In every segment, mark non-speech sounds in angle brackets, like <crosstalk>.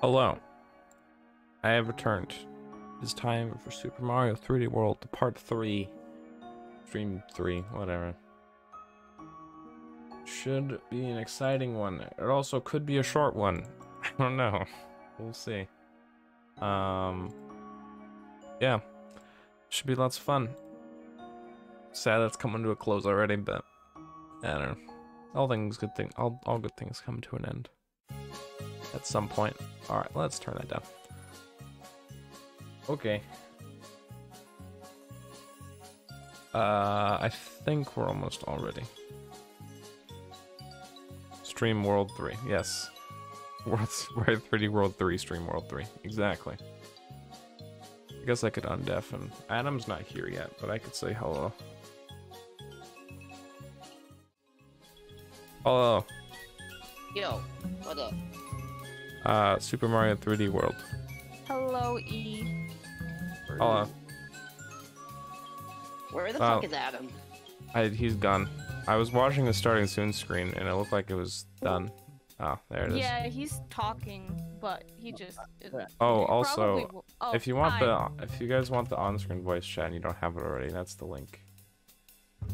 Hello. I have returned. It's time for Super Mario 3D World Part 3. Stream 3, whatever. Should be an exciting one. It also could be a short one. <laughs> I don't know. We'll see. Um, yeah. Should be lots of fun. Sad that's coming to a close already, but I don't know. All things good thing all all good things come to an end. At some point. Alright, let's turn that down. Okay. Uh I think we're almost all ready. Stream World 3, yes. World, World 3D World 3, Stream World 3. Exactly. I guess I could undeafen. Adam's not here yet, but I could say hello. Hello. Uh, Super Mario 3D World. Hello, E. Hello. Where the Oh. fuck is Adam? I, he's gone. I was watching the starting soon screen and it looked like it was done. Oh, there it is. Yeah, he's talking, but he just. isn't. Oh, He also, will- oh, if you want hi. the, if you guys want the on-screen voice chat and you don't have it already, that's the link. Uh,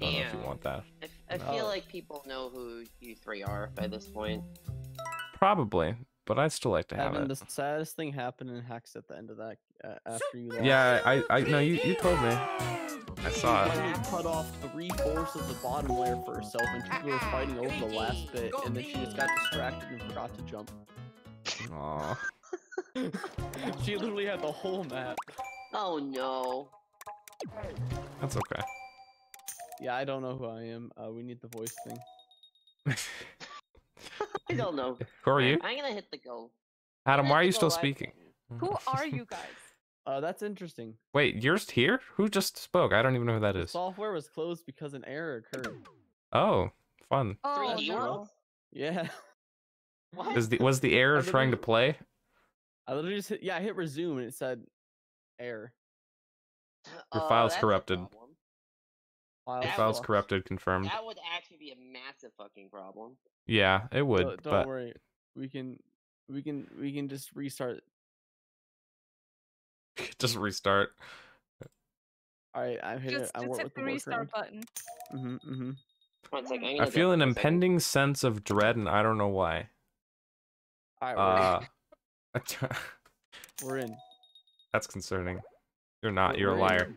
don't know if you want that. I, f- I feel Oh. like people know who you three are by this point. Probably, but I'd still like to have Evan, it. the saddest thing happened in Hex at the end of that. Uh, after you lost. Yeah, I, I, no, you, you told me. I saw She it. finally cut off three fourths of the bottom layer for herself, and people were fighting over the last bit, and then she just got distracted and forgot to jump. Aw. <laughs> she literally had the whole map. Oh no. That's okay. Yeah, I don't know who I am. Uh, we need the voice thing. <laughs> I don't know. <laughs> Who are you? I'm gonna hit the go. Adam, why are you still speaking? Who <laughs> are you guys? Uh, that's interesting. Wait, you're here? Who just spoke? I don't even know who that is. The software was closed because an error occurred. Oh, fun. Oh, 3D no. World? Yeah, <laughs> What? Is the was the error trying to play? I literally just hit. Yeah, I hit resume and it said error. Your Oh, file's corrupted. problem. File That File's corrupted, confirmed. That would actually be a massive fucking problem. Yeah, it would, Don't, don't but worry. We can, we can, we can just restart. <laughs> just restart. All right, I hit it. Just, I just hit the the restart workaround. button. Mm-hmm, mm-hmm. One sec, I'm I feel an for a second. impending sense of dread, and I don't know why. All right, Uh, we're, we're in. <laughs> <laughs> that's concerning. You're not. We're- You're a we're in. liar.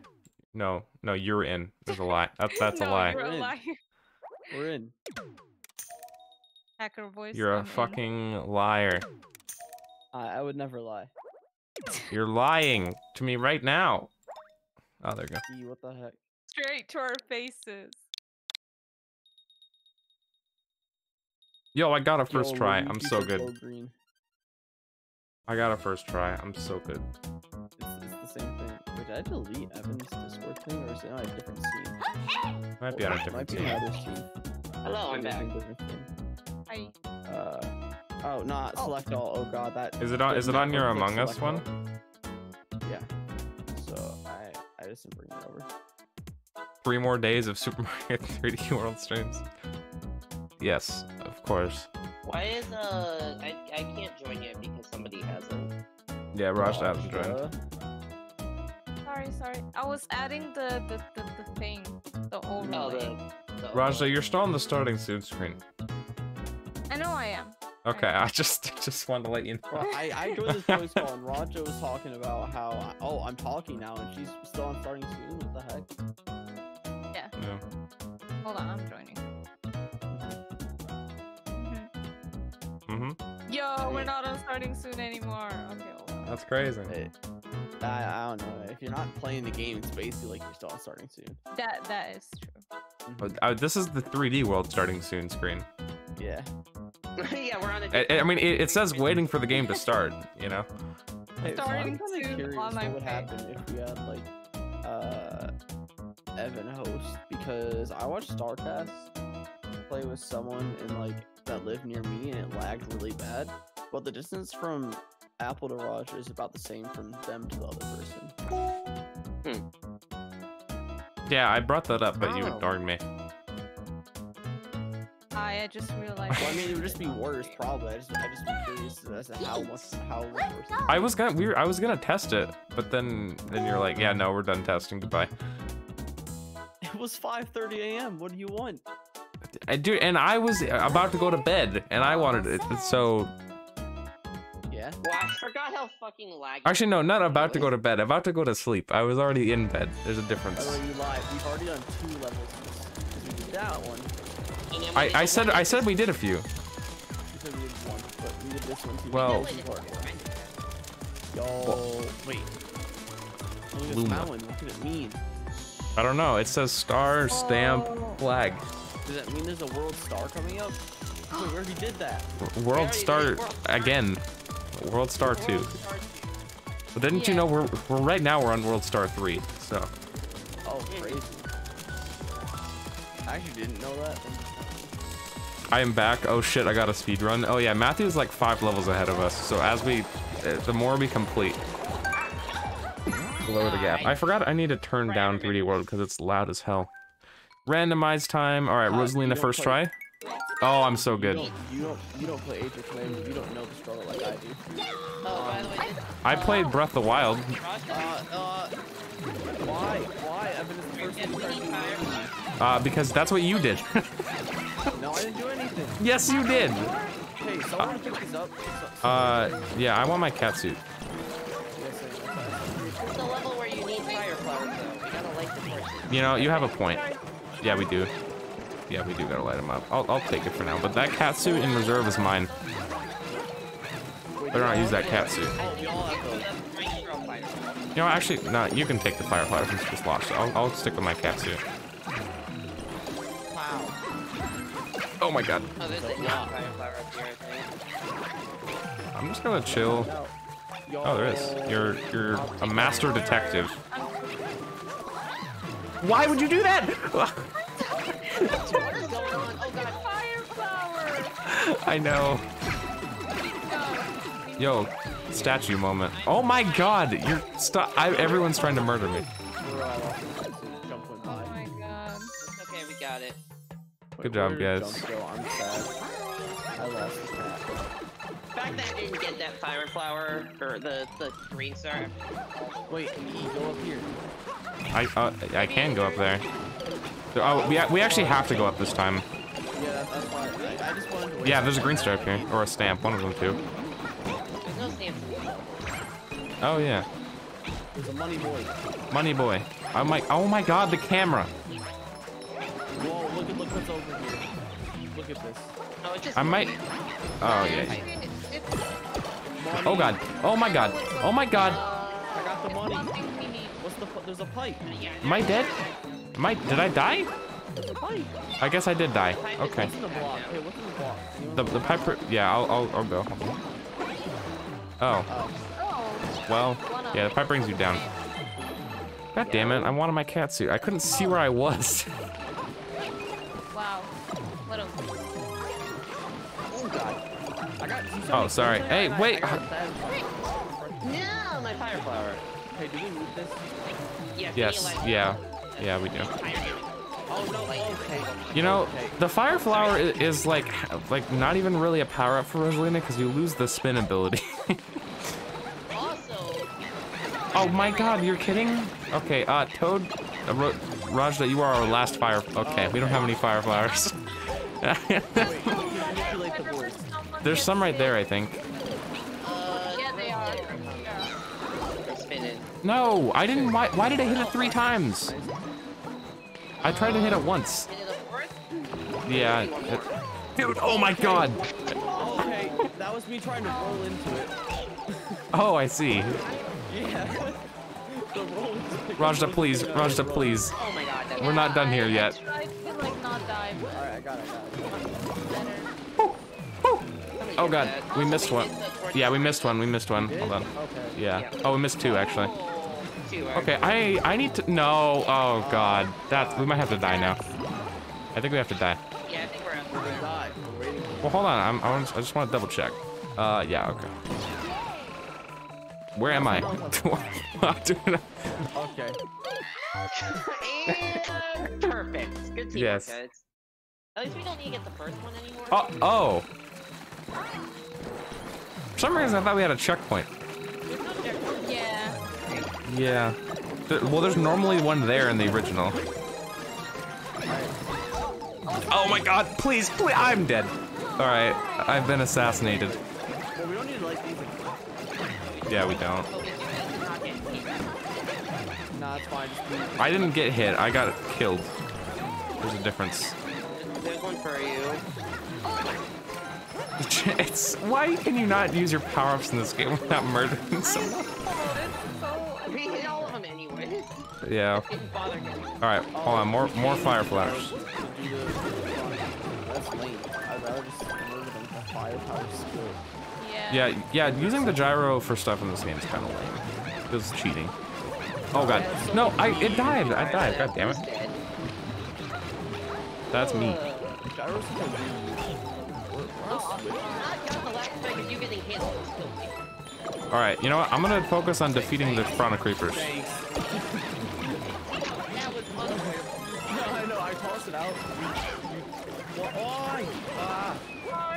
No, no, you're in. There's a lie. That's that's a lie. You're a liar. We're in. Hacker voice. You're I'm a in. fucking liar. I, I would never lie. You're lying to me right now. Oh, there you go. What the heck? straight to our faces. Yo, I got a first Yo, try. I'm Luigi so said good. Go Green. I got a first try. I'm so good. It's, it's the same thing. Wait, did I delete Evan's Discord thing, or is it on a different scene? Might be on a different Might be team. scene. Hello, I'm back. a different thing. I. Uh, oh, not Oh. select all. Oh god, that. Is it on? Is it on your Among Us one? all. Yeah. So I I just didn't bring it over. Three more days of Super <laughs> Mario 3D World streams. Yes, of course. Why is uh I I can't join yet because somebody hasn't. Yeah, Raj hasn't joined. Sorry, sorry. I was adding the the, the, the thing, the Oh, overlay. the, the Raja, you're still on the starting soon screen. I know I am. Okay, I just <laughs> just wanted to let you know. I, I joined this voice call and Raja was talking about how I, oh I'm talking now and she's still on starting soon. What the heck? Yeah. Yeah. Hold on, I'm joining. Yo, we're not on starting soon anymore. Okay, hold. That's crazy. It, I, I don't know. If you're not playing the game, it's basically like you're still starting soon. That that is true. But, uh, this is the 3D World starting soon screen. Yeah. <laughs> yeah, we're on a I, different I mean, it, it says waiting for the game to <laughs> start. You know. Hey, so I'm kind soon of curious what would page. happen if we had like uh Evan host because I watched Starcast play with someone in like that lived near me and it lagged really bad. But the distance from Apple to Raj is about the same from them to the other person. Hmm. Yeah, I brought that up, but you Oh. ignored me. I. I just realized. Well, I mean, it would just be <laughs> worse, probably. I just, I just be curious as to how much, how worse. I was gonna we were, I was gonna test it, but then then you're like, yeah, no, we're done testing. Goodbye. It was 5:30 a.m. What do you want? I do, and I was about to go to bed, and I wanted it. So Yeah. Well, I forgot how fucking laggy. actually, no, not about to go to bed. About to go to sleep. I was already in bed. There's a By difference. the way, you lied. We've already done two levels. We did that one. And I we I did said one- I said we did a few. We said we did one, but we did this one too. Well- This is hard. Yo, wait. Look at this Luma. mountain. What could it mean? I don't know. It says star stamp Oh. flag. Does that mean there's a world star coming up? <gasps> Wait, we already did that. World already star World Star. again. World Star two. Star Two. But didn't you know we're we're right now we're on World Star three. So Oh, crazy. I actually didn't know that. I am back. Oh shit! I got a speed run. Oh yeah, Matthew's like five levels ahead of us. So as we, uh, the more we complete, the <laughs> lower the gap. I forgot I need to turn down 3D World because it's loud as hell. Randomized time. All right, Uh, Rosalina don't first play- try. Oh, I'm so You good. don't, you don't, you don't play Age of Calamity. You don't know the struggle like I do. Oh, by the way, this I played Breath of the Wild. Roger, Uh, uh, why? Why? I've been the first Get one to pretty try to do Uh, because that's what you did. <laughs> No, I didn't do anything. yes, you did. Hey, someone pick these up. So, Uh, yeah, I want my cat suit. yes, I- It's the level where you need fire flowers, though. You gotta light the torches. You know, you have a point. Yeah, we do. Yeah, we do gotta light them up. I'll, I'll take it for now. But that cat suit in reserve is mine. Better not use that cat suit. We all have those. That's three throw fire flowers. You know, actually, no, you can take the firefly since it's lost. I'll, I'll stick with my cat suit. Wow. Oh my god. Oh, there's a not fire flower up here, I think. I'm just gonna chill. Oh, there is. You're you're a master detective. Why would you do that? What is going? God. I know. Yo, statue moment. Oh my god, you're stop. Everyone's trying to murder me. We're all off the cat suit. Jump went Oh my god. Okay, we got it. Good job, guys. The fact that I didn't get that fire flower, or the, the green star. Wait, go up here. I uh, I can go up there. Oh, we we actually have to go up this time. Yeah, that's why. I, I just wanted to. wait Yeah, there's a green star up here, or a stamp, one of them two. There's no stamps. Oh yeah, There's a money boy. money boy. Oh my, oh my god, the camera. Whoa, look at look what's over here. Look at this. No, it's just. I might. Oh yeah. Oh god. Oh my god. Oh my god. I got the money. something we need. What's the? pu- There's a pipe. Am I dead? Am I? Did I die? There's a pipe. I guess I did die. Okay. The block? Hey, what's in the block? You The know- the piper. Yeah, I'll I'll, I'll go. Oh Oh, Oh. well. Yeah, the pipe brings you down. God damn it! I wanted my cat suit. I couldn't see where I was. <laughs> Wow. What a. oh god. Oh, sorry. Hey, I- I wait. No, my fire flower. Hey, do we need this? Yes. can you, like- Yeah. Yeah, we do. Oh no. Okay. You know, the fire flower is like like not even really a power up for Rosalina because you lose the spin ability. <laughs> Oh my god, you're kidding? Okay, uh, Toad, uh, Ro Rojda, you are our last fire. Okay, we don't have any fire flowers. <laughs> Wait, manipulate the board. There's some right there, I think. uh, Yeah, they are. They're spinning. No, I didn't. Why, why did I hit it three times? I tried to hit it once. Into the fourth? Yeah. it- dude, oh my god. Okay, that was me trying to roll into it. Oh, I see. Yeah. the roll. Rojda, please. Rojda, please. Oh my god, We're not done here yet. I tried to like not die, All right, I got it. Oh god, we missed one. Yeah, we missed one. We missed one. Hold on. Okay. Yeah. Oh, we missed two actually. Okay, I I need to. No. Oh god, that we might have to die now. I think we have to die. Yeah, I think we're at We're gonna the die. Well, hold on. I'm, I, want, I just want to double check. Uh, yeah. Okay. Where am I? <laughs> <laughs> <laughs> Doing a- Okay. And perfect. Good teamwork, Yes. guys. At least we don't need to get the first one anymore. Oh, oh. For some reason, I thought we had a checkpoint. There's no checkpoint. Yeah. Yeah. Well, there's normally one there in the original. Oh my god, please, please, I'm dead. Alright, I've been assassinated. Well, we don't need to like these. Like, Yeah, we don't. We do have to not get hit. nah, it's fine. Just. I didn't get hit, I got killed. There's a difference. There's one for you. <laughs> It's why can you not use your power-ups in this game without murdering someone? We hit all of them anyway. Yeah. Didn't bother getting. Alright, hold on, more more fire flash. To do the- That's lame. I'd rather just murder them with a firepower skill. Yeah. Yeah, yeah, using the gyro for stuff in this game is kind of lame. It's cheating. Oh god. No, I it died. I died. God damn it. Dead. That's me. Alright, you know what? I'm gonna focus on defeating the Chrono Creepers.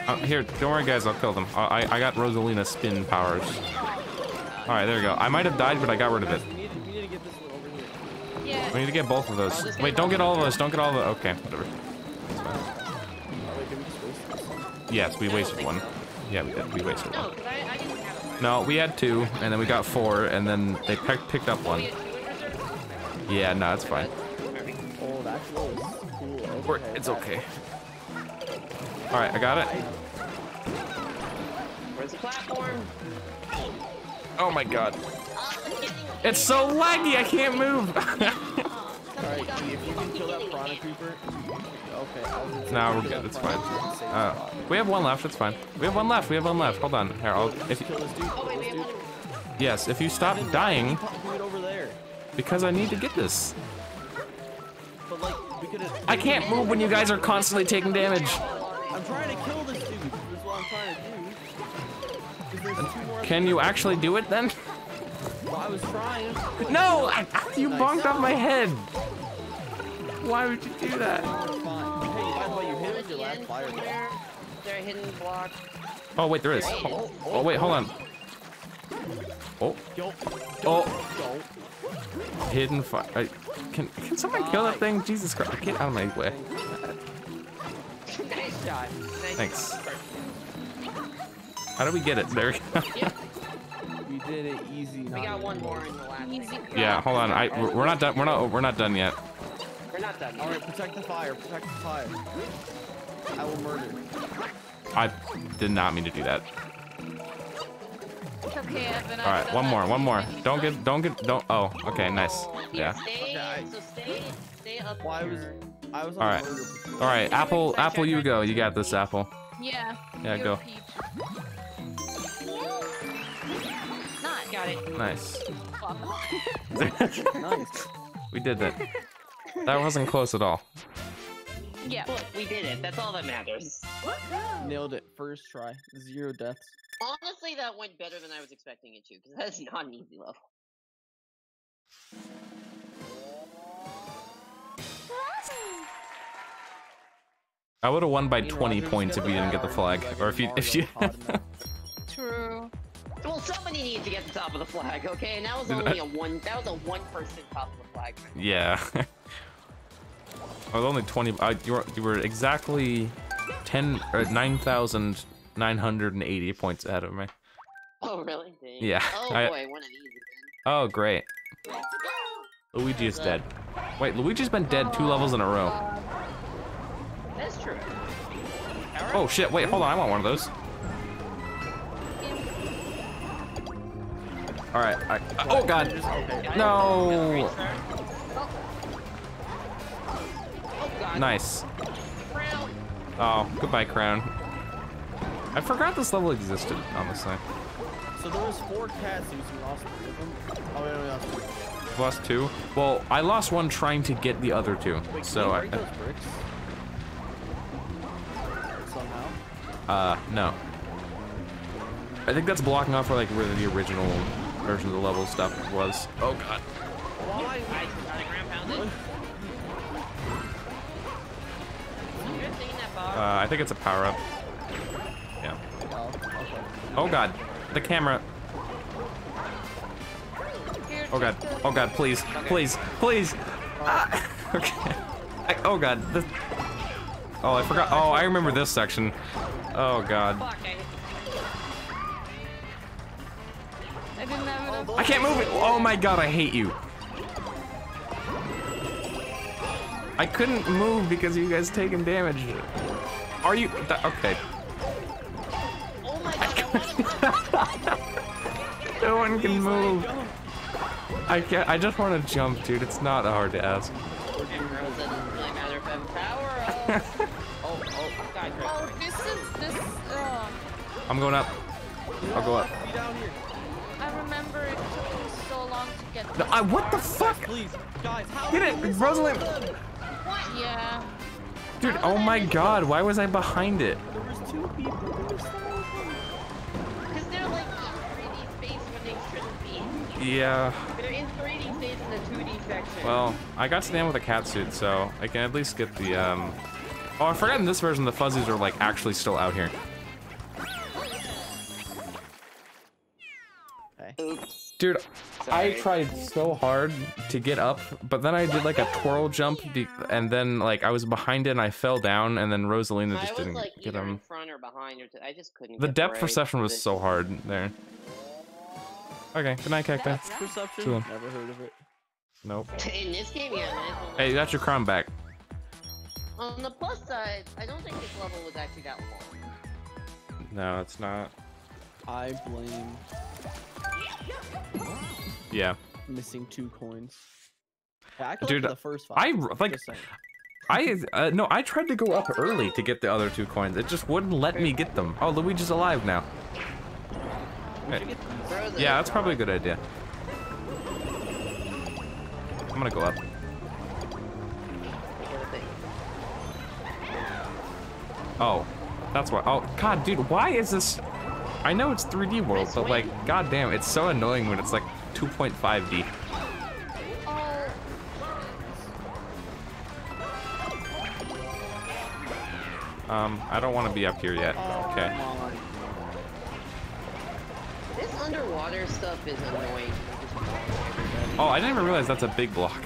Uh, here, don't worry guys, I'll kill them. I, I got Rosalina spin powers. Alright, there we go. I might have died, but I got rid of it. We need, to, get both of those. Wait, don't get all of those. Don't get all of the. Okay, whatever. Yes, we wasted one. Yeah, we did. We wasted one. No, we had two, and then we got four, and then they pick, picked up one. Yeah, no, it's fine. It's okay. Alright, I got it. Where's the platform? Oh my god. It's so laggy, I can't move. <laughs> Alright, if you can kill that creeper. Okay, I was gonna say, Nah, we're good, it's fine. Uh, we have one left, it's fine. We have one left, we have one left. Hold on. Here, I'll if you, Kill this dude. Oh, kill wait, we this have dude. one. yes, if you stop dying pop- Do it over there. because I need to get this. But like, we could have. I can't move when you guys are constantly taking damage. I'm trying to kill this dude. That's what I'm trying to do. 'Cause there's two more Can you actually do it then? Well, I was trying. No, I, <laughs> you bonked off my head. Why would you do that? It's fine. Hey, by the way, you hit it At with your the last end fire. somewhere, Is there a hidden block? Oh wait, there is. Oh, oh, wait, hold on. Oh, oh, hidden fire. I, uh, can can someone kill that thing? Jesus Christ! Get out of my way. nice shot. Thanks. How do we get it? There we go. <laughs> We did it easy. we got one more in the last. Yeah, hold on. I we're we're not done. We're not we're not done yet. We're not done. All right, protect the fire. Protect the fire. I will murder. I did not mean to do that. It's okay, Evan. All right, one more, one more. Don't get, don't get, don't. Oh, okay, nice. Yeah. Okay, so stay, stay up Well, I was- I was All right, all right. Apple, Apple, you go. You got this, Apple. Yeah. Yeah, go. Peach. Nice. Got it. Nice. Nice. <laughs> we did that. <laughs> That wasn't close at all. yeah. Look, we did it. That's all that matters. Nailed it. First try. Zero deaths. Honestly, that went better than I was expecting it to, because that's not an easy level. I would have won by Me and 20 Roger points if together you didn't get the flag, or if you, if you. <laughs> True. Well, somebody needs to get the top of the flag, okay? And that was <laughs> only a one. That was a one-person top of the flag. yeah. <laughs> I was only 20. I, you were, you were exactly 10 uh, or 9,980 points ahead of me. Oh, really? Dang. Yeah, Oh I- boy, one of these Oh, great. Luigi is dead. Wait, Luigi's been dead two levels in a row. That's true. Oh shit! Wait, hold on. I want one of those. All right. I, oh god. No. Oh. Nice. Oh, goodbye, crown. I forgot this level existed. Honestly, So there was four cats. You lost three of them. Oh, we lost two. lost two. Well, I lost one trying to get the other two. Wait, So I, you break those bricks? Somehow. uh, no. I think that's blocking off where like where the original version of the level stuff was. Oh god. Why? I got a Uh, I think it's a power up. Yeah. Oh. God, the camera. Oh god. Oh god, please, please, please. Ah, <laughs> okay. I, oh god. Oh, I forgot. Oh, I remember this section. Oh god. I can't move it. Oh my god, I hate you. I couldn't move because you guys taking damage. Are you? th- Okay. oh my god, No one can move. I can't. I just want to jump, dude. It's not hard to ask. Bros doesn't really matter if I have power up. <laughs> oh, oh, God, Chris. Oh, this is this. Uh, I'm going up. I'll go up. Be down here. I remember it took me so long to get. No, I, what the fuck? Please, guys, how Get it, we miss Rosalina. All of them? Yeah. Dude, oh my god, why was I behind it? There was two people. There was so Because they're like in 3D space when they shouldn't be. Yeah. They're in 3D space in the 2D section. Well, I got Stan with a cat suit, so I can at least get the, um... Oh, I forgot in this version the fuzzies are, like, actually still out here. Oops. Dude, I tried so hard to get up, but then I did, like, a twirl jump, be- and then, like, I was behind it and I fell down, and then Rosalina just was didn't like get either in him. front or behind or t- I just couldn't. The depth right perception was so hard there. Okay, good night, Cacti. That's perception. Cool. Never heard of it. Nope. <laughs> In this game, yeah. man, Hey, you got your crown back. On the plus side, I don't think this level was actually that long. No, it's not. I blame Yeah. missing two coins. Yeah, I Dude, the first five. I, like, I uh, no, I tried to go up early to get the other two coins. It just wouldn't let me get them. Oh, Luigi's alive now. We should get these. Bro, the- Yeah, that's probably a good idea. I'm gonna go up. Oh, that's why. Oh, God, dude, why is this? I know it's 3D world, but like, goddamn, it's so annoying when it's like 2.5D. Oh. Um, I don't want to be up here yet. Okay. This underwater stuff is annoying. Oh, I didn't even realize that's a big block.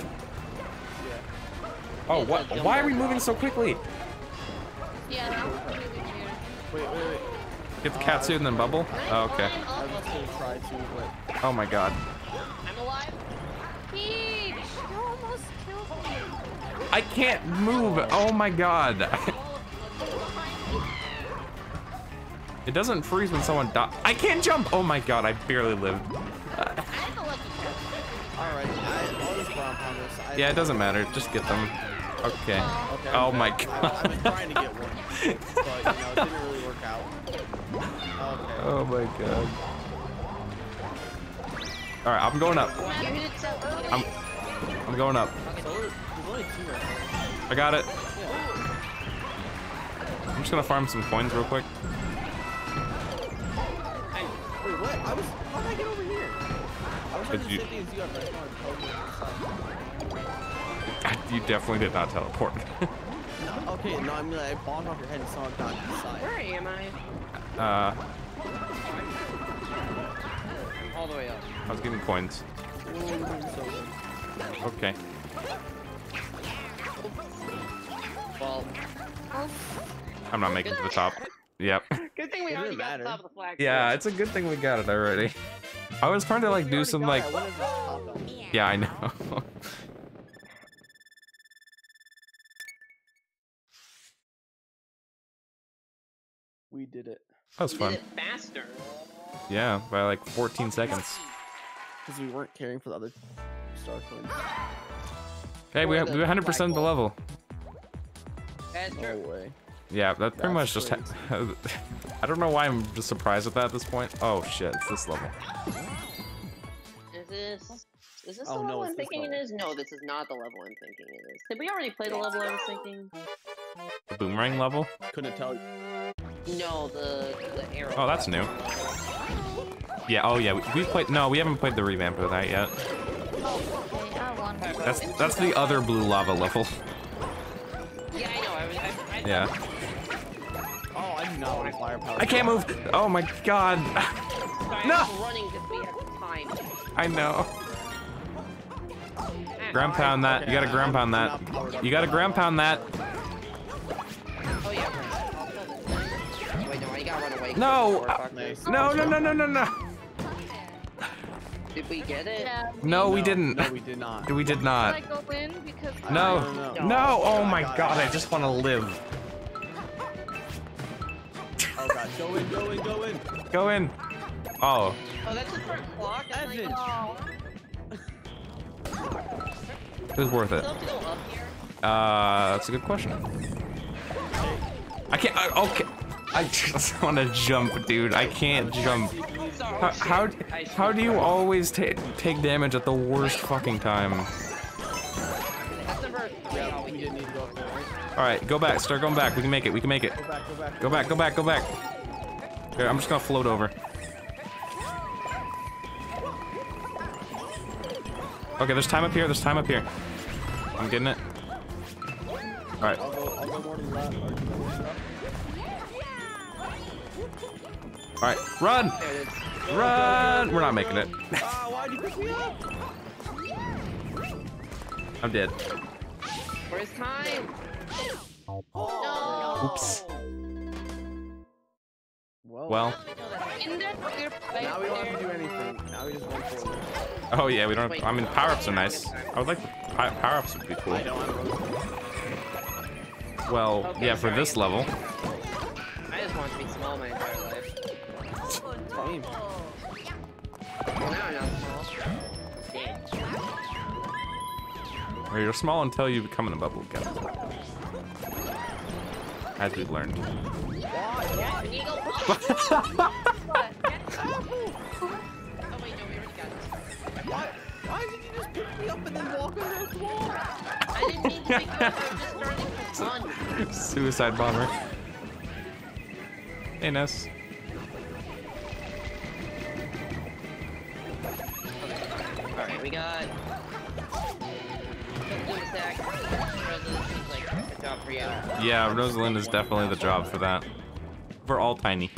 Oh, what? Why are we moving so quickly? Yeah, that was really weird. Wait, wait, wait. Get the cat suit and then bubble? Oh, okay. I up, was okay. gonna but Oh my god. I'm alive. Peach, you almost killed me. I can't move. Oh my god. All of them behind me. It doesn't freeze when someone dies. I can't jump. Oh my god, I barely lived. I'm the lucky cat. alright. I, I'll just ground pound this. Yeah, it doesn't matter. Just get them. Okay. Okay, Oh my god. I, I've trying to get one, but you know, it didn't really work out. Okay. Oh my god. All right, I'm going up. You hit it so early. I'm I'm going up. So there's only two right now. I got it. I'm just gonna farm some coins real quick. Wait, what? I was. How did I get over here? I was trying to Did do you- the same thing as you. I just wanted to teleport to the side. You definitely did not teleport. No, <laughs> okay, no, I mean like, I bombed off your head and saw it down to the side. Where am I? uh, I'm all the way up. I was getting coins. Okay. Well, I'm not making it to the top. Yep. good thing we already got the top of the flag. Yeah, it's a good thing we got it already. I was trying to like do some like it, I wouldn't have just popped up. Yeah, I know. <laughs> We did it. that was We fun. did it faster. Yeah, by like 14 seconds. Because we weren't caring for the other star coins. Okay, we Or we the 100% the flagpole. level. That's No way. Yeah, that pretty much just. Ha- <laughs> I don't know why I'm just surprised with that at this point. Oh shit, it's this level. Is this? Is this Oh, the no, level it's I'm this thinking it level. is? No, this is not the level I'm thinking it is. Did we already play the level I was thinking? The boomerang level. Couldn't tell you. No, the the arrow. Oh, that's new. Yeah. Oh yeah, we, we played. No, we haven't played the revamp of that yet. Okay, I won. That's that's the other blue lava level. Yeah, I know. I, was- I, I, Yeah. Oh, do not want firepower. I can't move. Oh my god. Sorry, No! I'm running because we have time. I know. Ground pound that. You gotta ground pound that. You gotta ground pound that. Oh yeah. I'll kill this. Wait, no, I gotta run away. No! Or fuck Nice. this. No, no, no, no, no, no. Did we get it? Yeah. No, we didn't. No, we did not. We did Should not. I go in because No. No, no, no. No. Oh my god, I just want to live. Oh god, go in, go in, go in. Go in. Oh. Oh, that's just for a clock? I'm like, Evan. oh. It was worth it. Still have to go up here? Uh, that's a good question. I can't. I, okay. I just <laughs> want to jump, dude. I can't jump. How how, do you always take take damage at the worst fucking time? To go back. Start going back. We can make it. We can make it. Go back, go back. Go back. Here, I'm just gonna float over. Okay, there's time up here. There's time up here. I'm getting it. All All right. Run. There it is. Run. We're not making it. Why'd you pick me up? I'm dead. Where's time? Oh. No. Oops. Well, Well. in that clear place now we don't have to do anything. Now we just wait for it. Oh yeah, we don't. Have, I mean, power ups are nice. I would like pi- power ups would be cool. I don't have a Well, Okay, yeah, for sorry. this level. I just want to be small my entire life. Same. Well, now I'm not small. Dead. Or you're small until you become an bubble gum. As we've learned. Yeah, and you go. Alright, we got. Let's do attack. Rosa, this seems like a job for you. Yeah, Rosalina is definitely the job for that. We're all tiny.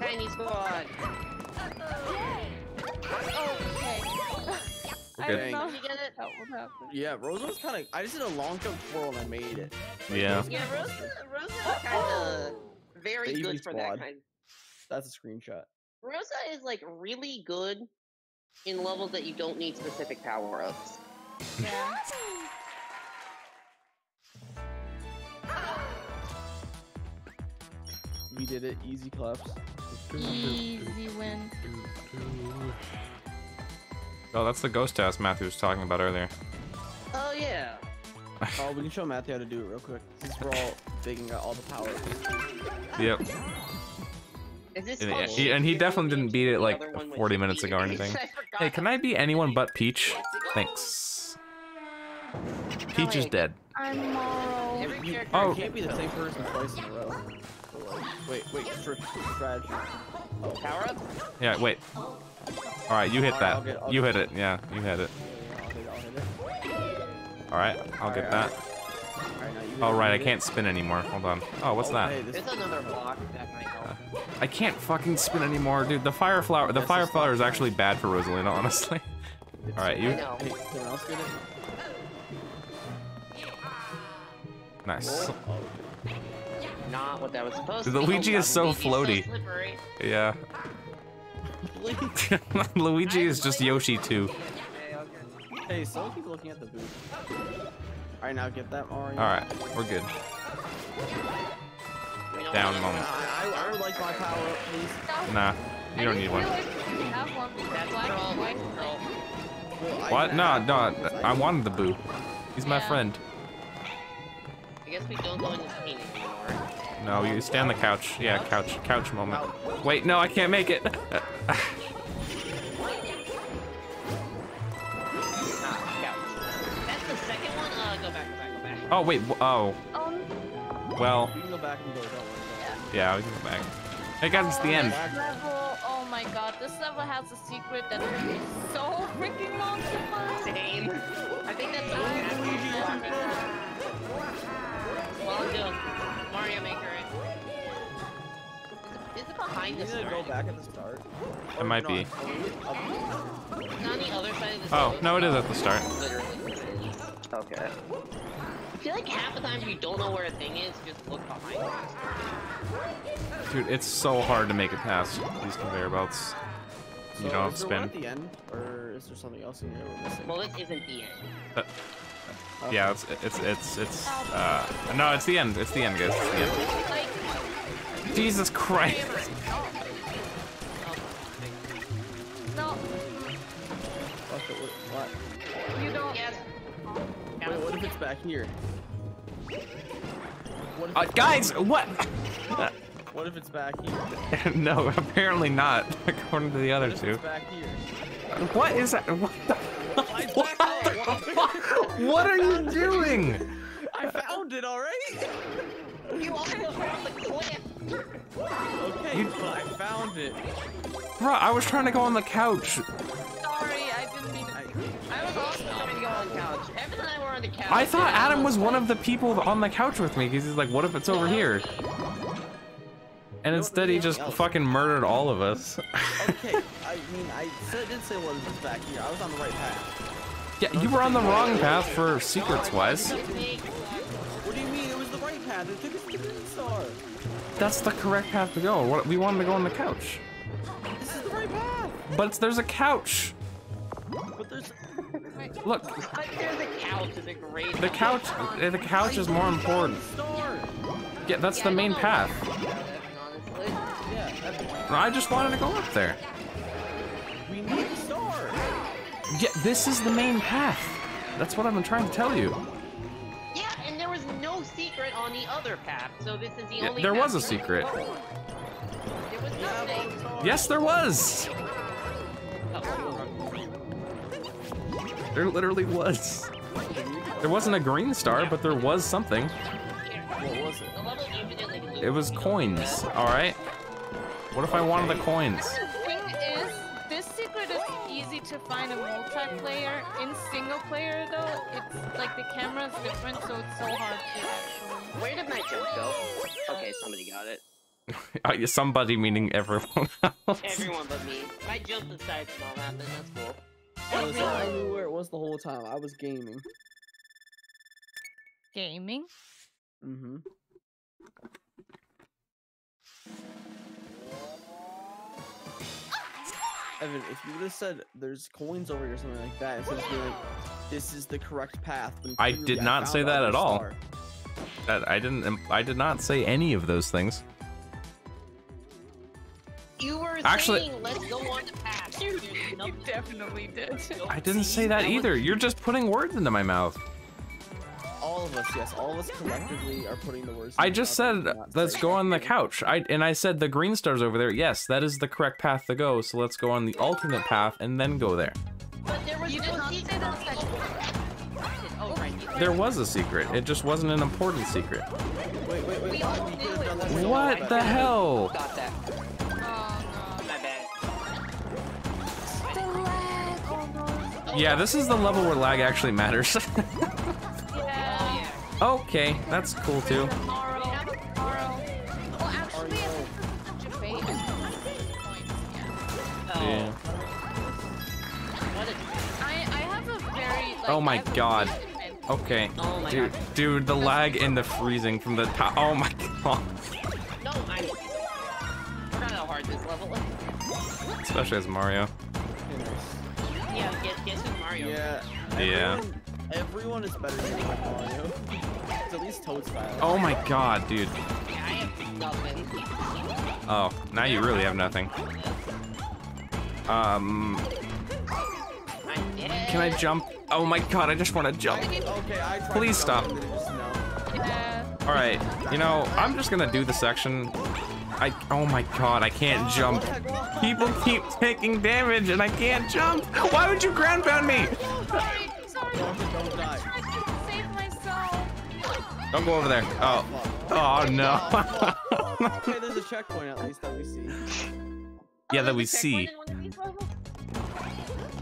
Tiny squad. Oh, okay. I don't know Did you get it? how that would happen. Yeah, Rosa was kind of. I just did a long jump twirl and I made it. Yeah. Yeah, Rosa, Rosa is kind of very Baby good for that kind. That's a screenshot. Rosa is like really good in levels that you don't need specific power ups. Yeah. We did it. Easy claps. Easy win. Oh, that's the ghost house Matthew was talking about earlier. Oh yeah. Oh, we can show Matthew how to do it real quick. Since we're all digging out all the power. Yep. Is this And, he, and he definitely didn't beat it like other one was 40 minutes ago or <laughs> anything. Games. I forgot Hey, can I be anyone but Peach? Thanks. Peach is dead. I'm Morrow. Every You, Oh. you can't be the same person twice in a row. Wait, wait, str- strategy. Oh, power up. Yeah, wait. Alright, you hit Alright, I'll that. get- I'll You hit it. Yeah, you hit it. I'll hit it, I'll hit. Alright, I'll get Alright, that. Alright, now you hit Oh, it, right, I can't spin anymore. Hold on. Oh, what's Oh, that? hey, this- There's another block that might help. I can't fucking spin anymore, dude. The fire flower, the This fire is flower is actually bad for Rosalina, honestly. <laughs> All right, you know. Else get it? nice. Oh, Not what that was supposed Dude, to be. Luigi Oh, is so Luigi's floaty. slippery. Yeah. Luigi <laughs> is just Yoshi too. Okay, okay. hey, someone keep looking at the booth. Alright, now get that Mario. All right, we're good. We don't Down need it. moment. I, I, I would like my power up, please. Nah, you don't need one. realize we have one because That's black troll, and white. troll. Well, I What? No, have no. I wanted the boo. He's my friend. I guess we don't go in this painting anymore. No, you stay on the couch. Yeah, couch, couch moment. Wait, no, I can't make it. Couch. <laughs> That's the second one. Uh, go back, go go oh wait. Oh, Um, well. Yeah, we can go back. Hey guys, it's the oh, end. Level, oh my god, this level has a secret that took me so freaking long to find. Same. I think that's the I one. Luigi Well, I'm doing Mario Maker. Is it. behind You the need go start. back at the start. It might no, be. it's on the other side of the Oh, no, it is at the start. Literally. Okay. I feel like half the time if you don't know where a thing is, just look behind you. Dude, it's so hard to make it past these conveyor belts. You So don't is there spin. at the end, or is there something else in here we're missing? Well, this isn't the end. Okay. Yeah, it's it's it's it's uh no, it's the end. It's the end, guys. It's the end. Like, Jesus Christ. no, what? what? you don't. Yes. Wait, what if it's back here? What if Uh, it's guys, back what? here? What if it's back here? <laughs> no, apparently not, <laughs> according to the other What if two. it's back here? What is that? What the, It's <laughs> what the fuck? What are you doing? I found it already. You also found the cliff. Okay, You- but I found it. Bro, I was trying to go on the couch. Sorry, I didn't mean to. I, I was also trying to go on the couch. Evan and I were on the couch. I thought Adam was one of the people on the couch with me because he's like, what if it's over here? And instead he just fucking murdered all of us. okay, <laughs> I mean, I said, did say what if it's back here. I was on the right path. yeah, you were on the wrong path for secrets wise. What do you mean? It was the right path. It took us to the green star. That's the correct path to go. What we wanted to go on the couch. This is the right path. But there's a couch. But there's. Look, But there's a couch is a great. the couch the couch is more important. Yeah, that's Yeah, the main path. I said that, honestly. Yeah, Evan. I just wanted to go up there. We need the star. Yeah, this is the main path. That's what I've been trying to tell you. Yeah, and there was no secret on the other path, so this is the Yeah, only. there was a secret. There was nothing. Yes, there was. Oh, There literally was. There wasn't a green star, but there was something. What was it? the level infinitely loops. It was coins, alright? What if I wanted the coins? The thing is, this secret is easy to find in multiplayer. In single player, though, it's like the camera's different, so it's so hard to actually. Where did my jump go? Okay, somebody got it. <laughs> Yeah, Somebody meaning everyone else. Everyone but me. My jump aside small map, and that's cool. Listen, I knew where it was the whole time. I was gaming. Gaming? Mm-hmm. Evan, if you would have said there's coins over here or something like that, instead of being like, this is the correct path. when I did not found say that other at all. That I didn't. I did not say any of those things. You were Actually- saying, let's go on the path. <laughs> There's nothing- definitely did. I didn't say that either. You're just putting words into my mouth. All of us, yes, all of us collectively are putting the words. I just mouth said let's go on the couch. I and I said the green star's over there. Yes, that is the correct path to go. So let's go on the alternate path and then go there. But there was You no did not secret say that on the. Oh, right. There was a secret. It just wasn't an important secret. Wait, wait, wait. We all knew it done was this so What the hell? Got that. Yeah, this is the level where lag actually matters. <laughs> Yeah. Okay, that's cool too. Tomorrow. Tomorrow. Well, actually, I think this is such a bait. I think this is points, yeah. yeah. Oh. Yeah. What a... I, I have a very, like, Oh my I have a God. Okay. Oh Dude, dude, the lag and the freezing from the top. Oh my god. No, I... forgot how hard this level is. Especially as Mario. Okay, nice. Yeah, guess, guess who's Mario? Yeah. Yeah. Everyone, everyone is better than Mario. It's at least Toad's style. Oh my god, dude. Yeah, I have nothing. Oh, now you really have nothing. Um, can I jump? Oh my god, I just want to jump. Okay, Please stop. jump and it just no. Yeah. All right, you know, I'm just gonna do the section. I, oh my god, I can't jump. What the heck? People keep taking damage and I can't jump. Why would you ground pound me? Sorry, sorry. Don't, don't die. I tried to save myself. Don't go over there. Oh, oh no. Okay, there's a checkpoint at least that we see. yeah, that we see. in one of these levels?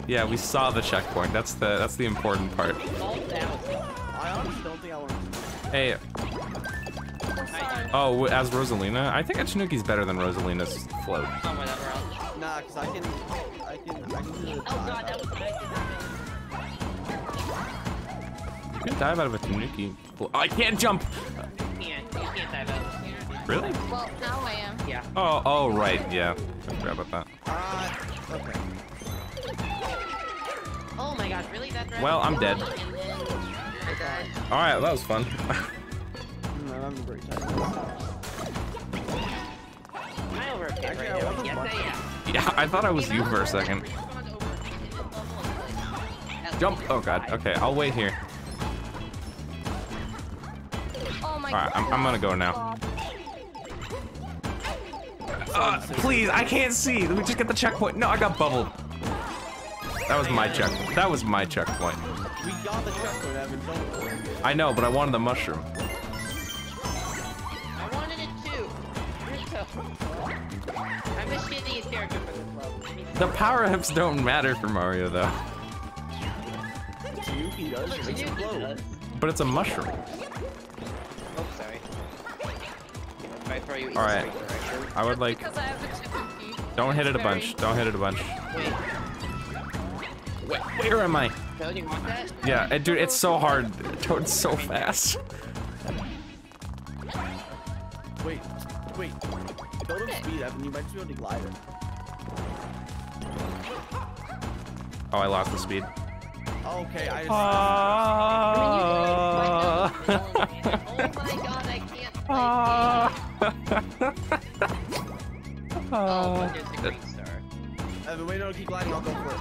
Yeah, we saw the checkpoint. That's the that's the important part. All down. I honestly don't think I want to. Hey, I far. Oh, as Rosalina? I think a Tanuki's better than Rosalina's float. Oh, whatever. I'll... Nah, cause I can, I can, I can do the Oh god, that dive. was nice. You can dive out of a Tanuki. flo- I can't jump! You can't, you can't dive out. Really? Well, now I am. Yeah. Oh, oh, right, yeah. I forgot about that. Uh, okay. Oh my god, really? That? Well, I'm dead. And then dead. Alright, that was fun. <laughs> I'm having a great time. I over a pit Actually, right now? Yes, I am. yeah, I thought I was you for a second. Respawned over a pit in the level. At Jump! Oh god, okay, I'll wait here. Oh Alright, I'm. I'm gonna go now. Uh, please, I can't see! Let me just get the checkpoint. No, I got bubbled. That was my check. That was my checkpoint. We got the checkpoint, Evan. Don't worry. I know, but I wanted the mushroom. The power-ups don't matter for Mario, though. It it. But it's a mushroom. Oh, sorry. If I throw you All right. I would like... Don't hit it a bunch. Don't hit it a bunch. Wait, Where, where am I? Yeah, uh, dude, it's so hard. Toad's so fast. Wait, wait. Up speed, Evan. You might be able to glide it. Oh, I lost the speed. Okay, I just. Ah. Oh my god, I can't play games. Oh, but there's a green star. Evan, wait, no, keep gliding. I'll go for it.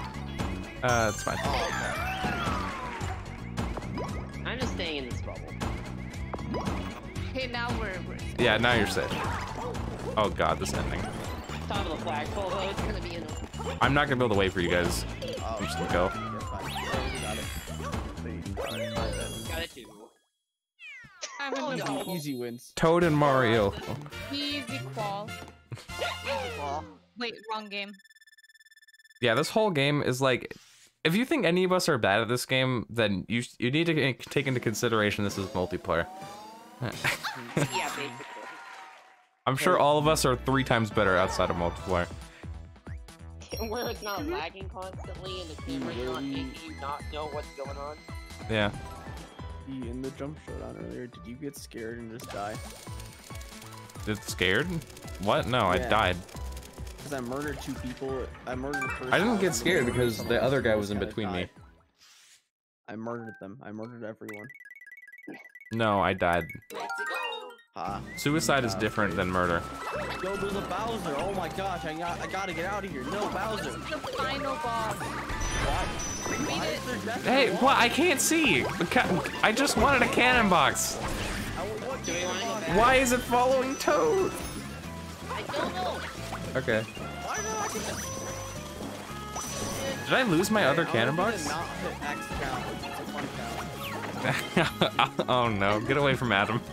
Uh, it's fine. Oh, okay. I'm just staying in this bubble. Okay, now we're, we're Yeah, now you're safe. Oh god, this ending. Top of the flagpole though, it's gonna be annoying. I'm not gonna be able to wait for you guys. Oh, I'm just gonna go. Oh. I'm Oh, in the no. Easy, easy wins. Toad and Mario. easy qual. Well, Wait, wrong game. Yeah, this whole game is like, if you think any of us are bad at this game, then you you need to take into consideration this is multiplayer. <laughs> yeah, basically. I'm sure all of us are three times better outside of multiplayer. <laughs> Where it's not mm-hmm. lagging constantly and the camera's not mm-hmm. making you not know what's going on. Yeah. In the jump showdown earlier, did you get scared and just die? It's scared? What? No, I died. Because I murdered two people. I murdered the first. I didn't get scared because someone the other guy was in kinda between me. I murdered them. I murdered everyone. No, I died. Ha. Suicide is different than murder. Yo, there's a Bowser. Oh my gosh, I got, I gotta get out of here. No, Bowser. The final boss. Why? Why is there death in Hey, what? water? I can't see. I just wanted a cannon box. I- what Do we wanna go Why is it following Toad? I don't know. Okay. did I get Did I lose my other Okay, cannon I'm gonna box? <laughs> Oh no, get away from Adam. <laughs>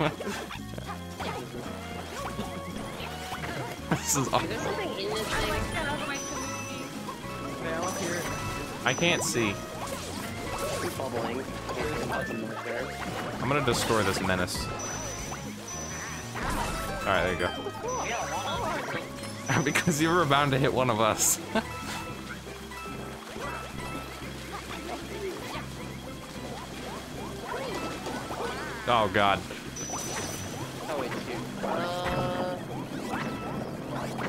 this is awful. I can't see. I'm gonna destroy this menace. Alright, there you go. <laughs> because you were bound to hit one of us. Oh god. Oh, it's here. Uh,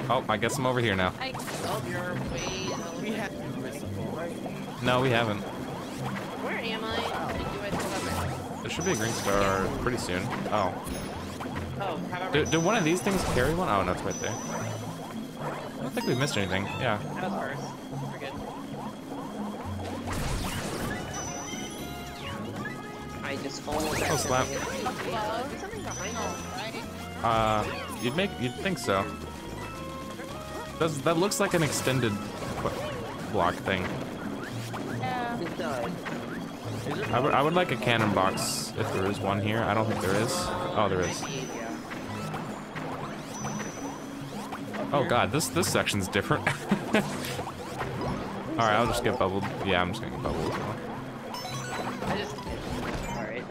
Oh, I guess I'm over here now. I oh, you're way. We have to miss a ball, right? No, we haven't. Where am I? Do I There should be a green star pretty soon. Oh. it? Oh, have I Do, do one of these things carry one? Oh, no, it's right there. I don't think we missed anything. Yeah. I just almost Oh, slap. love. There's something behind us. Right? Uh, you'd make, you'd think so. Does, that looks like an extended block thing. Yeah. It does. I would, I would like a cannon box if there is one here. I don't think there is. Oh, there is. Oh god, this this section's different. <laughs> Alright, I'll just get bubbled. Yeah, I'm just gonna get bubbled as well.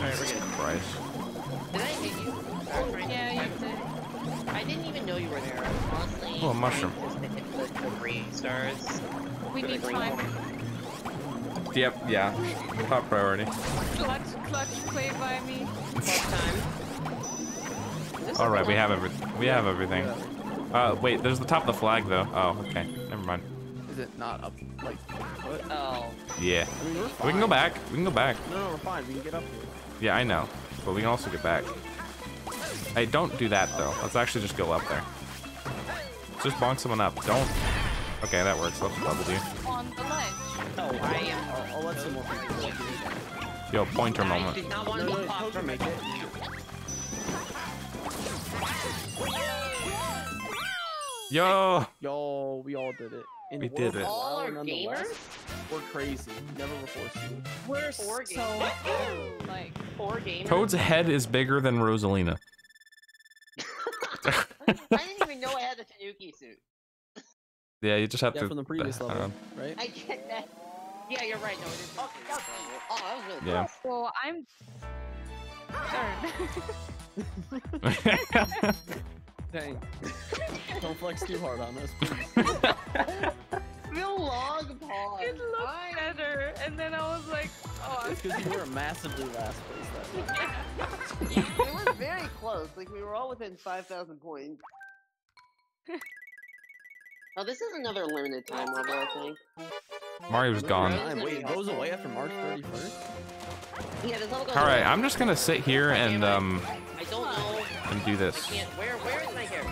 Jesus Christ. Did I hit you? I was trying to- yeah, you did. I didn't even know you were there. Honestly. Oh, a mushroom. trying just to hit the, the green stars. We need time. Yep, yeah. Top priority. Clutch, clutch, play by me. Time. All right, we have everything. We have everything. Uh, wait, there's the top of the flag though. Oh, okay. Never mind. Is it not up? Like, what? Oh. Yeah. I mean, we're fine. We can go back. We can go back. No, no, we're fine. We can get up here. Yeah, I know. But we can also get back. Hey, don't do that though. Let's actually just go up there. Just bonk someone up. Don't. Okay, that works. Let's double you. On the ledge. Oh, I am. I'll, I'll let some more people go up here. Yo, pointer moment. did not No, want to no, be no, popped Toad from can it. make it. Yo. Yo, we all did it. And We we're did it. All wild are nonetheless. gamers? We're crazy. Never before seen. We're So, four gamers. <laughs> <laughs> like, Four gamers. Toad's head is bigger than Rosalina. <laughs> I didn't even know I had the Tanuki suit. Yeah, you just have Yeah, to. from the previous uh, level, right? I get that. Yeah, you're right. No, it is. Oh, that was, oh, that was really Yeah. so I'm third. Dang. <laughs> Don't flex too hard on us, please. <laughs> Real long pause. it looked I- better, and then I was like, oh, It's because you were massively last place that time. <laughs> it was very close. Like we were all within five thousand points. Oh, this is another limited time level, I think. Mario was gone. Time. Wait, it goes away after March 31st? Yeah, this level goes. All right, away. I'm just gonna sit here and um I don't know. and do I this. can't. Where? Where is my character?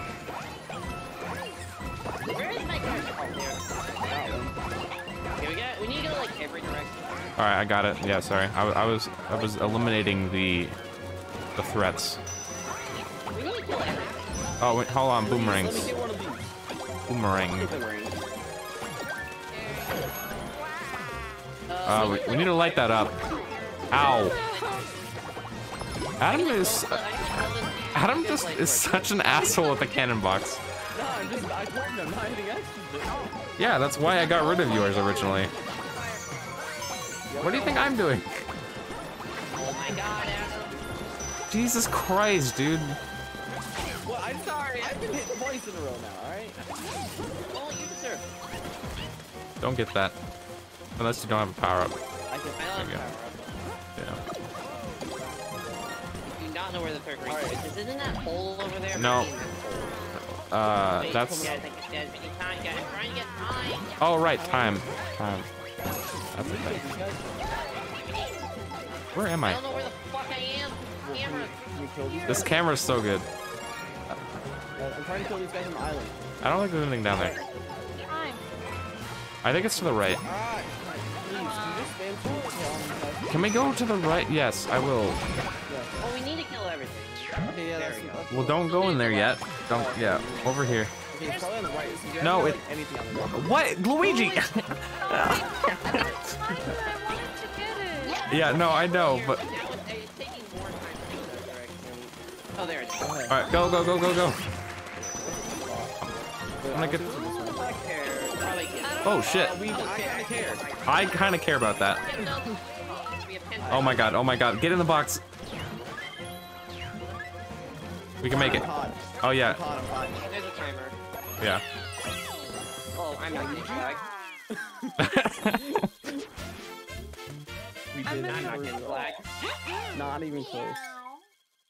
Where is my character? Oh, there. Okay, we got. We need to go like every direction. All right, I got it. Yeah, sorry. I, I was I was eliminating the the threats. We need to kill everything. Oh wait, hold on, Let me boomerangs. get one of these. Boomerang. Uh, Uh, we, we need to light that up. Ow. Adam is Adam just is such an asshole with the cannon box. No, I'm just, I told you I'm not hitting X. Yeah, that's why I got rid of yours originally. What do you think I'm doing? Oh my god, Adam. Jesus Christ, dude. Well, I'm sorry. I've been hit twice in a row now, alright? Well, you deserve it. Don't get that. Unless you don't have a power up. I can. I There love you power up. Yeah. do not know where the third grade is. Is isn't that hole over there? No. I've seen that hole. Uh, Wait, that's. Guys, I think it's dead. Time, guys. I'm trying to get time. Oh, right, time. Time. That's the thing. Where am I I? don't know where the fuck I am. Camera. Can we kill these This guys? camera's so good. Uh, I'm trying to kill these guys on the island. I don't think there's anything down there. time. I think it's to the right. Can you just spam forward while I'm Can we go to the right? Yes, I will. Well, we need to kill everything. Okay, yeah, There that's, go. that's Well, don't go in there yet. Don't. Yeah, over here. Okay, it's probably on the right. So No, it- like, anything on the right. What, Luigi? Time, I wanted to get it. yeah, no, I know, but. Now it's, it's taking more time to go that direction. Oh, there it is. Go ahead. All right, go, go, go, go, go. Wait, gonna get- do this one. Fuck care. Probably get Oh shit. I kinda care. I kind of care about that. We have 10 Oh my god. Oh my god. Get in the box. We can make it. Pod. Oh yeah. Pod, I'm pod. There's a timer. Yeah. Oh, <laughs> I'm not getting flag. We did not it. getting flag. Not even close.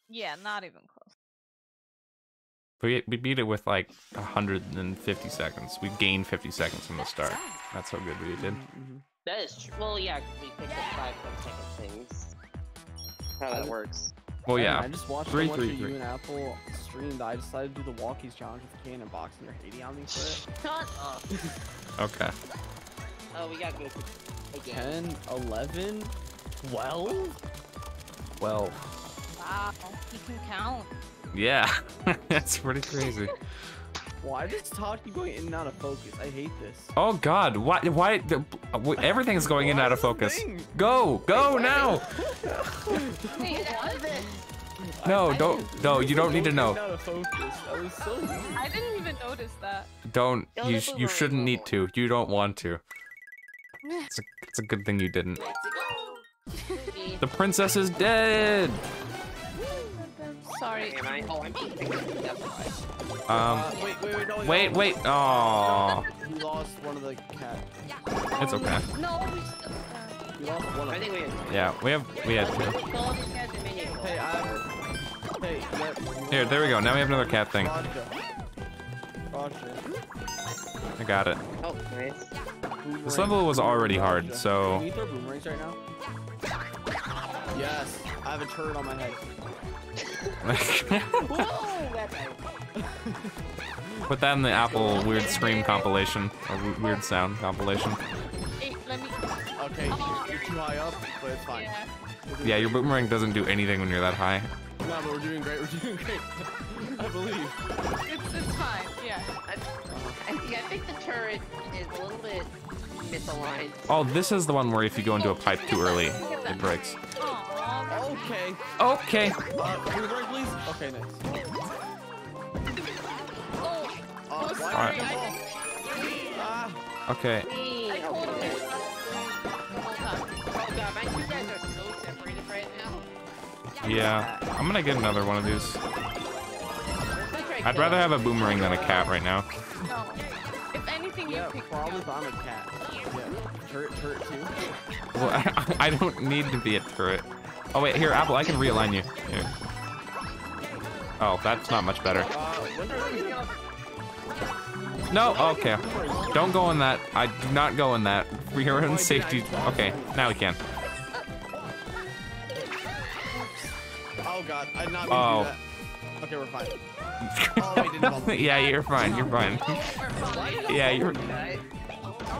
Yeah, not even close. We, we beat it with like 150 seconds. We gained 50 seconds from the start. That's how good we did. That is true. Well, yeah, because we picked up five 10 second things. How that works. Well, Hey, yeah. man, I just watched Three, so much three, of three. you and Apple stream that I decided to do the walkies challenge with the cannon box, and you're hating on me for it. <laughs> Shut up. <laughs> Okay. Oh, we gotta go again. 10, 11, 12? Well, Wow. He can count. Yeah, <laughs> that's pretty crazy. Why does Toad keep going in and out of focus? I hate this. Oh God, why? Why? The, w- <laughs> everything's going in and out of focus. this thing? Go, go now! Wait. <laughs> No, I don't. didn't- No, you don't need to know. in and out of focus. So. I didn't even notice that. Don't. Don't You you shouldn't need to. You don't want to. It's a, it's a good thing you didn't. The princess is dead. Sorry. Am I? Oh, I'm being. That's why. Um. Uh, wait, wait, wait, no, Wait, wait. Oh, We lost one of the cats. it's okay. No, we still. Uh, lost one of I them. think we had. Yeah, we have we had two. Kill all these guys and minion kill. Hey, I. Hey, yeah. Here, there we go. Now we have another cat thing. Vodka. Vodka. I got it. Oh, nice. This level was already hard, so Can you throw boomerangs right now? Yes. I have a turret on my head. Whoa, that's nice. put that in the Apple weird scream compilation or weird sound compilation. hey. Okay, you're too high up, but it's fine. Yeah. We're doing Yeah, your boomerang doesn't do anything when you're that high. No, but we're doing great. We're doing great. <laughs> I believe. It's it's fine. Yeah. I, I, think, I think the turret is a little bit misaligned. Oh, this is the one where if you go into a pipe too early, it breaks. Aww. Okay. Okay. Uh, boomerang, please. Okay, nice. Oh, Uh, oh why- sorry. I didn't. Ah. Okay. Hey, I totally. okay. Hold on. Oh god, my two guys are so separated right now. Yeah. I'm gonna get another one of these. I'd rather have a boomerang than a cat right now. No. If anything, you Yeah, pick probably me up. I'm a cat. Yeah. Turret, turret too. Well, I, <laughs> I don't need to be a turret. Oh wait, here, Apple, I can realign you. Here. Oh, that's not much better. When are we- No, okay. Don't go in that. I do not go in that. For your own safety. Okay, now we can. Oh god, I'm not Oh. gonna do that. Okay, we're fine. <laughs> Oh, wait, didn't bubble. yeah, you're fine. You're fine. Yeah, you're. Guys,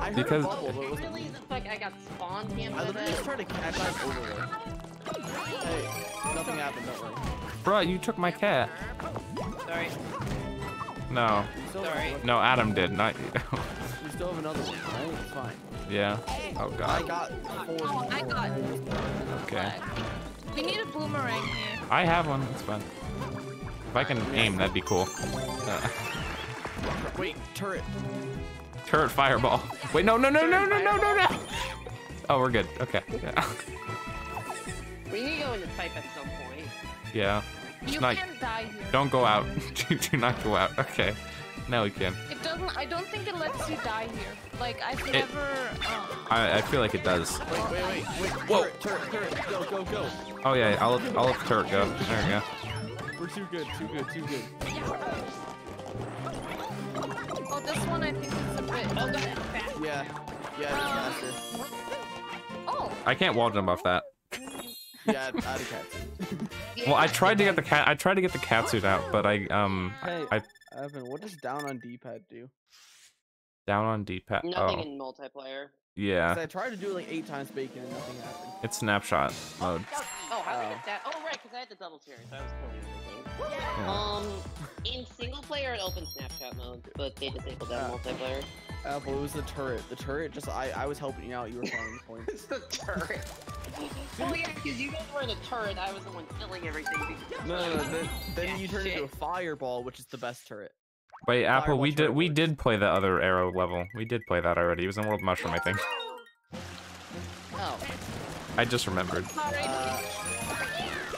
I heard Because- a bubble, but it wasn't really, is it like I got spawn camped I by literally just tried to catch that over there. Hey, nothing happened, don't worry. Bro, you took my cat. Sorry. No. Sorry. No, Adam did. Not you. <laughs> we still have another one, right? It's fine. yeah. Oh I god. got four. Oh, I got. Okay. We need a boomerang here. I have one. It's fine. If I can aim, that'd be cool. Uh, <laughs> Wait, turret. turret fireball. Wait, no, no, no, no, no, no, no, no. Oh, we're good. Okay. Yeah. <laughs> We need to go in the pipe at some point. yeah. You not- can't die here. Don't go out. <laughs> do, do not go out. Okay. Now we can. It doesn't. I don't think it lets you die here. Like I've never. Um, I, I feel like it does. Wait, wait, wait, wait. Whoa. Turret, turret, turret. Go, go, go. Oh yeah, I'll I'll let the turret go. There we go. We're too good, too good, too good. oh, this one I think is a bit. Oh god, that's fast. Yeah, yeah, it's faster. Oh, I can't wall jump off that. Yeah, I had a cat too. <laughs> Well, I tried to get the cat. I tried to get the cat suit out, but I um Hey, I- Evan, what does down on D-pad do? down on D-pad. Nothing Oh, in multiplayer. Yeah. I tried to do it like eight times bacon and nothing happened. It's snapshot mode. Oh, how did I Oh. get that? Oh, right, because I had the double tier, so I was killing everything. Yeah. Um, in single player, it opens snapshot mode, but they disabled that in Ah. Multiplayer. Apple, it was the turret. The turret just, I, I was helping you out. You were farming <laughs> points. It's the turret. <laughs> oh yeah, because you guys were in a turret, I was the one killing everything. No, no, no. Then, <laughs> then you turned into a fireball, which is the best turret. Wait, Apple, we did we Road. did play the other arrow level. We did play that already. It was in World Mushroom, I think. Oh, I just remembered. sorry. Uh,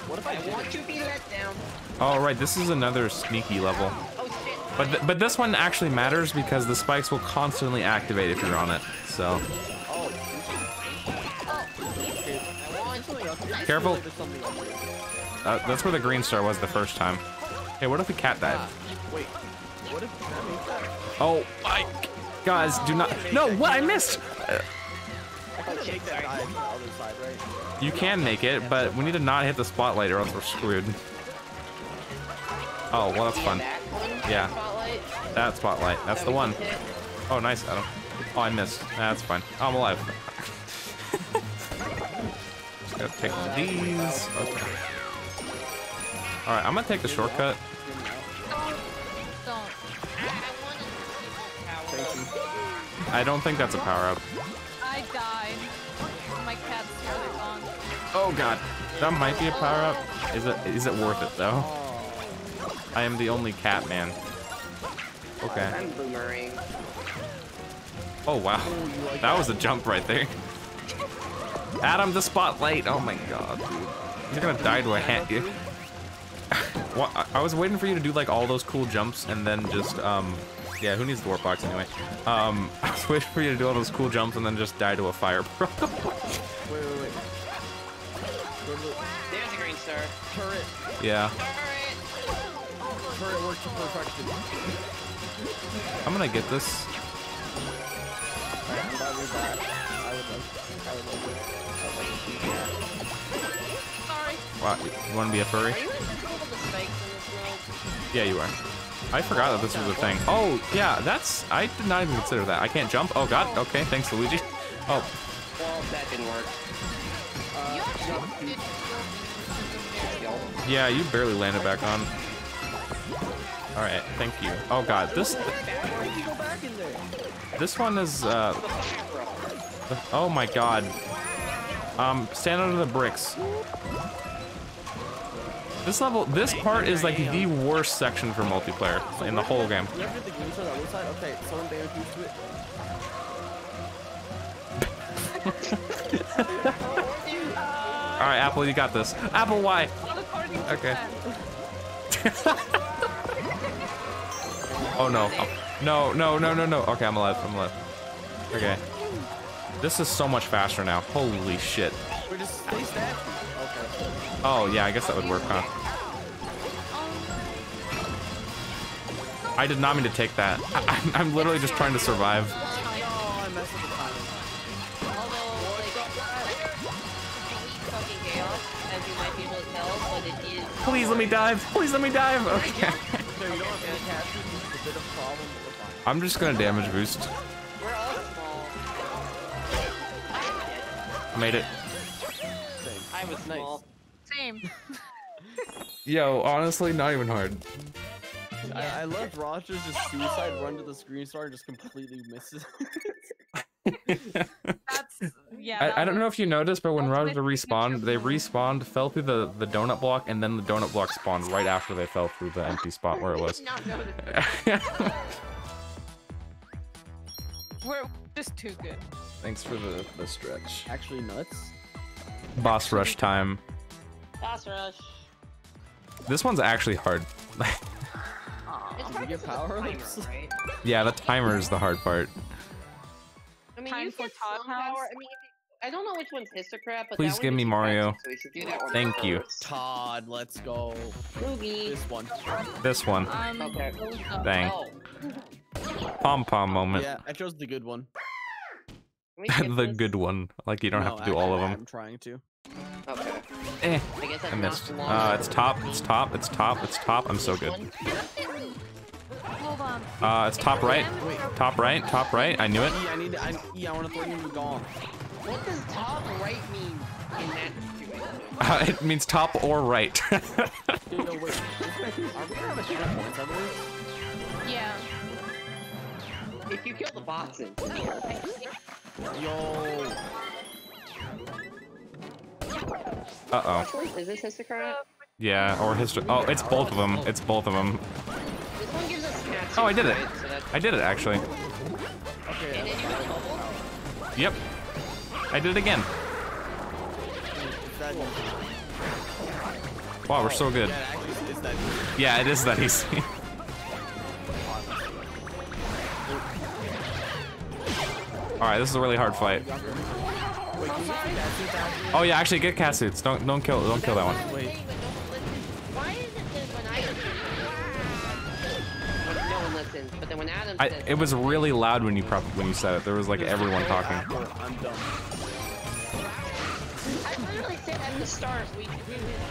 what if I I want to be let down. Oh right, this is another sneaky level. But th but this one actually matters because the spikes will constantly activate if you're on it. So Careful. uh, that's where the green star was the first time. Hey, what if the cat died? Oh my, guys, do not. No, what I missed. You can make it, but we need to not hit the spotlight or else we're screwed. Oh, well, that's fun. That Yeah. Spotlight. That spotlight. That's the one. hit. Oh, nice, Adam. Oh, I missed. That's fine. I'm alive. Just gotta take one of these. Okay. All right, I'm gonna take the shortcut. I, I wanted to see Thank you. I don't think that's a power up. I died. My cat's really gone. Oh god, that might be a power up. Is it? Is it worth it though? I am the only cat man. Okay. I'm boomerang. Oh wow, that was a jump right there. Adam, the spotlight. Oh my god, dude. You're gonna die to a hand. You. <laughs> What? I- I was waiting for you to do like all those cool jumps and then just um. Yeah, who needs the warp box anyway? Um, <laughs> I was waiting for you to do all those cool jumps and then just die to a fire. <laughs> Wait, wait, wait. Go to the There's a green star. turret. yeah, Alright. Turret worked to perfection. I'm gonna get this. Alright, I'm glad we're back. I would like, I would like, to- I would like to see that. Sorry. Wow, you want to be a furry? Are you invisible to the spikes in this world? Yeah, you are. I forgot that this was a thing. Oh, yeah, that's. I did not even consider that. I can't jump. Oh god. Okay, thanks, Luigi. Oh, Well, that didn't work. Uh, you actually did kill me. yeah, you barely landed back on. All right, thank you. Oh god, this Why did you go back in there? this one is. uh Oh my god. Um, stand under the bricks. This level, this part is like the worst section for multiplayer in the whole game. You ever did the green star on the other side? Okay, someone damage used to it. All right, Apple, you got this. Apple, why? Not according to Okay. <laughs> Oh no. No, no, no, no, no. Okay, I'm alive. I'm alive. Okay. This is so much faster now. Holy shit. We're just stay stacked. Okay. Oh, yeah, I guess that would work, huh? I did not mean to take that. I, <laughs> I'm, I'm literally just trying to survive. I messed up the timing. Although, like, complete fucking chaos, as you might be able to tell, but it is. Please let me dive. Please let me dive. Okay. <laughs> No, you don't have any captures. It's a bit of problem, but we're fine. I'm just gonna damage boost. We're all small. I made it. Same. I was Nice. Same. <laughs> Yo, honestly, not even hard. I, I loved Rojda's just suicide run to the screen star and just completely misses. <laughs> That's yeah. I, I don't know if you noticed, but when That's Rojda respawned, they respawned, fell through the, the donut block, and then the donut block spawned right after they fell through the empty spot where it <laughs> was. Did not notice. <laughs> We're just too good. Thanks for the, the stretch. Actually nuts. Boss rush time. Boss rush. This one's actually hard. It's you hard get power-ups? timer, right? yeah, the timer is the hard part. I mean, Time you for get Toad House? power. I mean, if you- I don't know which one's Hisstocrat, but Please give me Mario. So we should do that one Thank you. Toad, let's go. Ruby. This one. This one. Um, Okay. Rosa. Dang. Oh. Pom pom moment. Yeah, I chose the good one. Can we skip <laughs> the this? good one. Like you don't No, have to do I- all of them. I'm trying to. Okay. Eh, I guess that's I missed. not Uh, it's top. It's top. It's top. It's top. I'm so good. Hold. Uh, it's top right. Top right. Top right. I knew it. E, I need. I, e, I want to throw you in the gong. What does top right mean in that situation? Uh, it means top or right. Dude, no, wait. Are we gonna have a shit points, I believe? Yeah. If you kill the boxes. Yo. Uh oh. Is this Hisstocrat? Yeah. Or history. Oh, it's both of them. It's both of them. This one gives us Oh, I did it. right? So. I did it actually. And then you go double? Yep. I did it again. Wow, we're so good. Yeah, it is that easy. <laughs> Alright, this is a really hard fight. Oh yeah, actually get cat suits. Don't don't kill don't kill that one. I it was really loud when you when you said it. There was like everyone talking. Literally said at the start we should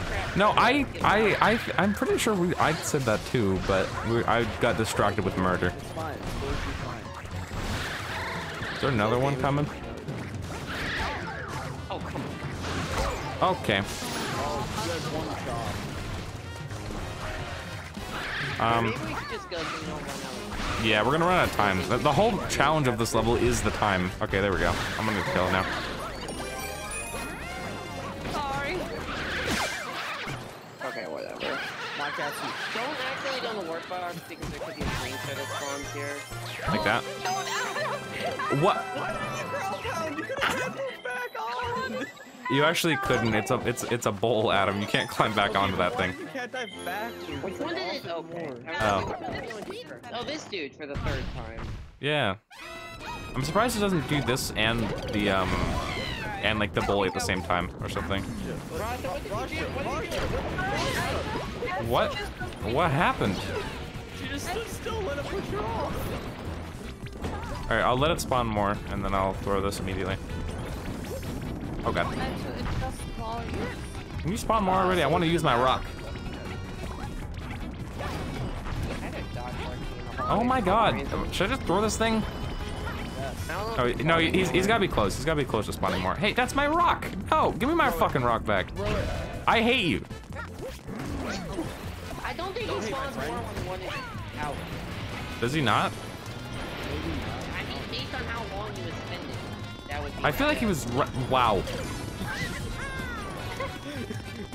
crap. No, I I I I'm pretty sure we I said that too, but we, I got distracted with murder. It's fine. It's totally fine. Is there another one coming? Oh come on. Okay. You had one shot. Um, Maybe we should just go so we don't run out. yeah, we're gonna run out of time. The, the whole challenge of this level is the time. Okay, there we go. I'm gonna kill it now. My cat's Don't accidentally go on the warp box because there could be a green set that spawns here. Like that. <laughs> What? You actually couldn't. It's a it's it's a bowl, Adam. You can't climb back onto that thing. You can't dive back. Which one did it? Okay. Oh. Oh, this dude for the third time. Yeah. I'm surprised it doesn't do this and the um and like the bully at the same time or something. Rasta, what? What happened? She just still, let it push her off. All right, I'll let it spawn more and then I'll throw this immediately. Oh god. Can you spawn more already? I want to use my rock. Oh my god. Should I just throw this thing? Oh, no, he's, he's gotta be close. He's gotta be close to spawning more. Hey, that's my rock! No, give me my fucking rock back. I hate you. I don't think Don't he spawns more friend. when one is out. Does he not? I mean, based on how long he was spending, that would be I feel like he was. Wow. <laughs>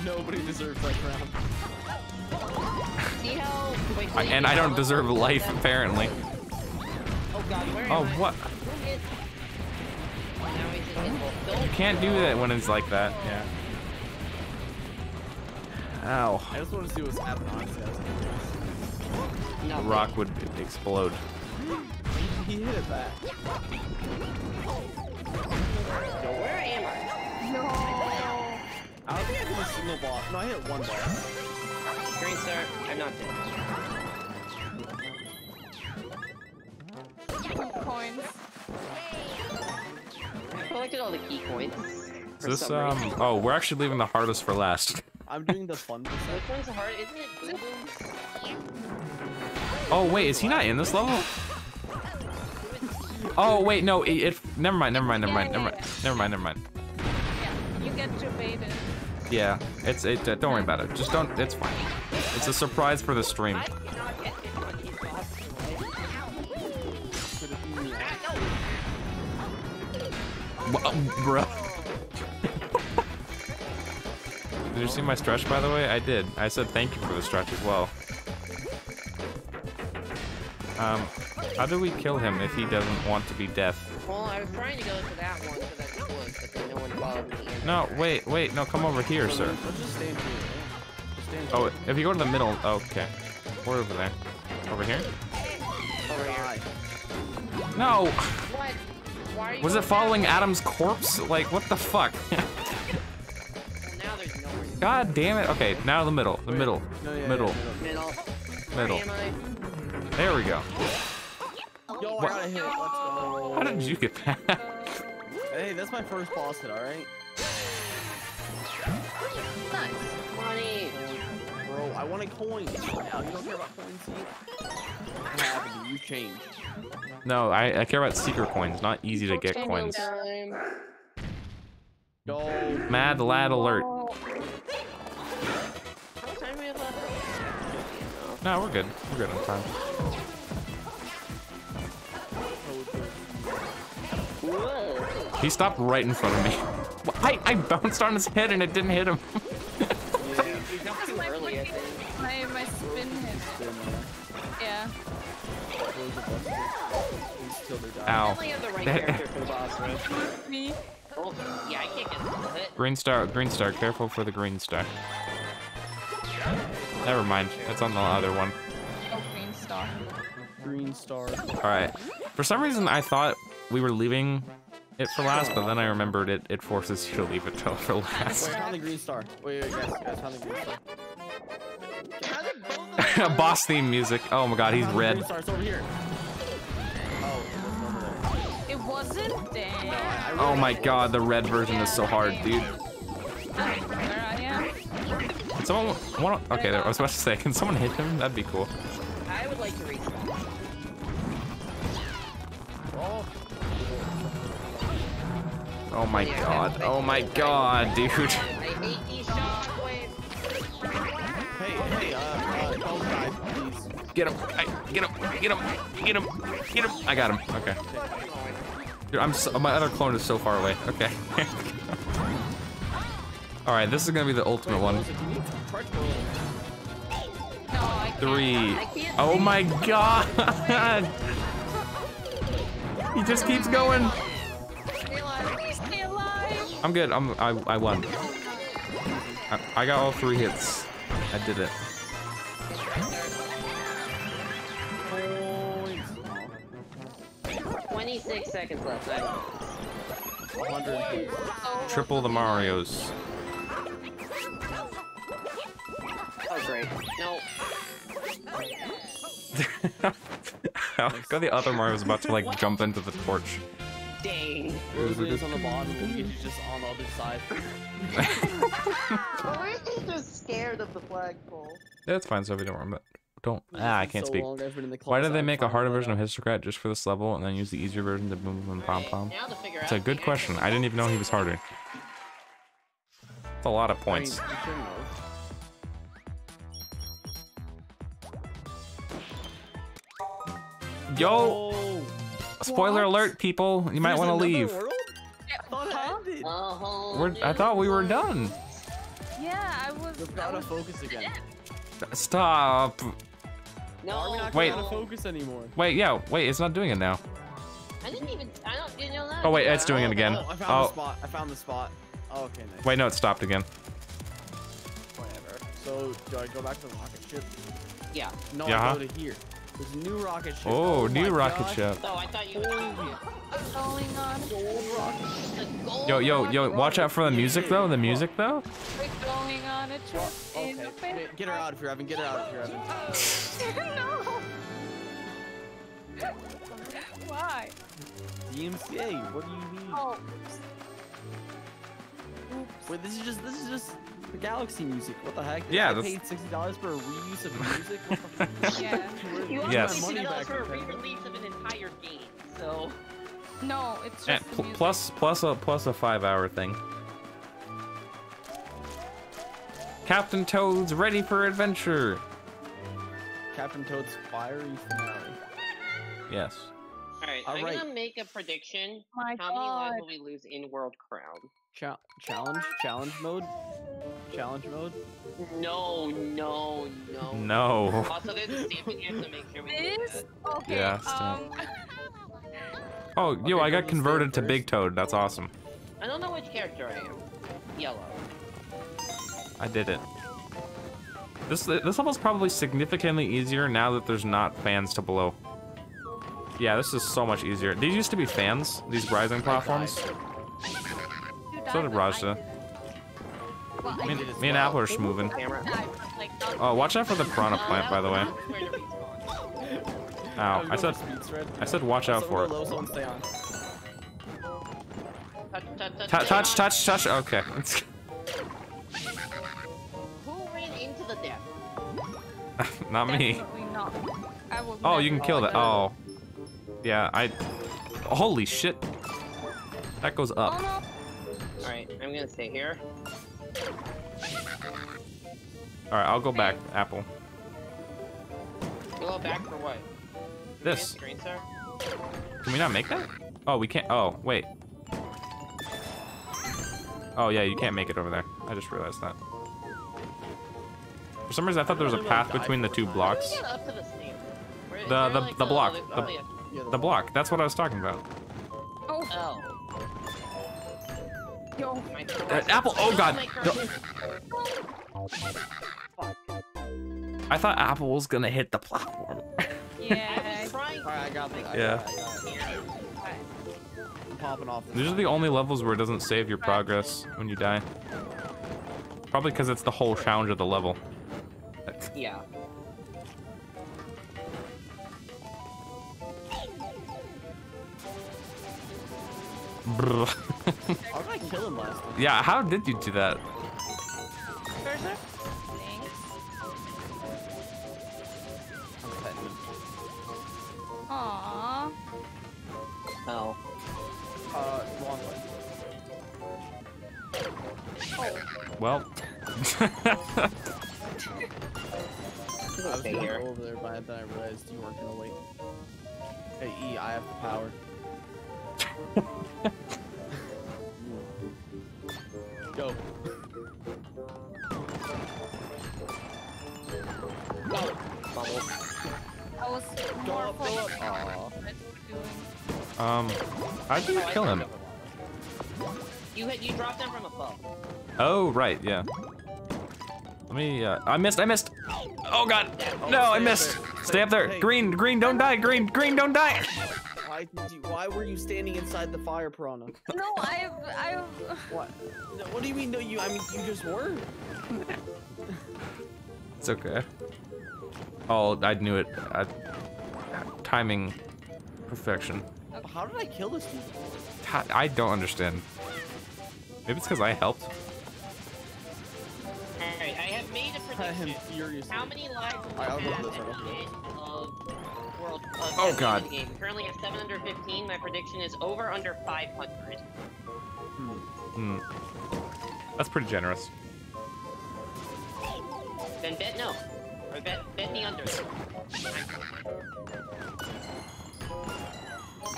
Nobody deserves that crown. See how? Wait, wait, and I don't how- deserve life, apparently. Oh god, where Oh, am what? Who? Oh, now he's invisible. Don't You can't do that when it's like that. Yeah. Ow. I just want to see what's happening honestly. I was The rock would explode. <laughs> He hit it back. So where am I? No. I don't think I hit a single ball. No, I hit one ball. Green star. I'm not dead. Two coins. I collected all the key coins. Is this um? reason. Oh, we're actually leaving the hardest for last. <laughs> I'm doing the fun <laughs> percent. Which one's hard? Isn't it Boom Boom? Oh wait, is he not in this level? Oh wait, no. It. it never mind. Never mind. Never mind. Never mind. Never mind. Never mind. Yeah, you get debated. Yeah, it's it. Uh, don't worry about it. Just don't. It's fine. It's a surprise for the stream. I cannot Did you see my stretch, by the way? I did. I said thank you for the stretch as well. Um, how do we kill him if he doesn't want to be deaf? Well, I was trying to go to that one so that it was, but then no one followed me. No, wait, wait, no, come over here, sir. Let's just stand here. Just stand Oh, if you go to the middle, okay. We're over there. Over here? Over here. No! What? Why are you Was it following? Adam's corpse? Like, what the fuck? <laughs> God damn it. Okay, now the middle, the middle, No, yeah, middle, yeah, Middle. middle. Where am There we go. yeah. Yo, I got a hit. Let's go. How did you get that? Hey, that's my first boss hit, alright? Nice. Money. Bro, I want a coin. Now, you don't care about coins, see? What happened? You changed. No, I, I care about secret coins, not easy to get coins. Time. Mad lad alert. How much time do we have left? No, we're good. We're good on time. Whoa. He stopped right in front of me. <laughs> I, I bounced on his head and it didn't hit him. <laughs> We My, early, I think. my, my spin hit. Yeah. Ow. Definitely have the <laughs> right That- character for the boss rush. Me. Oh, yeah, I can't get the hit. Green star, green star, careful for the green star. Never mind, it's on the other one. Oh, green star. Green star. Alright. For some reason, I thought we were leaving it for last, but then I remembered it, it forces you to leave it till for last. Wait, found the green star. Wait, wait, guys, guys, found the green star. How did both of them- Boss theme music. Oh my god, he's Found the red. Oh my god, the red version is so hard, dude. Where I. Can someone, one, okay, there, I was about to say, can someone hit him? That'd be cool. I would like to reach that. Oh, Oh my god, oh my god, dude. I hate these shockwaves. hey, hey, uh, uh, don't die, please. Get him. I, get him. Get him. Get him. Get him. I got him. Okay. Dude, I'm so, my other clone is so far away. Okay. <laughs> All right, this is gonna be the ultimate one. Three. Oh my god! <laughs> he just keeps going. I'm good. I'm. I. I won. I, I got all three hits. I did it. 26 seconds left. I, 100 points. Triple the Mario's. oh, great. No. <laughs> Go the other Mario's about to like jump into the torch. Dang. Rosalie is on the bottom, Luigi's just on the other side. <laughs> We're just scared of the flagpole. Yeah, it's fine, Sophie. Don't worry about. Don't. Ah, I can't so speak. long I've been in the Why did they make a harder version of know. Hisstocrat just for this level and then use the easier version to boom boom pom pom? Now to figure It's a good question. I didn't even know he was harder. It's a lot of points. you shouldn't have. Yo, spoiler What? alert, people! You might want to leave. world? I thought it Huh? ended. A whole We're, I thought we were done. Yeah, I was. We're I out of focus again. Stop. No. Why are we not Wait. out of focus anymore? Wait, yeah, wait, it's not doing it now. I didn't even. I don't. You know that. Oh, wait, it's doing it oh, again. Oh, I found Oh. the spot. I found the spot. Oh, okay, nice. Wait, no, it stopped again. Whatever. So, do I go back to the rocket ship? Yeah. No, Yeah. I go to here. There's new rocket ship. Oh, oh new rocket gosh. ship. Oh, I thought you. going on. Gold rocket. Gold Yo, yo, yo, watch out for the music though. The music though. We're going on a trip in Okay, the get- get her out of here, Evan. Get her out of here, Evan. <laughs> no. Why? DMCA. What do you mean? Oh. Wait, this is just this is just the Galaxy music. What the heck? Yeah, I that's- paid sixty dollars for a reuse of music. What the <laughs> f- Yeah. You where's Yes. my also money paid back for a re-release of an entire game. So. No, it's just eh, the music. plus, plus a plus a five-hour thing. Captain Toad's ready for adventure. Captain Toad's fiery finale. Yes. Alright, All I'm right. gonna make a prediction. My How many lives will we lose in World Crown? Cha- challenge, challenge mode, challenge mode. No, no, no. No. Also, there's a stamping here to make sure we do This? that. Okay. Yeah, um. <laughs> Oh, yo, Okay, I got converted to Big. Toad. That's awesome. I don't know which character I am. Yellow. I did it. This this level's probably significantly easier now that there's not fans to blow. Yeah, this is so much easier. These used to be fans, these <laughs> rising platforms. So did Rojda. Me, and- me and Apple are but, Oh, watch out for the piranha plant, by the way. Ow, I said. I said watch out for it. Touch, touch, touch, Touch. Okay. Who ran into the not me. Oh, you can kill that. Oh. Yeah, I. Holy shit. That goes up. No. Alright, I'm gonna stay here. Alright, I'll go back, Apple. You go back for what? This. Screen star? Can we not make that? Oh, we can't. Oh, wait. Oh, yeah, you can't make it over there. I just realized that. For some reason, I thought there was a path between the for two it. blocks. Get up to the stamp. Where- The- the- like, the block. The- yeah. Yeah, The block. That's what I was talking about. Oh, Oh. Yo. My Uh, Apple. Oh, God. No. I thought Apple was gonna hit the platform. Yeah. was Alright, I got it. I Yeah. Got it, I got it. I'm popping off. These are the only levels where it doesn't save your progress when you die. Probably because it's the whole challenge of the level. Yeah. <laughs> Brr. How did I kill him last time? yeah, how did you do that? Cursor? Thanks. I'm petting him. Aww. Oh. Uh, wrong way. Well. <laughs> I was gonna go over there, but then I realized you weren't gonna wait. Hey E, I have the power. You Oh, kill him? You hit. You dropped them from above. Oh, right, yeah. Let me, uh, I missed, I missed. Oh god, no, I missed. Stay up there. Green, green, don't die. Green, green, don't die. Why did you, Why were you standing inside the fire piranha? No, I've, I've. What? No, what do you mean? No, you. I mean, you just were. <laughs> It's okay. Oh, I knew it. I, timing perfection. How did I kill this dude? Ha- I don't understand. Maybe it's because I helped. Alright, I have made a <laughs> I am prediction. furious. How many lives do Alright, I'll we have at I'll the end of World of Oh, at the end God. the game? Currently at 715. My prediction is over under 500. Hmm. That's pretty generous. Then bet no. Or bet bet the under. <laughs>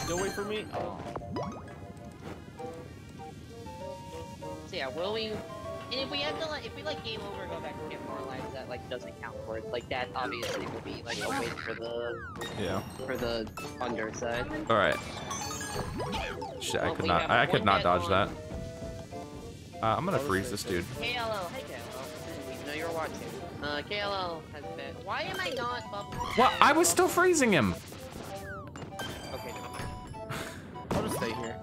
Don't wait for me. Oh. So yeah, will we? And if we have to, like, if we like game over, and go back and get more lives, that like doesn't count for it. Like that obviously will be like a win for the Yeah. for the under side. All right. Shit, I could we not. have I could not dodge on- that. Uh, I'm gonna freeze this dude. KLL, hey KLL, even though you're watching. Uh, KLL has been. Why am I not bumping? What? I was still freezing him. Stay here.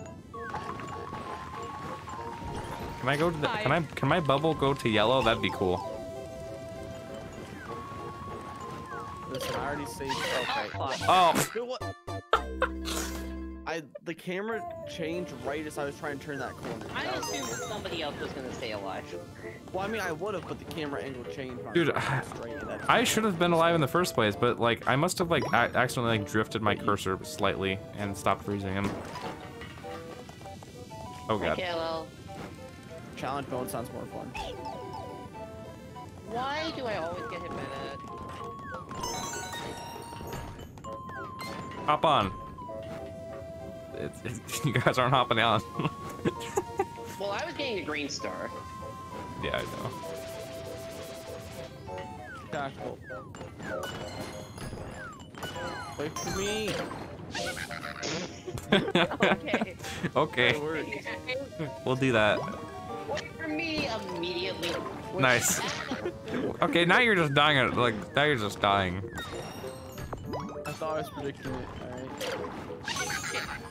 Can I go to the? Can I? Can my bubble go to yellow? That'd be cool. Listen, I already saved. Okay. Oh, fuck. What? <laughs> I the camera changed right as I was trying to turn that corner. I That was- assumed somebody else was gonna stay alive. Well, I mean, I would have, but the camera angle changed. when I Dude, I- straight, I should have been alive in the first place, but like I must have like accidentally like drifted my cursor slightly and stopped freezing him. Oh Hi, god. KLL. Challenge mode sounds more fun. Why do I always get hit by that? Hop on. It's, it's, <laughs> you guys aren't hopping on. <laughs> Well, I was getting a green star. yeah, I know. Tactical. Wait for me. <laughs> Okay. okay, <laughs> we'll do that. For me immediately. Nice. Okay, now you're just dying. at- Like now you're just dying. I thought I was predicting it. Alright.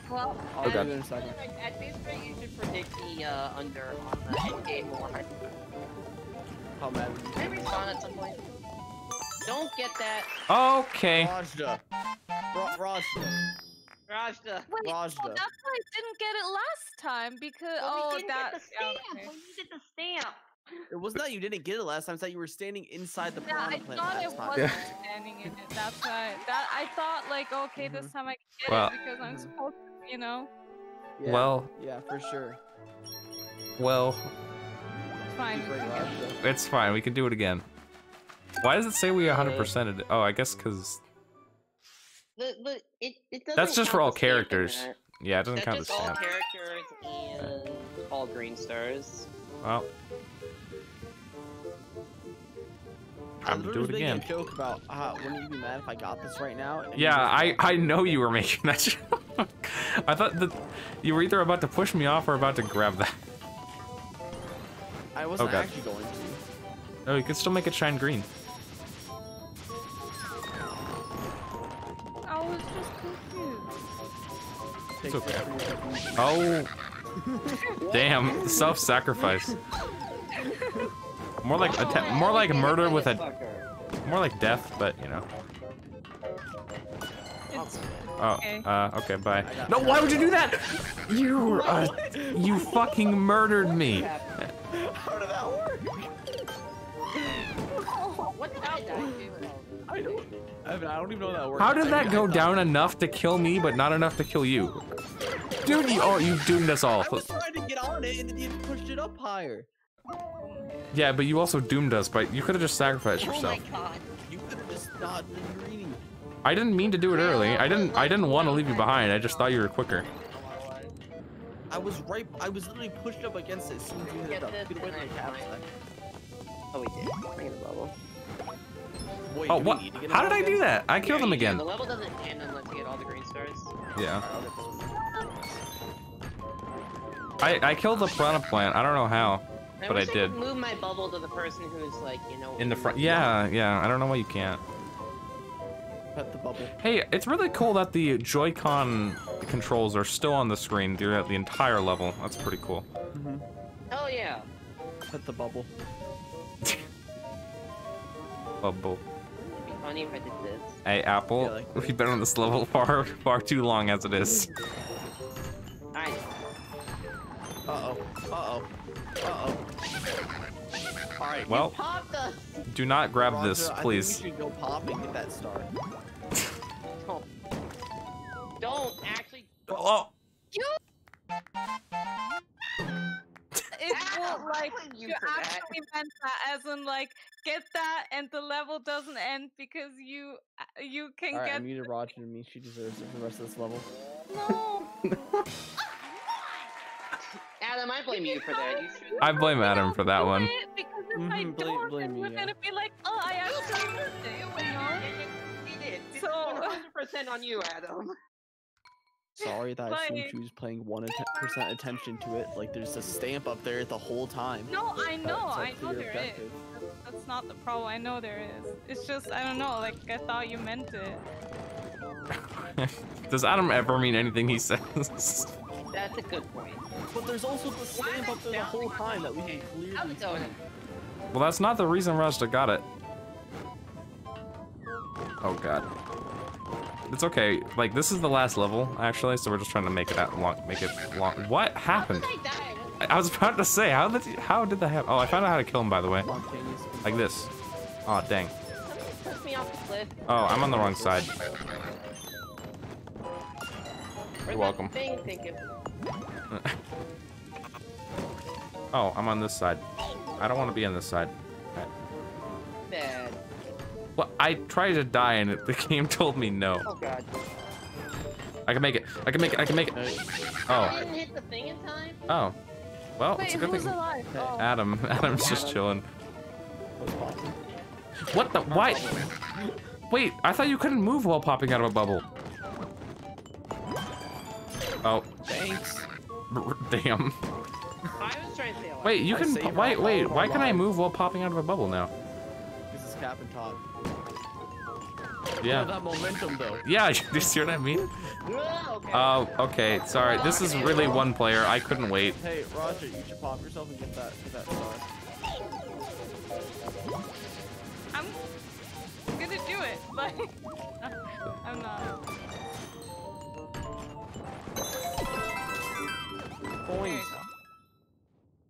Well, I'll Okay. it in a second. At this rate, you should predict the uh, under on the end game more. How mad would you Can I respawn at some point? Don't get that, Okay. Rojda. Ra- Rojda. Rojda. wait, so Rojda. that's why I didn't get it last time because Well, oh we didn't that get the stamp. okay. We needed the stamp. It wasn't that you didn't get it last time, it's that you were standing inside the Yeah, I piranha plant thought last it time. wasn't <laughs> standing in it. That's why. That I thought like, okay, this time I can get Well- it because I'm Mhm. supposed to, you know. Yeah, Well, Yeah, for sure. well, It's fine. It's fine. We can do it again. Why does it say we 100%ed it? Oh, I guess because The, the, it, it That's just for all the stamp in characters. that. yeah, it doesn't That's count as just all characters and all green stars. Well, time to Literally do was it making again. A joke about uh, wouldn't you be mad if I got this right now? and Yeah, I I know you were making that <laughs> joke. I thought that you were either about to push me off or about to grab that. I wasn't Oh, actually going to. No, you can still make it shine green. Take okay. this for your confusion. Oh, damn! Self-sacrifice. More like atta- more like murder with a more like death, but you know. Oh, Okay. uh, okay, bye. No, why would you do that? You were, uh, you fucking murdered me. How did that work? What did I die to? I don't. Evan, I don't even know how that works. How did I that mean, go down enough to kill me, but not enough to kill you? Dude, you, oh, you doomed us all. I was trying to get on it and then you pushed it up higher. Yeah, but you also doomed us, but you could have just sacrificed yourself. Oh my yourself. god. You could have just not the greedy. I didn't mean to do it early. I didn't. I didn't want to leave you behind. I just thought you were quicker. I was right. I was literally pushed up against it as soon as you hit Get it up. this Good way and to Oh, we did. Bring in the bubble. Wait, Oh, what? need to get How it did I again? do that? I Yeah, killed him again. The level doesn't end unless you get all the green stars. Yeah. I'll get this one. I I killed the piranha plant. I don't know how. I But I wish did. could move my bubble to the person who's like, you know, In the front. Yeah, yeah. I don't know why you can't. Pet the bubble. Hey, it's really cool that the Joy-Con controls are still on the screen throughout the entire level. That's pretty cool. Mm-hmm. Hell yeah. Pet the bubble. <laughs> Bubble. It'd be funny if I did this. Hey, Apple, like- we've been on this level <laughs> far, far too long as it is. Alright. Uh oh. Uh oh. Uh oh. Alright. Well, Popped do not grab Roger, this, I think please. we should go pop and get that star. Don't. <laughs> Don't actually. Oh, It Ow, will like you you for that. actually meant that as in like get that and the level doesn't end because you uh, you can Alright, I get muted Roger and me. She deserves it for the rest of this level. no. <laughs> Adam, I blame you for that. You should. I blame Adam for that one. Because if I Mhm, blame- don't, blame then me, we're gonna be like, oh, I actually <laughs> did it, you know? He did. It's So- 100% on you, Adam. Sorry <laughs> that I assumed Like- she was paying one percent attention to it. Like there's a stamp up there the whole time. No, I That- know, I a I know clear there is. objective. That's not the problem. I know there is. It's just I don't know. Like I thought you meant it. <laughs> Does Adam ever mean anything he says? That's a good point. But there's also the stamp up there the whole time that we can clearly How's it see. well, that's not the reason Rojda got it. Oh god. It's okay. Like this is the last level, actually, so we're just trying to make it out long. Make it long. What happened? I? Was about to say, how did how did that happen? Oh, I found out how to kill him, by the way. Like this. Oh, dang. Oh, I'm on the wrong side. You're welcome. <laughs> Oh, I'm on this side. I don't want to be on this side. Bad. Well, I tried to die and it, the <laughs> game told me no. Oh god. I can make it. I can make it. I can make it. Oh. I Oh. didn't hit the thing in time? Oh. Well, Wait, it's a good who's thing. alive? Oh. Adam. <laughs> Adam's just chilling. What the? Why? Wait, I thought you couldn't move while popping out of a bubble. Oh, Thanks. damn. I was trying to say a lot. Wait, you can. saved Wait, wait. Why can I move while popping out of a bubble now? This is Captain Toad. Yeah. that momentum though. Yeah, <laughs> you see what I mean? Whoa, okay. Oh, okay. Sorry. This is really one player. I couldn't wait. Hey, Roger, you should pop yourself and get that get that star. I'm gonna do it. <laughs> Like I'm not. Points.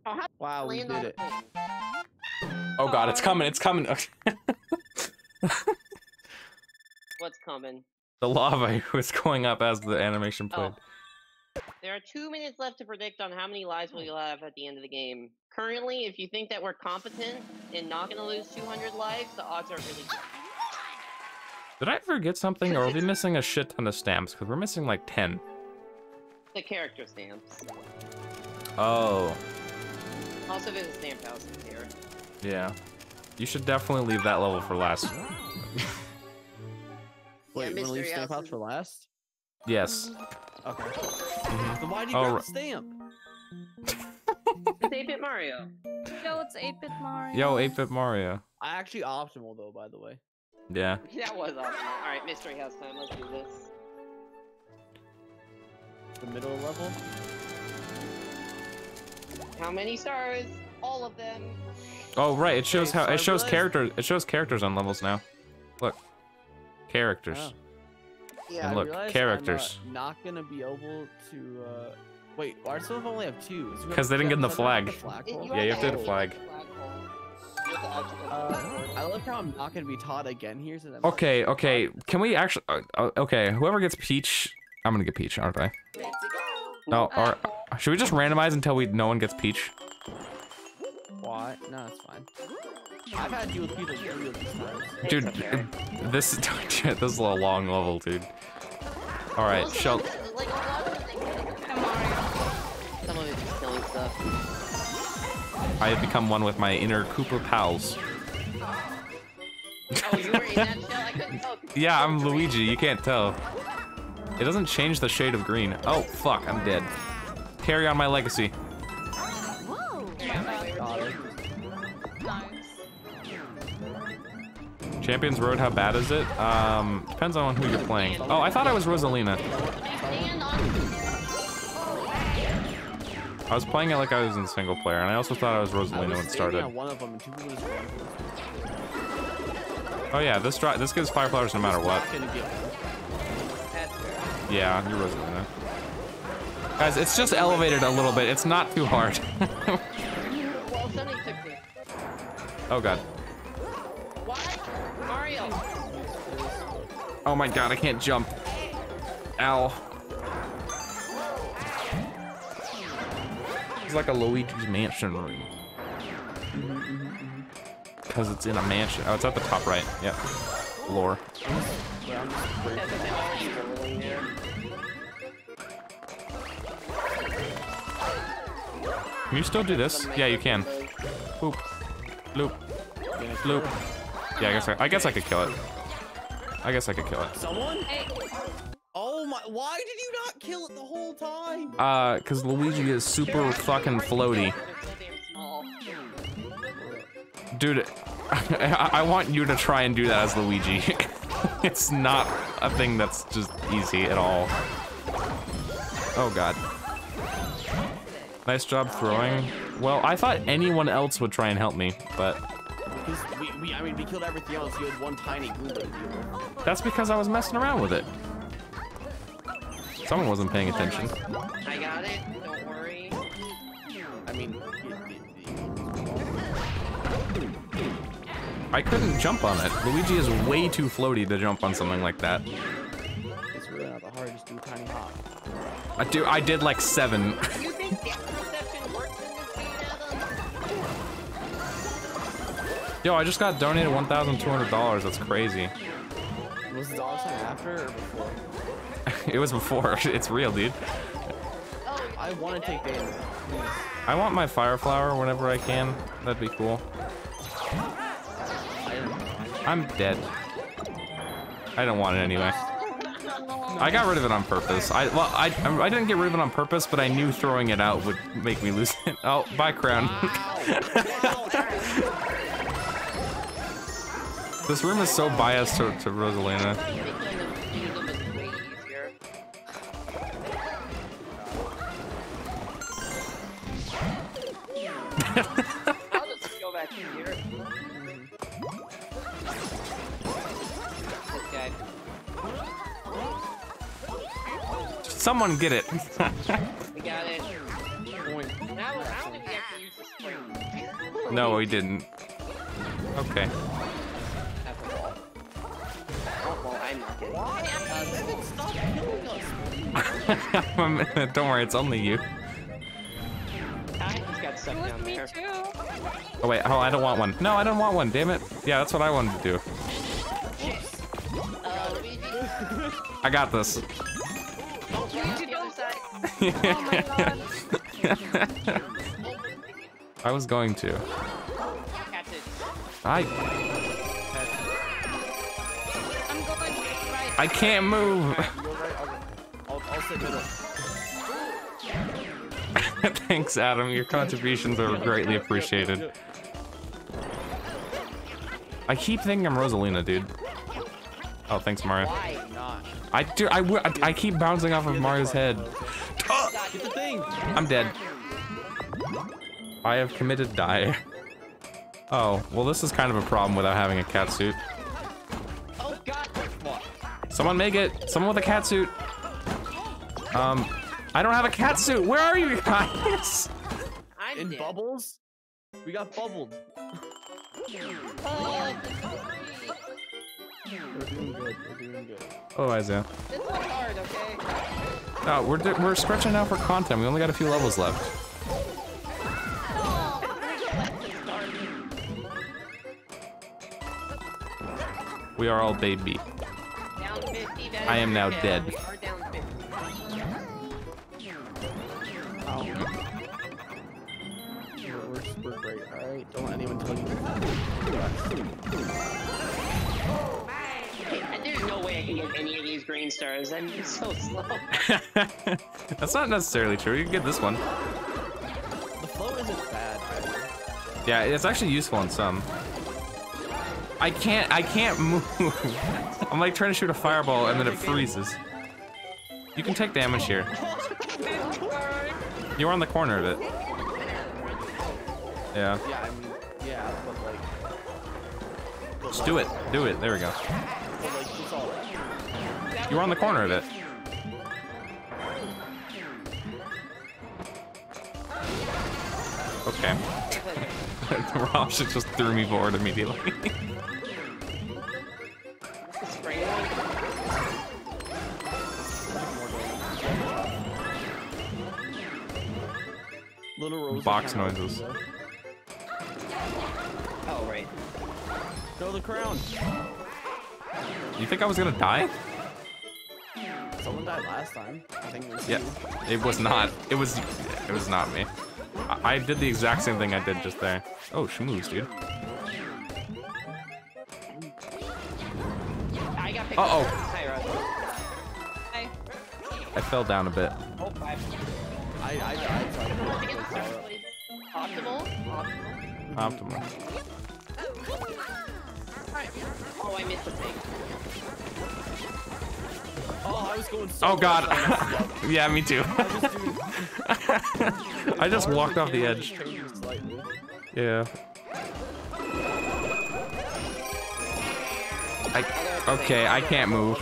Oh, Wow, we did it. Oh god, it's coming. It's coming. <laughs> What's coming? the lava <laughs> was going up as the animation oh. played. Oh. There are two minutes left to predict on how many lives we'll have at the end of the game. Currently, if you think that we're competent and not gonna lose 200 lives, the odds are really good. Did I forget something, or are we missing a shit ton of stamps? Because we're missing like 10. The character stamps. Oh, Also, there's a stamp house in here. yeah. You should definitely leave that level for last. <laughs> Wait, you wanna leave stamp house house for last? Yes. Okay. Mhm. Then why do you Oh, grab ri- the stamp? It's 8-bit Mario. Yo, it's 8-bit Mario. Yo, 8-bit Mario. I actually optimal though, by the way. Yeah. <laughs> That was awesome. Alright, mystery house time. Let's do this. The middle level. How many stars? All of them. Oh, right. It shows Okay, how so it shows characters. It shows characters on levels now. Look, characters. Oh. Yeah. And look, I characters. I'm uh, not gonna be able to. Uh... Wait, why do some only have two? Because it 'Cause they didn't get in the flag. Yeah, you have to hit a flag. hit. You have to hit the Uh. I love how I'm not gonna be taught again here. So that Okay, okay. Can we actually? Uh, uh, okay, whoever gets Peach, I'm gonna get Peach, aren't I? No, or should we just randomize until we no one gets Peach? Why? No, it's fine. I've had to deal with people three of these times. Dude, okay. <laughs> this <laughs> this is a long level, dude. All right, Most of Shel. them, like a lot of them, they- Come Mario. some of it's silly stuff. I have become one with my inner Koopa pals. Oh, you were in that <laughs> shell? I couldn't tell. 'cause you Yeah, I'm. Luigi. You can't tell. It doesn't change the shade of green. Oh fuck, I'm dead. Carry on my legacy. Oh Whoa. Champions Road, how bad is it? Um, depends on who you're playing. Oh, I thought I was Rosalina. I was playing it like I was in single player, and I also thought I was Rosalina when it started. on one of them and two people just ran towards me. Oh yeah, this dri this gives fire flowers no matter what. Not gonna get one. That's fair. Yeah, you're Rosalina. Guys, it's just elevated a little bit. It's not too hard. <laughs> Well, somebody took me. oh god. Oh my god, I can't jump. Ow. It's like a Luigi's Mansion room. Because it's in a mansion. Oh, it's at the top right. Yeah. Lore. Can you still do this? Yeah, you can. Boop. Loop. Loop. Yeah, I guess I, I guess I could kill it. I guess I could kill it. Someone? Hey, Oh my! Why did you not kill it the whole time? Uh, cause Luigi is super fucking floaty. They're so damn small. Dude, I, <laughs> I want you to try and do that as Luigi. <laughs> it's not a thing that's just easy at all. Oh god. Nice job throwing. Well, I thought anyone else would try and help me, but Because we, we, I mean, we killed everything else. You had one tiny Goomba to deal with. that's because I was messing around with it. Someone wasn't paying attention. I got it. Don't worry. I mean, it, it, I couldn't jump on it. Luigi is way too floaty to jump on something like that. it's really not that hard. Just do tiny hop. I do. I did like seven. Yo, I just got donated one thousand two hundred dollars. That's crazy. Was the dollar sign after or before? <laughs> it was before. <laughs> It's real, dude. I want to take damage. I want my fire flower whenever I can. That'd be cool. I'm dead. I don't want it anyway. I got rid of it on purpose. I well, I I didn't get rid of it on purpose, but I knew throwing it out would make me lose it. <laughs> Oh, bye, crown. This room is so biased to, to Rosalina. I think like the use them is way easier. I'll just go back here. Okay. Someone get it. We got it. Point. Now, I don't think we actually use the spring. no, we didn't. Okay. <laughs> Don't worry, it's only you. I just got it down me there. too. Oh wait, oh I don't want one. No, I don't want one. Damn it. Yeah, that's what I wanted to do. Uh, I got this. don't jump off the other side. Oh. I was going to. I I can't move. <laughs> Thanks, Adam. Your contributions are greatly appreciated. I keep thinking I'm Rosalina, dude. Oh, thanks, Mario. I do. I, I, I keep bouncing off of Mario's head. Get the thing. I'm dead. I have committed die. Oh, well, this is kind of a problem without having a cat suit. Oh god! What? Someone make it. Someone with a cat suit. Um, I don't have a cat suit. Where are you guys? I'm In dead. bubbles? We got bubbled. Oh, We're doing good. We're doing good. Oh, Isaiah. this was hard, okay? No, we're do- we're stretching out for content. We only got a few levels left. We are all baby. Down 50. that I am now dead. We are down 50. We're, we're, we're great, alright? Don't let anyone tell you. There's no way I can get any of these green stars. I'm so slow. <laughs> That's not necessarily true. You can get this one. The flow isn't bad either. Yeah, it's actually useful in some. I can't, I can't move. <laughs> I'm like trying to shoot a fireball and then it freezes. You can take damage here. You're on the corner of it. Yeah. Yeah, I. Just do it. Do it. There we go. You're on the corner of it. Okay. <laughs> Rob just threw me forward immediately. <laughs> Spring. Little Rose. Box noises. OP, Oh, right. though. Go the crown. you think I was gonna die? Someone died last time. I think it was Yeah. you. It was not. It was. It was not me. I, I did the exact same thing I did just there. Oh, schmooze, dude. I got picked Uh-oh. up. Hi, I, I fell down a bit. Oh, five. I, I died. I Once didn't again, really power up. Optimal? Optimal? Optimal. Oh, I missed the thing. Oh, I was going so Oh god. fast, I messed it up. yeah, me too. I was <laughs> doing- I just walked off the edge. just changes slightly. Yeah. I. Okay, I can't move.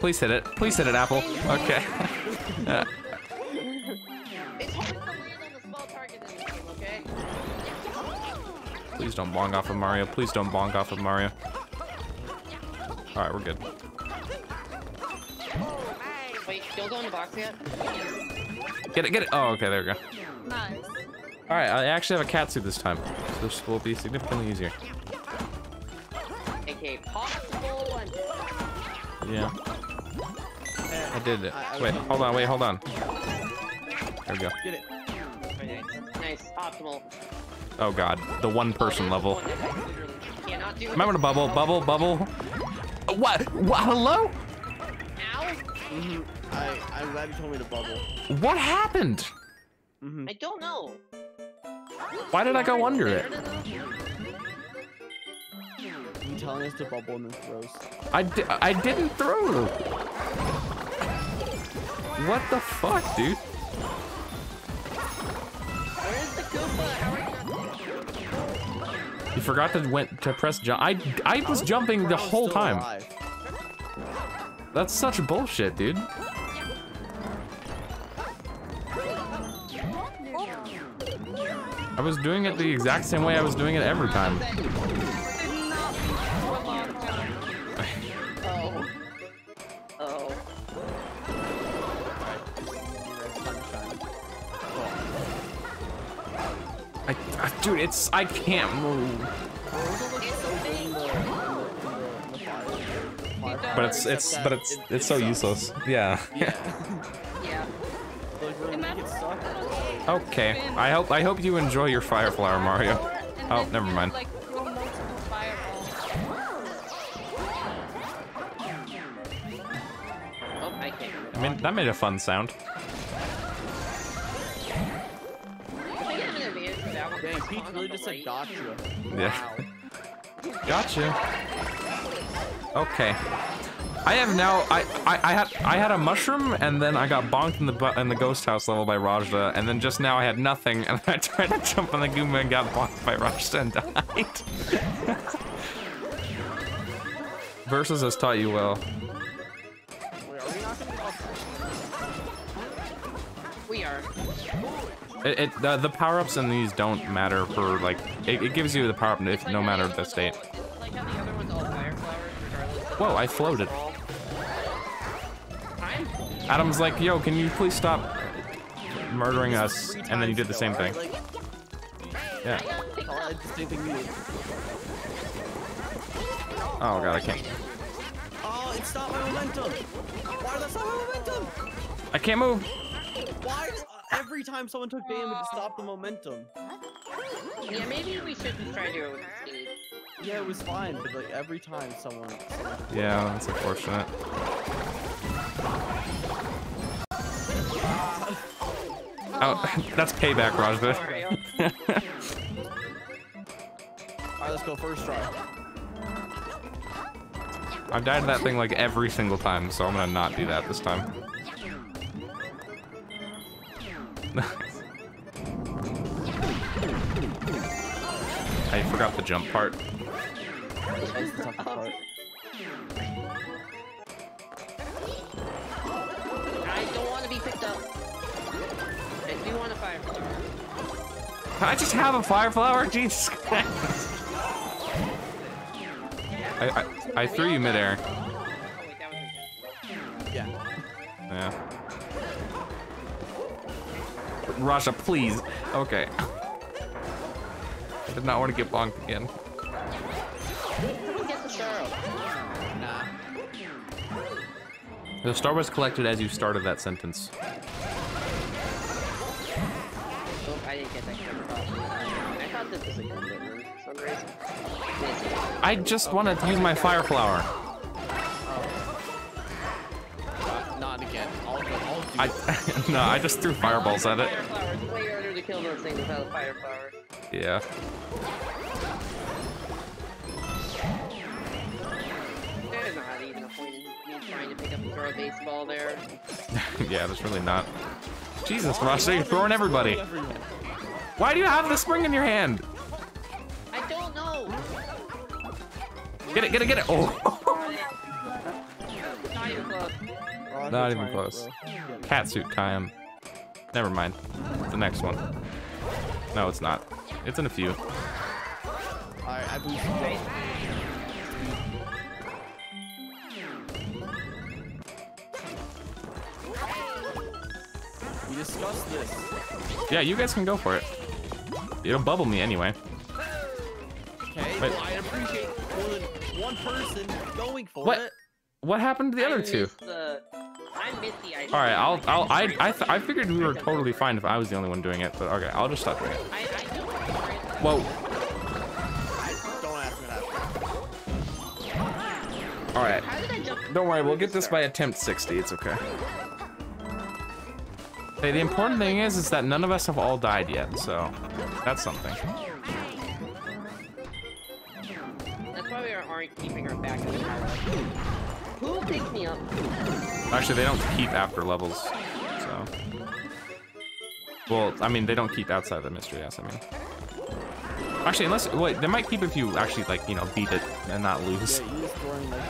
Please hit it. Please hit it, Apple. Okay. It's hard to land on the small target in this game, okay? Please don't bong off of Mario. Please don't bong off of Mario. Alright, we're good. Wait, don't go box yet? Get it, get it. Oh, okay, there we go. nice. Alright, I actually have a cat suit this time. So this will be significantly easier. Okay, possible one. Yeah. I did it. I- I- Wait, hold on, wait, hold on. There we go. Get it. Very nice. Nice, optimal. Oh god, the one person Oh, level. one that I literally cannot. Remember to bubble, bubble, bubble. What? What? Hello? Ow! Mhm. I, I'm glad you told me to bubble. What happened? hmm I don't know. Why did I go under it? You telling us to bubble and then throws. I, di I didn't throw. What the fuck, dude? Where's the Koopa? You forgot to went to press jump. I I was jumping the whole time. That's such bullshit, dude. I was doing it the exact same way I was doing it every time. Did not for a long time. Oh. Oh. Alright, you guys time to shine. Oh. I, I, dude, it's I can't move. But it's it's but it's it's so useless. Yeah. Yeah. <laughs> Okay. I hope I hope you enjoy your fire flower, Mario. Oh, never mind. I mean, that made a fun sound. Yeah. <laughs> Gotcha. Okay. I have now. I, I I had I had a mushroom and then I got bonked in the in the ghost house level by Rojda and then just now I had nothing and I tried to jump on the Goomba and got bonked by Rojda and died. <laughs> Versus has taught you well. We not gonna go We are. It, it the, the power ups in these don't matter for like it, it gives you the power up if Like no matter the state. all- like the other ones all fire flowers, regardless of Whoa, I floated. Roll. Time? Adam's like, yo, can you please stop murdering us? And then you did the same thing. Yeah. I got picked up. tried the same thing you did. Oh god, I can't. Oh, it stopped my momentum. Why did that stop my momentum? I can't move. Why? did- uh, every time someone took damage, it stopped the momentum. Yeah, maybe we shouldn't try to do it with speed. Yeah, it was fine, but like every time someone. someone Yeah, that's unfortunate. Oh, <laughs> that's payback, Rajbit. Mario. Alright, let's go first try. I've died to that thing like every single time, so I'm gonna not do that this time. <laughs> I forgot the jump part. Can <laughs> I just have a fire flower? <laughs> Jesus Christ. I, I, I threw you midair. Wait, that was intentional. Yeah. Yeah. Rasha, please. Okay. I did not want to get bonked again. The star was collected as you started that sentence. I just want to use my fire flower. Not, not again. I'll go. I'll do I <laughs> no, I just threw fireballs at it. Fire flower. It's way harder to kill those things without a fire flower. Yeah. There's not even a point in me trying to pick up and throw a baseball there. <laughs> yeah, there's really not. Jesus, Rasha, you're throwing everybody. Why do you have the spring in your hand? I don't know. Get it, get it, get it. Oh. Not even close. Oh, Not I'm even trying close. bro. Get it. Catsuit Kayam. Never mind. The next one. No, it's not. It's in a few. Alright, I boosted you. We discussed this. Yeah, you guys can go for it. It'll bubble me anyway. Okay, Wait. well, I appreciate more than one person going for What? it. What happened to the I other two? The... I missed the ice. All right, I'll, cream. I'll, I, I, th I figured we were totally fine if I was the only one doing it, but okay, I'll just stop doing it. I, I know it's right. Whoa. Don't ask me that. All right. How did I jump? Don't worry, we'll get this by attempt 60. It's okay. Hey, the important thing is, is that none of us have all died yet, so that's something. That's aren't keeping our back in the tower. Who picked me up? Actually, they don't keep after levels, so. Well, I mean, they don't keep outside the mystery yes, I mean. Actually, unless, wait, they might keep if you actually, like, you know, beat it and not lose. Yeah, throwing like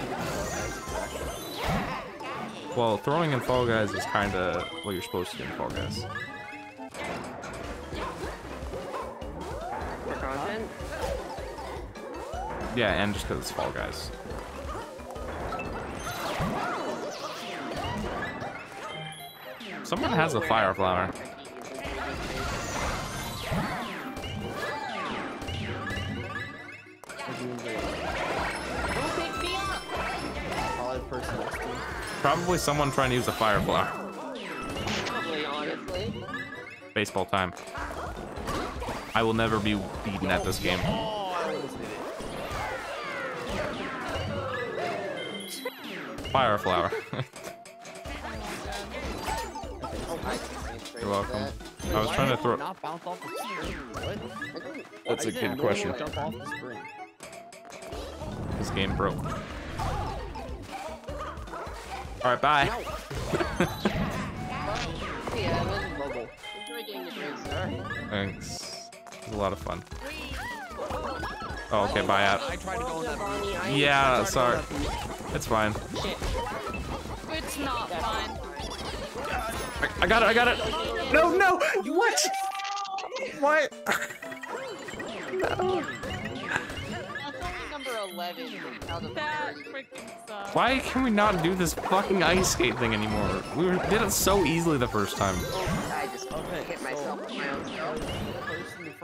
Well, throwing in Fall Guys is kind of what you're supposed to do in Fall Guys. For content? Yeah, and just because it's Fall Guys. Someone has a fire flower. Probably someone trying to use a fire flower. Baseball time. I will never be beaten at this game. Fire flower. <laughs> You're welcome. I was trying to throw. Not bounce off the spring. What? I don't- That's a good question. Jump off the spring. This game broke. All right, bye. Hey, <laughs> Evan. Enjoy getting the drink, sir. Thanks. It was a lot of fun. Oh, okay, bye out. I tried to go in that booth. Bonnie, I- Yeah, I tried to go in sorry. It's fine. It's not fine. I, I got it. I got it. No, no. What? What? That's <laughs> only number 11 out of That 30. freaking sucks. Why can we not do this fucking ice skate thing anymore? We did it so easily the first time.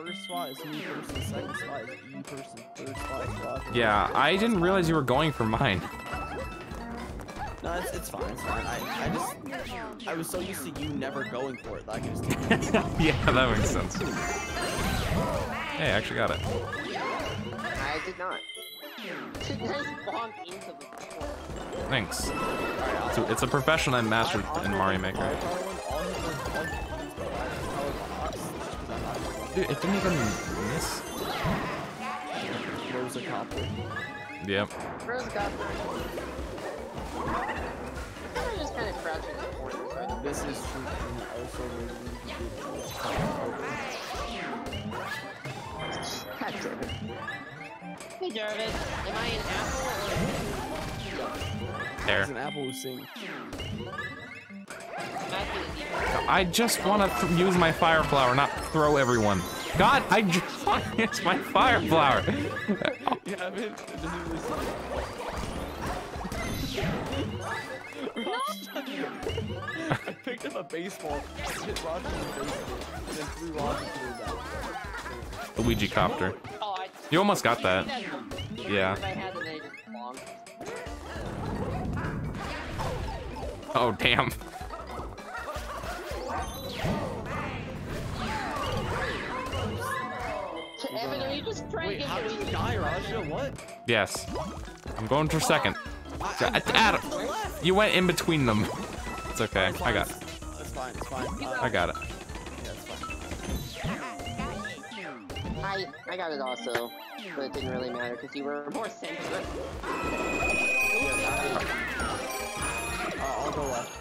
First first spot is me person, second spot is you person, third spot is Roger. Yeah, I didn't realize you were going for mine. No, it's, it's fine, it's fine. I, I just, I was so used to you never going for it that I could just <laughs> yeah, that makes sense. Hey, I actually got it. I did not. nice bonk into the floor. Thanks. It's a, it's a profession I mastered in Mario Maker. I'm not Dude, it didn't even miss. Where was the copper? Yep. Rose got there. I'm just kind of crouching in the corners right. This is true, and also God damn it. Hey Jarvis, am I an apple or There. There's an apple who sings. I just want to use my fire flower, not throw everyone. God, I just <laughs> want to use my fire flower. Yeah, I really I picked up a baseball, hit Roger in the it, and then threw Roger ass. Luigi copter. Oh, You almost got that. Yeah. Oh, damn. Evan, are you just trying Wait, to how did me? you die, Rojda? What? Yes. I'm going for second. I, I'm- I'm Adam, to the left. you went in between them. It's okay. It's I got it. It's fine, it's fine. Uh, I got it. Yeah, it's fine. I I got it also, but it didn't really matter because you were more centered. Yeah, uh, I'll go left.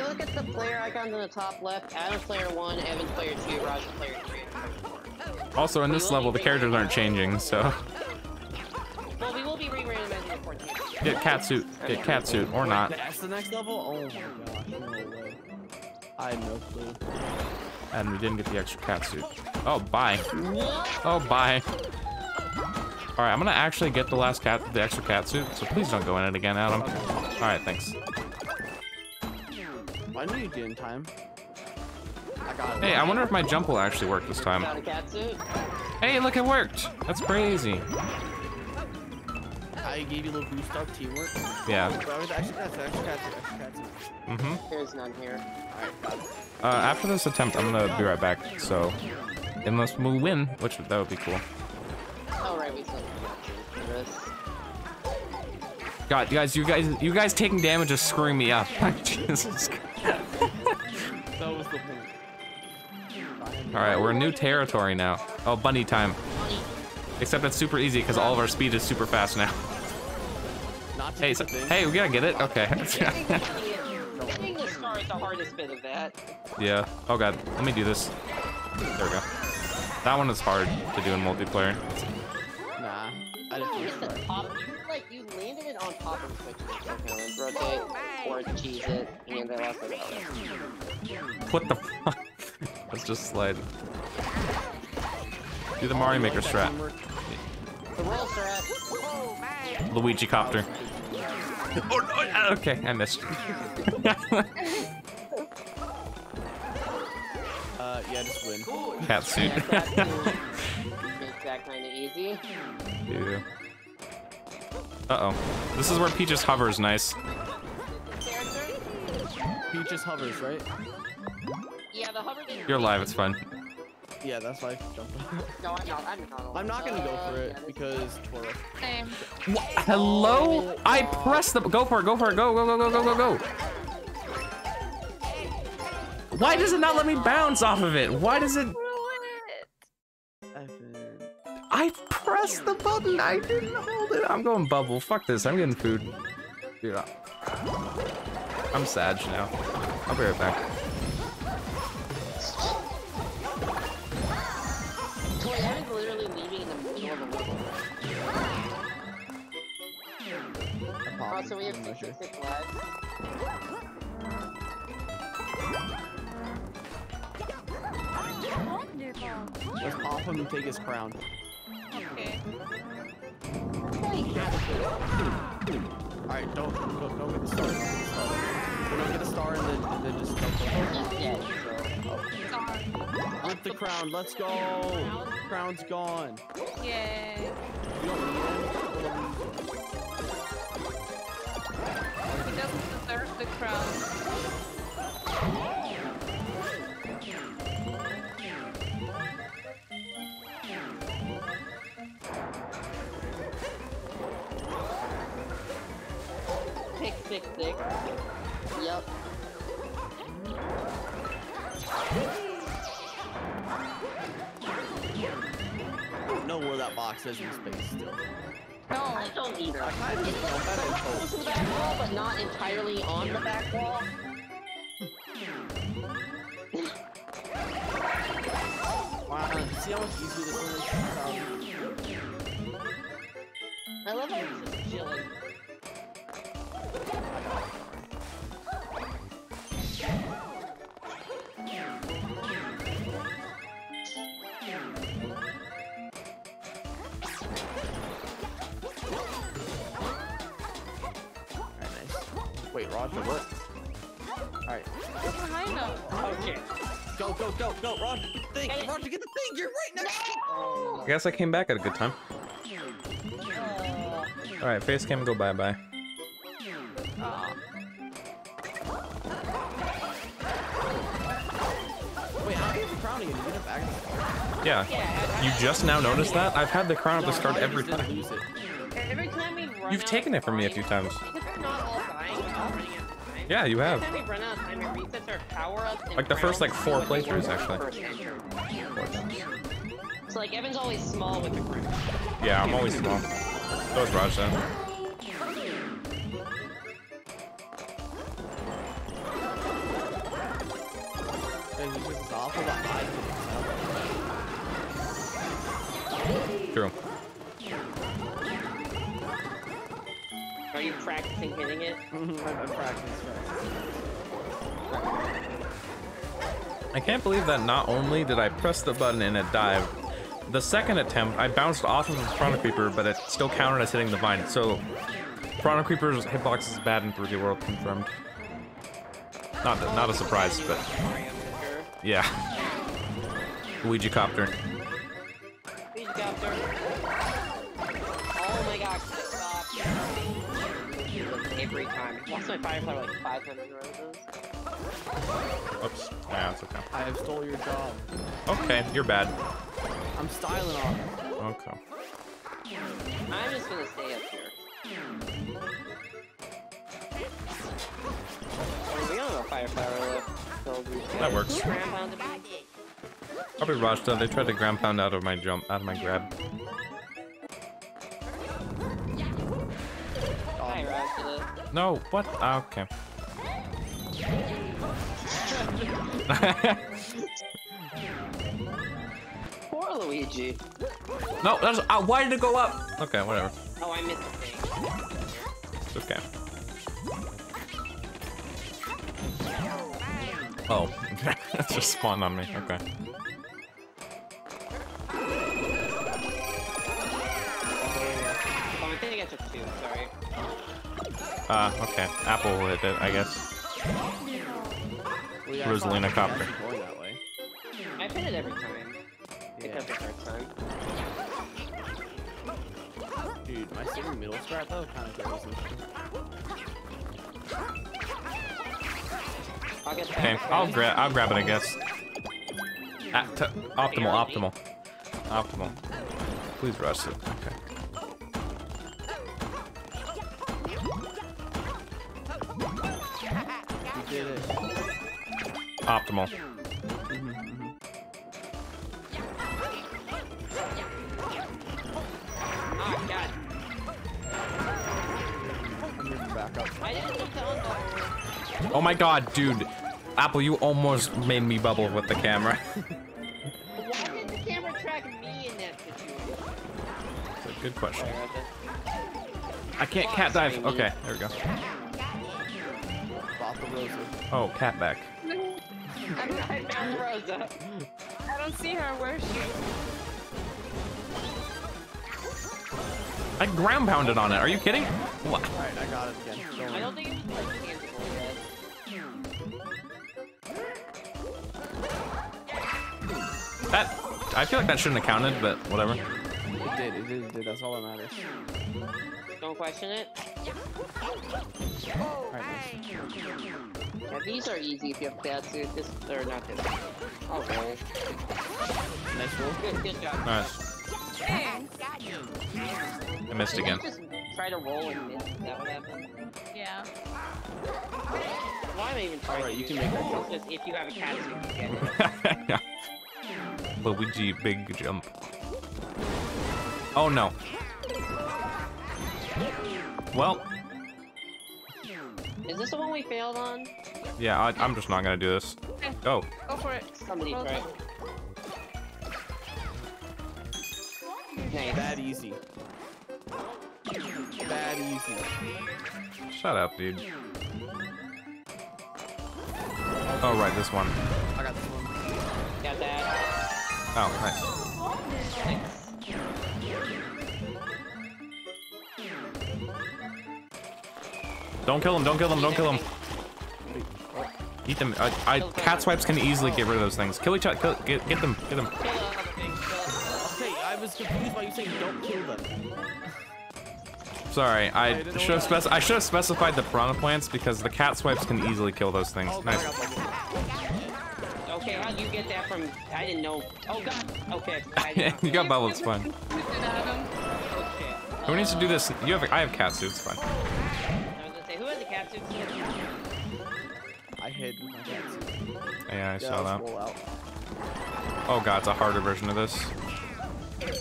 You look at the player icons on the top left, Adam's player one, Evan's player two, Raj's player three, and player four. Also, in this level, the characters aren't changing, so Well, we will be re-randomizing the 14. get cat suit, get cat suit, or not. That's the next level? Oh my gosh, no way. I had no clue. And we didn't get the extra cat suit. Oh, bye. Oh, bye. All right, I'm gonna actually get the last cat, the extra cat suit. So please don't go in it again, Adam. All right, thanks. Why didn't you get in time? I got. Hey, I wonder if my jump will actually work this time. Got a cat suit. Hey, look, it worked. That's crazy. I gave you a little boost up teamwork. Yeah. But I was actually that's extra cat suit, extra cat suit. Mm-hmm. There's none here. Alright. Uh, after this attempt, I'm gonna be right back. So, unless we win, which that would be cool. Oh, right, we still have a cat suit for this. God, you guys, you guys, you guys taking damage is screwing me up. <laughs> Jesus. Christ. That was the point. All right, we're in new territory now. Oh, bunny time. Except it's super easy because all of our speed is super fast now. Not Hey, so, hey, we gotta get it. Okay. Getting the star is the hardest bit of that. yeah. Oh god, let me do this. There we go. That one is hard to do in multiplayer. Nah. I No, didn't landed it on top and switched it. Okay, and rotate or cheese it, and they lost their. What the fuck? Let's just slide. Do the Mario Maker strat. The roll strat. Luigi copter. <laughs> Oh, no, okay, I missed. <laughs> Uh, yeah, just win. Cat suit. Yeah, cat that <laughs> kind of easy. Yeah. Uh oh. This is where Peaches hovers nice. Character? Peaches hovers, right? Yeah, the hover didn't You're make live, it's fun. Yeah, that's why I jumped. <laughs> No, I'm not. I'm not. I'm not gonna go for it because Toro. Same. Hello? I pressed the. Go for it, go for it, go, go, go, go, go, go, go. Why does it not let me bounce off of it? Why does it. I pressed the button, I didn't hold it. I'm going bubble. Fuck this, I'm getting food. Dude, I'm sad now. I'll be right back. Wait, Evan's literally leaving in the middle of the level. Oh, so we have 66 lives. Let's pop him and take his crown. Alright, don't, don't, don't get the star. Don't get the star. Don't get a star and then, and then just don't the crown, let's go! Crown's gone. Yay. You don't. He doesn't deserve the crown. Yep. I don't know where that box is in space still. No. I don't either. I kind of It's like know close to the back wall, but not entirely on the back wall. Wow, see how much easier this one is? I love how he's just chilling. Alright, nice. Wait, Rojda, what? Alright, Go behind us. Okay. go, go, go, go, Rojda, get the thing! Rojda, get the thing! You're right next to I guess I came back at a good time. Alright, face cam, go bye bye. Aw. Wait, how do you have the crown again? You get it back at the start. Yeah. yeah, You just now noticed that? I've had the crown at the No, start I every time. every time we run You've taken it from me a few times. Because we're not all dying without running out of time. Yeah, you have. Every time we run out of time, it resets our power ups. and Like the first, like, four before playthroughs, actually. first. So like Evan's always small with the crown. Yeah, I'm always small. So is Raj then. Guys, this is awful, but I can True. Are you practicing hitting it? <laughs> I'm, I'm practicing I can't believe that not only did I press the button and it dived, the second attempt I bounced off of the Piranha Creeper, but it still counted as hitting the vine. So, Piranha Creeper's hitbox is bad in 3D World confirmed. Not not a surprise, but Mario Maker. Yeah. Luigi Copter. Please copter. Oh my gosh, stop. Every time. I lost my fire flower like 500 roses. Oops. Yeah, it's okay. I have stole your job. Okay, you're bad. I'm styling on it. Okay. I'm just gonna stay up here. Oh, we don't a fire flower left. So we- That works. Who ground pounded me? Probably Raj though. They tried to ground pound out of my jump, out of my grab. Hi, Raj, did it. No, what? Ah, okay. <laughs> Poor Luigi. no, that's uh, why did it go up? Okay, whatever. Oh, I missed the thing. It's okay. Oh, <laughs> that just spawned on me. Okay. Oh, I think I took two, sorry. Uh, okay. Apple will hit it, I guess. Well, yeah, Rosalina thought it Copter. that way. I've hit it every time. Yeah. Except the first time. Dude, my silver middle strat though kind of crazy. I'll get Okay. I'll grab. I'll grab it, I guess. Ah, t- optimal, optimal, optimal. Please rush it. Okay. Optimal. Oh my god, dude. Apple, you almost made me bubble with the camera. <laughs> Why did the camera track me in that situation? That's a good question. Sorry about that. I can't cat dive. Okay, there we go. Bought the Rosa. Oh, cat back. I found Rosa. I don't see her. Where is she? I ground pounded on it. Are you kidding? What? Alright, I got it again. I don't think it's That I feel like that shouldn't have counted, but whatever. It did, it did, it did. That's all that matters. Don't question it. Alright, nice. Yeah, these are easy if you have bad cat suit. This or not this. Okay. Nice roll. Good, good job. Nice. I missed again. just try to roll and miss? That what happened? Yeah. Why am I even trying Alright, you can make that? that just if you have a cat suit, you get it. yeah. Luigi big jump. Oh no. Well, Is this the one we failed on? yeah, I, I'm just not gonna do this. Go. Go for it. Somebody try. it. Nice. Bad easy. Bad easy. Shut up, dude. Oh right, this one. I got this one. Got that. Oh, nice. Don't kill him! Don't kill him! Don't kill him! Eat them. I, I cat swipes can easily get rid of those things. Kill each other. Kill, get, get them. Get them. Kill the other thing. Kill Okay, I was confused by you saying don't kill them. Sorry, I didn't should have what spec I should have specified the piranha plants because the cat swipes can easily kill those things. Oh, Nice. I got that one. Okay, how'd you get that from? I didn't know. Oh god. Okay. I <laughs> you got know. bubble. It's fine. You did, Adam. Okay. Who needs to do this? You have. I have cat suits. It's fine. I was gonna say, who has the cat suit? I hid with my cats. Yeah, I Yeah, saw that. Oh god, it's a harder version of this.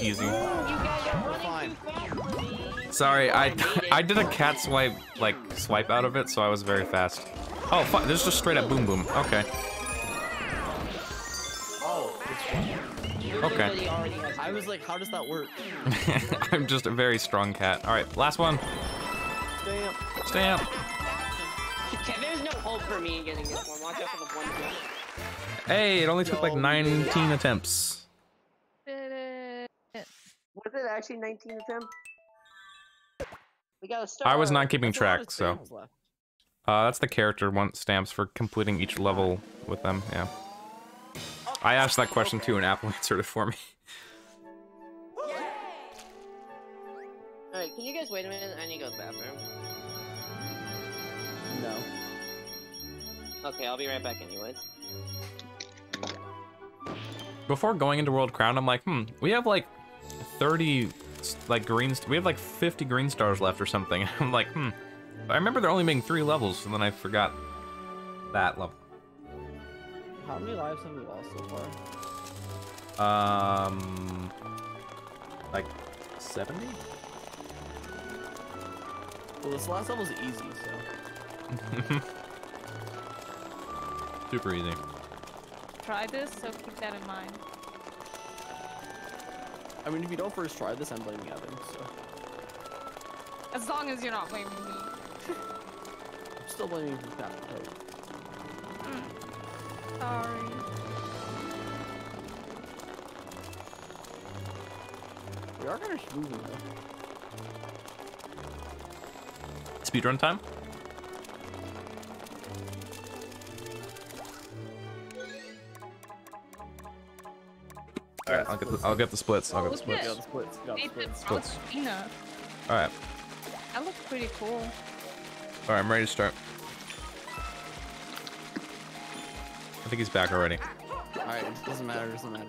Easy. You guys are We're running fine. too fast for me. Sorry, I I. I did a cat swipe like swipe out of it, so I was very fast. Oh, fuck! This is just straight up boom boom. Okay. This. Okay. Everybody already has I was like, how does that work? <laughs> I'm just a very strong cat. All right, last one. Damn. Stamp. There's no hope for me getting this one. Watch out for the one jump. Hey, it only took like Yo, we did it. 19 attempts. Was it actually 19 attempts? We got a star. I was not keeping That's a lot of track, so uh, that's the character one stamps for completing each level with them. Yeah. I asked that question too, and Apple <laughs> answered it for me. Alright, can you guys wait a minute? I need to go to the bathroom. No. Okay, I'll be right back anyways. Before going into World Crown, I'm like, hmm, we have like 30 like green. We have like 50 green stars left or something. <laughs> I'm like, hmm. I remember there only being three levels, and then I forgot that level. How many lives have we lost so far? Um, like 70. Well, this last level's easy, so. <laughs> Super easy. Try this, so keep that in mind. I mean, if you don't first try this, I'm blaming Evan, so. As long as you're not blaming me. <laughs> I'm still blaming you for that. Sorry. We are kind of moving though. Speedrun time. All right, I'll get the, I'll get the splits. I'll get the oh, splits. at- Got the splits. Got the Nathan splits. All right, That looks pretty cool. all right, I'm ready to start. I think he's back already. Alright, it doesn't matter, it doesn't matter.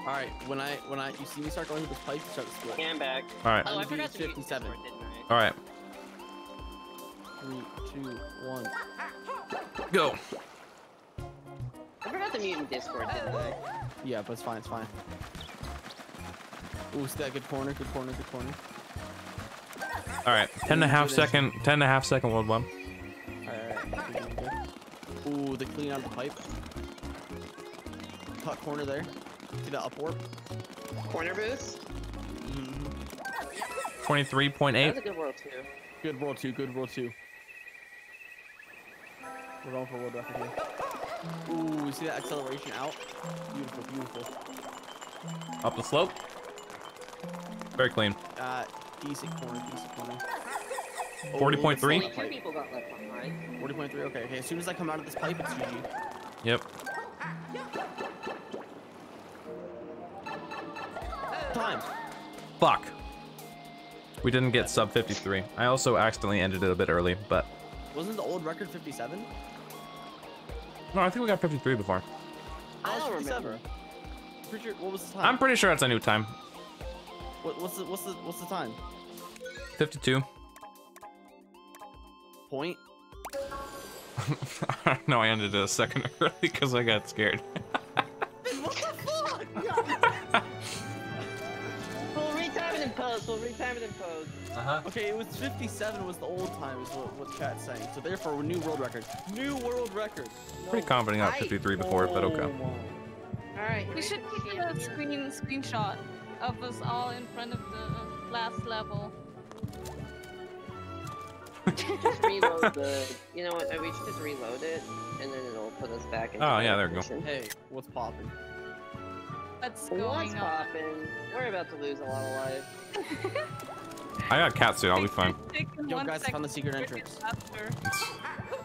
Alright, when I when I you see me start going through this pipe, you start to split. Stand back. Alright. Oh, I Time to forgot be to mute 57. Discord, didn't I? all right, Three, two, one. go. I forgot to mute in Discord, didn't I? Yeah, but it's fine, it's fine. Ooh, see that good corner, good corner, good corner. All right, ten and a half second, ten and a half second world one. Clean out of the pipe. Cut corner there. See that up warp? Corner boost? Mm-hmm. Twenty-three point That eight. was a good world too. Good roll two, good roll two. We're going for world record here. Ooh, you see that acceleration out? Beautiful, beautiful. Up the slope. Very clean. Uh, decent corner, decent corner. 40.3? Only Oh, two people got left behind. 40.3, okay, okay. As soon as I come out of this pipe, it's GG. Yep. Time. Fuck. We didn't get sub 53. I also accidentally ended it a bit early, but Wasn't the old record 57? no, I think we got 53 before. I don't 57. remember. Pretty sure, what was the time? I'm pretty sure that's a new time. What, what's the what's the what's the time? 52. Point. <laughs> no, I ended it a second <laughs> early because I got scared. What the fuck? <laughs> We'll retime it in post. We'll retime it in post. Uh-huh. okay, it was 57 was the old time is what, what chat's saying. So therefore, new world record. New world record. Pretty confident I got I- 53 before, but okay. All right. We should take a screen screenshot of us all in front of the last level. Just reload the. You know what? We should just reload it, and then it'll put us back in. Oh, yeah, there we go. Hey, what's popping? What's What's going on? popping? We're about to lose a lot of life. I got cat suit. I'll be fine. Taking Yo, guys, I found the secret entrance.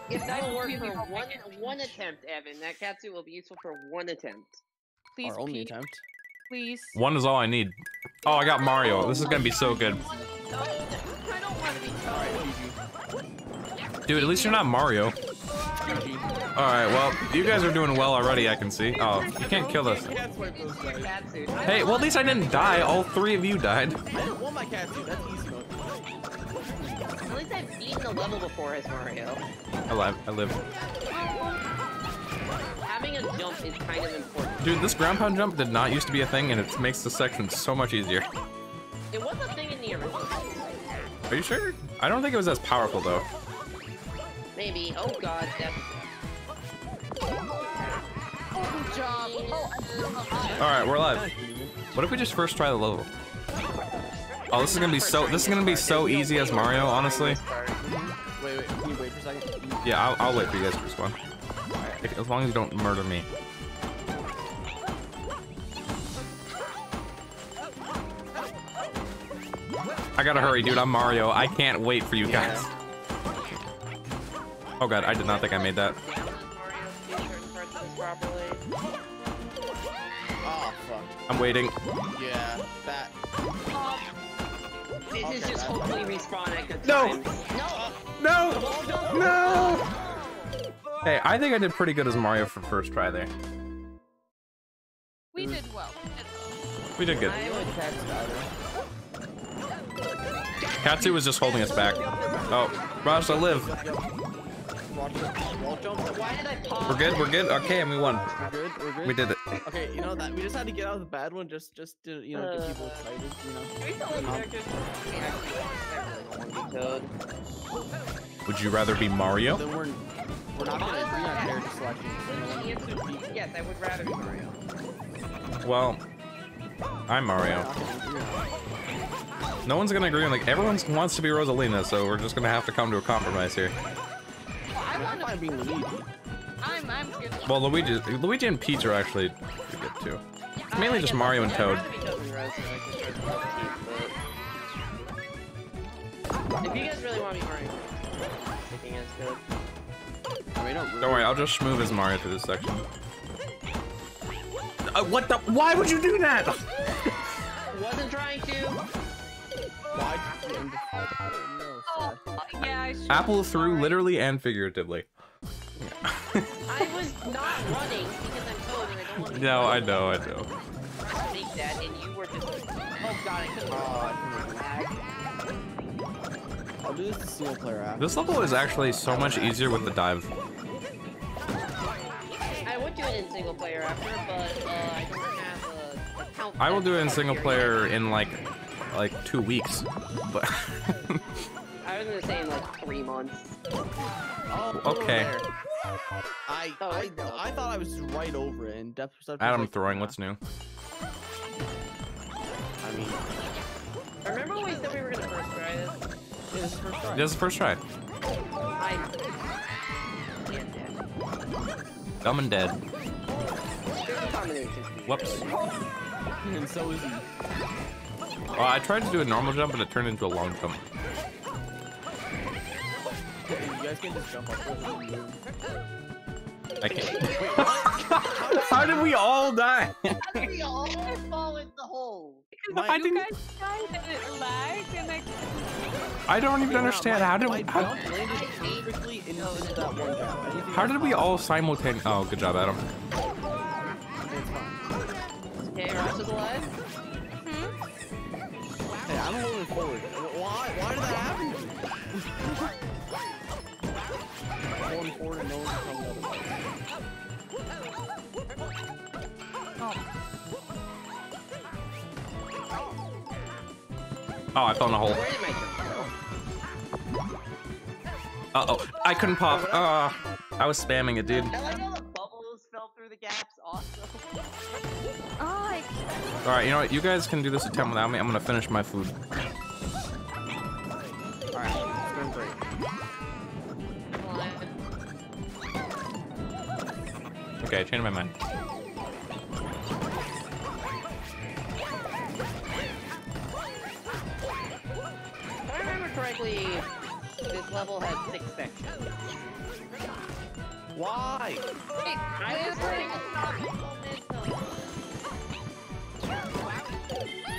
If that will work for one one attempt, Evan, that cat suit will be useful for one attempt. Please, Our only attempt. Please. One is all I need. Oh, I got Mario. This is gonna be so good. No, I don't want to be told. Dude, at least you're not Mario. Alright, well, you guys are doing well already, I can see. Oh, you can't kill us. Can't swipe those guys. cat suit. Hey, well, at least I didn't die. All three of you died. I didn't want my cat to. That's easy mode. At least I've beaten the level before as Mario. I live. I live. Having a jump is kind of important. Dude, this ground pound jump did not used to be a thing, and it makes the section so much easier. It was a thing in the original. Are you sure? I don't think it was as powerful, though. Maybe. Oh god, that's Good job. Oh, Alright, we're live. What if we just first try the level? Oh, this is gonna be so- this is gonna be so easy as Mario, honestly. Wait, wait. Can you wait for a second? Yeah, I'll, I'll wait for you guys to respawn. If- as long as you don't murder me. I gotta hurry, dude. I'm Mario. I can't wait for you guys. Oh god, I did not think I made that. Oh. I'm waiting. Yeah, that. This is just hopefully respawn at good No. times. No! No! No! Hey, I think I did pretty good as Mario for first try there. we did well. We did good. I would Cat's either. Cat suit was just holding us back. Oh, Raj, I live. We're good, we're good. Okay, and we won. We're good. We're good. We did it. Okay, you know that we just had to get out of the bad one, just just to you know get people Uh. excited. You know. Can we tell them characters? Okay, actually, I really don't want to be Toad. Would you rather be Mario? Then we're we're not gonna agree on character selection. The answer is yes, I would rather be Mario. Well, I'm Mario. not gonna agree on it. No one's gonna agree on like everyone wants to be Rosalina, so we're just gonna have to come to a compromise here. I I mean, I'm want to. being Luigi. I'm. I'm good. Well, Luigi, Luigi and Peach are actually good too. It's mainly just Mario and Toad. I'd rather be Toad than Rose, so I can start with Peach, but- If you guys really want me Mario, I think that's good. I mean, don't, Don't worry, I'll just move as Mario through this section. Uh, what the? Why would you do that? <laughs> Wasn't trying to. Yeah, I. Apple through literally and figuratively. I was not running because I'm Toad and I don't want to. No, I know, I know. Think that, and you were just. Oh god, I couldn't. Oh, I couldn't lag. I'll do this to single player app. This level is actually so much easier with the dive. I would do it in single player after, but uh, I don't have a account. I will do it in single player in like like two weeks. But <laughs> I was gonna say in like three months. Oh, Okay. I, Oh, I. I thought I was right over it, and depth perception. was Adam like, throwing, nah. what's new? I mean, Remember when we said we were gonna first try this? yeah, this is first try. This is the first try. I. Yeah, dead. Dumb and dead. There's a combination. Whoops. <laughs> and so is he. Well, I tried to do a normal jump, and it turned into a long jump. Hey, you guys can just jump up there. and move. I can't. <laughs> How did we all die? How did we all fall in the hole? My- I You didn't. guys died and it lagged and I I don't even understand. How did my how, jump landed perfectly into that one gap. Anything how did we all simultaneously? Oh, good job, Adam. Okay, Ross is alive. Hey, I'm holding forward. Oh, I fell in a hole. Where did my jump go? Uh oh, I couldn't pop. Uh, I was spamming it, dude. I like how the bubbles fell through the gaps. Awesome. Oh, All right, you know what? You guys can do this attempt without me. I'm gonna finish my food. Alright, it's going great. Okay, I changed my mind. Level has six sections. Why? Wait, I was trying to stop it momentum.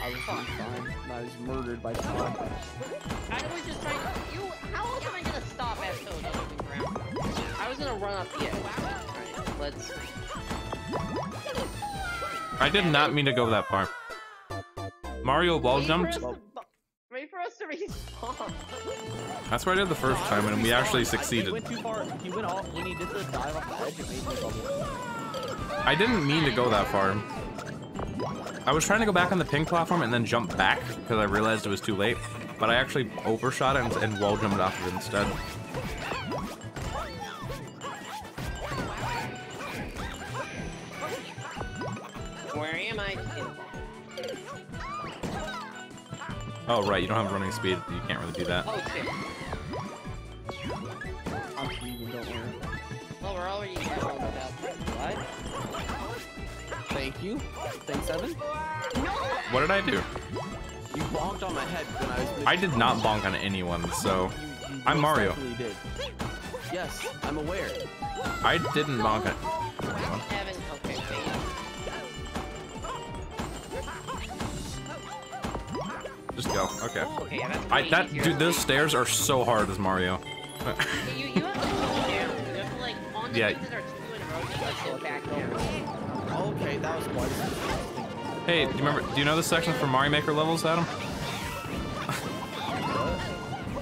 I was doing fine. I was murdered by Tom. I was just trying to. You. How else am I gonna stop at those moving ground? I was gonna run up the edge. Alright, let's. I did not mean to go that far. Mario wall wait jumped. That's what I did the first time, and we actually succeeded. He went too far. He went off when he did the dive off the edge. It made me bubble. I didn't mean to go that far. I was trying to go back on the pink platform and then jump back because I realized it was too late. But I actually overshot it and, and wall jumped off of it instead. Where am I? Oh right, you don't have running speed. You can't really do that. Oh shit. I'm leaving, don't worry. Well, we're already about what? Thank you. Thanks, Evan. What did I do? You bonked on my head when I was. I did not bonk on anyone, so You, you I'm Mario. Did. Yes, I'm aware. I didn't bonk on. Evan. Just go. Okay. Okay, I that easier dude, those stairs are so hard as Mario. <laughs> You, you have to go down. You have to like on the Yeah. things that are two in a row. You have to go back down. Okay, that was quite. Hey, do you remember? Do you know the section from Mario Maker levels, Adam? <laughs>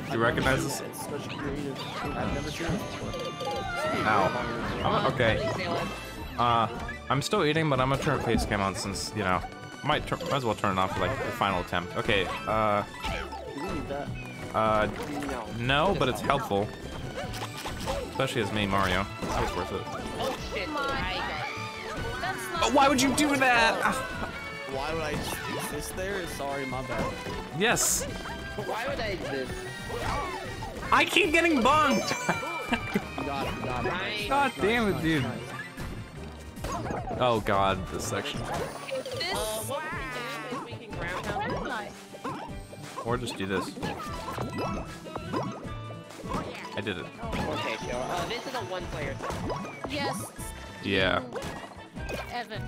Do you recognize this? It's such a creative. I've never seen this before. Ow. I'm, okay. Please say what? Uh, I'm still eating, but I'm gonna turn face cam on since you know, might might as well turn it off for like the final attempt. Okay. Uh, Do we need that? uh, No. no, but it's helpful, especially as me, Mario. That was worth it. Oh shit. My- I That's not. Why would you do that? Ah, Why would I just exist there? Sorry, my bad. yes. Why would I do this? I keep getting bunked. You <laughs> got it, you got it. Right. God damn it, dude. Oh God, this section. If this. Uh, what we can do is we can ground Where am I? Or just do this. I did it. Okay, sure. Uh, this is a one-player thing. Yes. Yeah. Evan.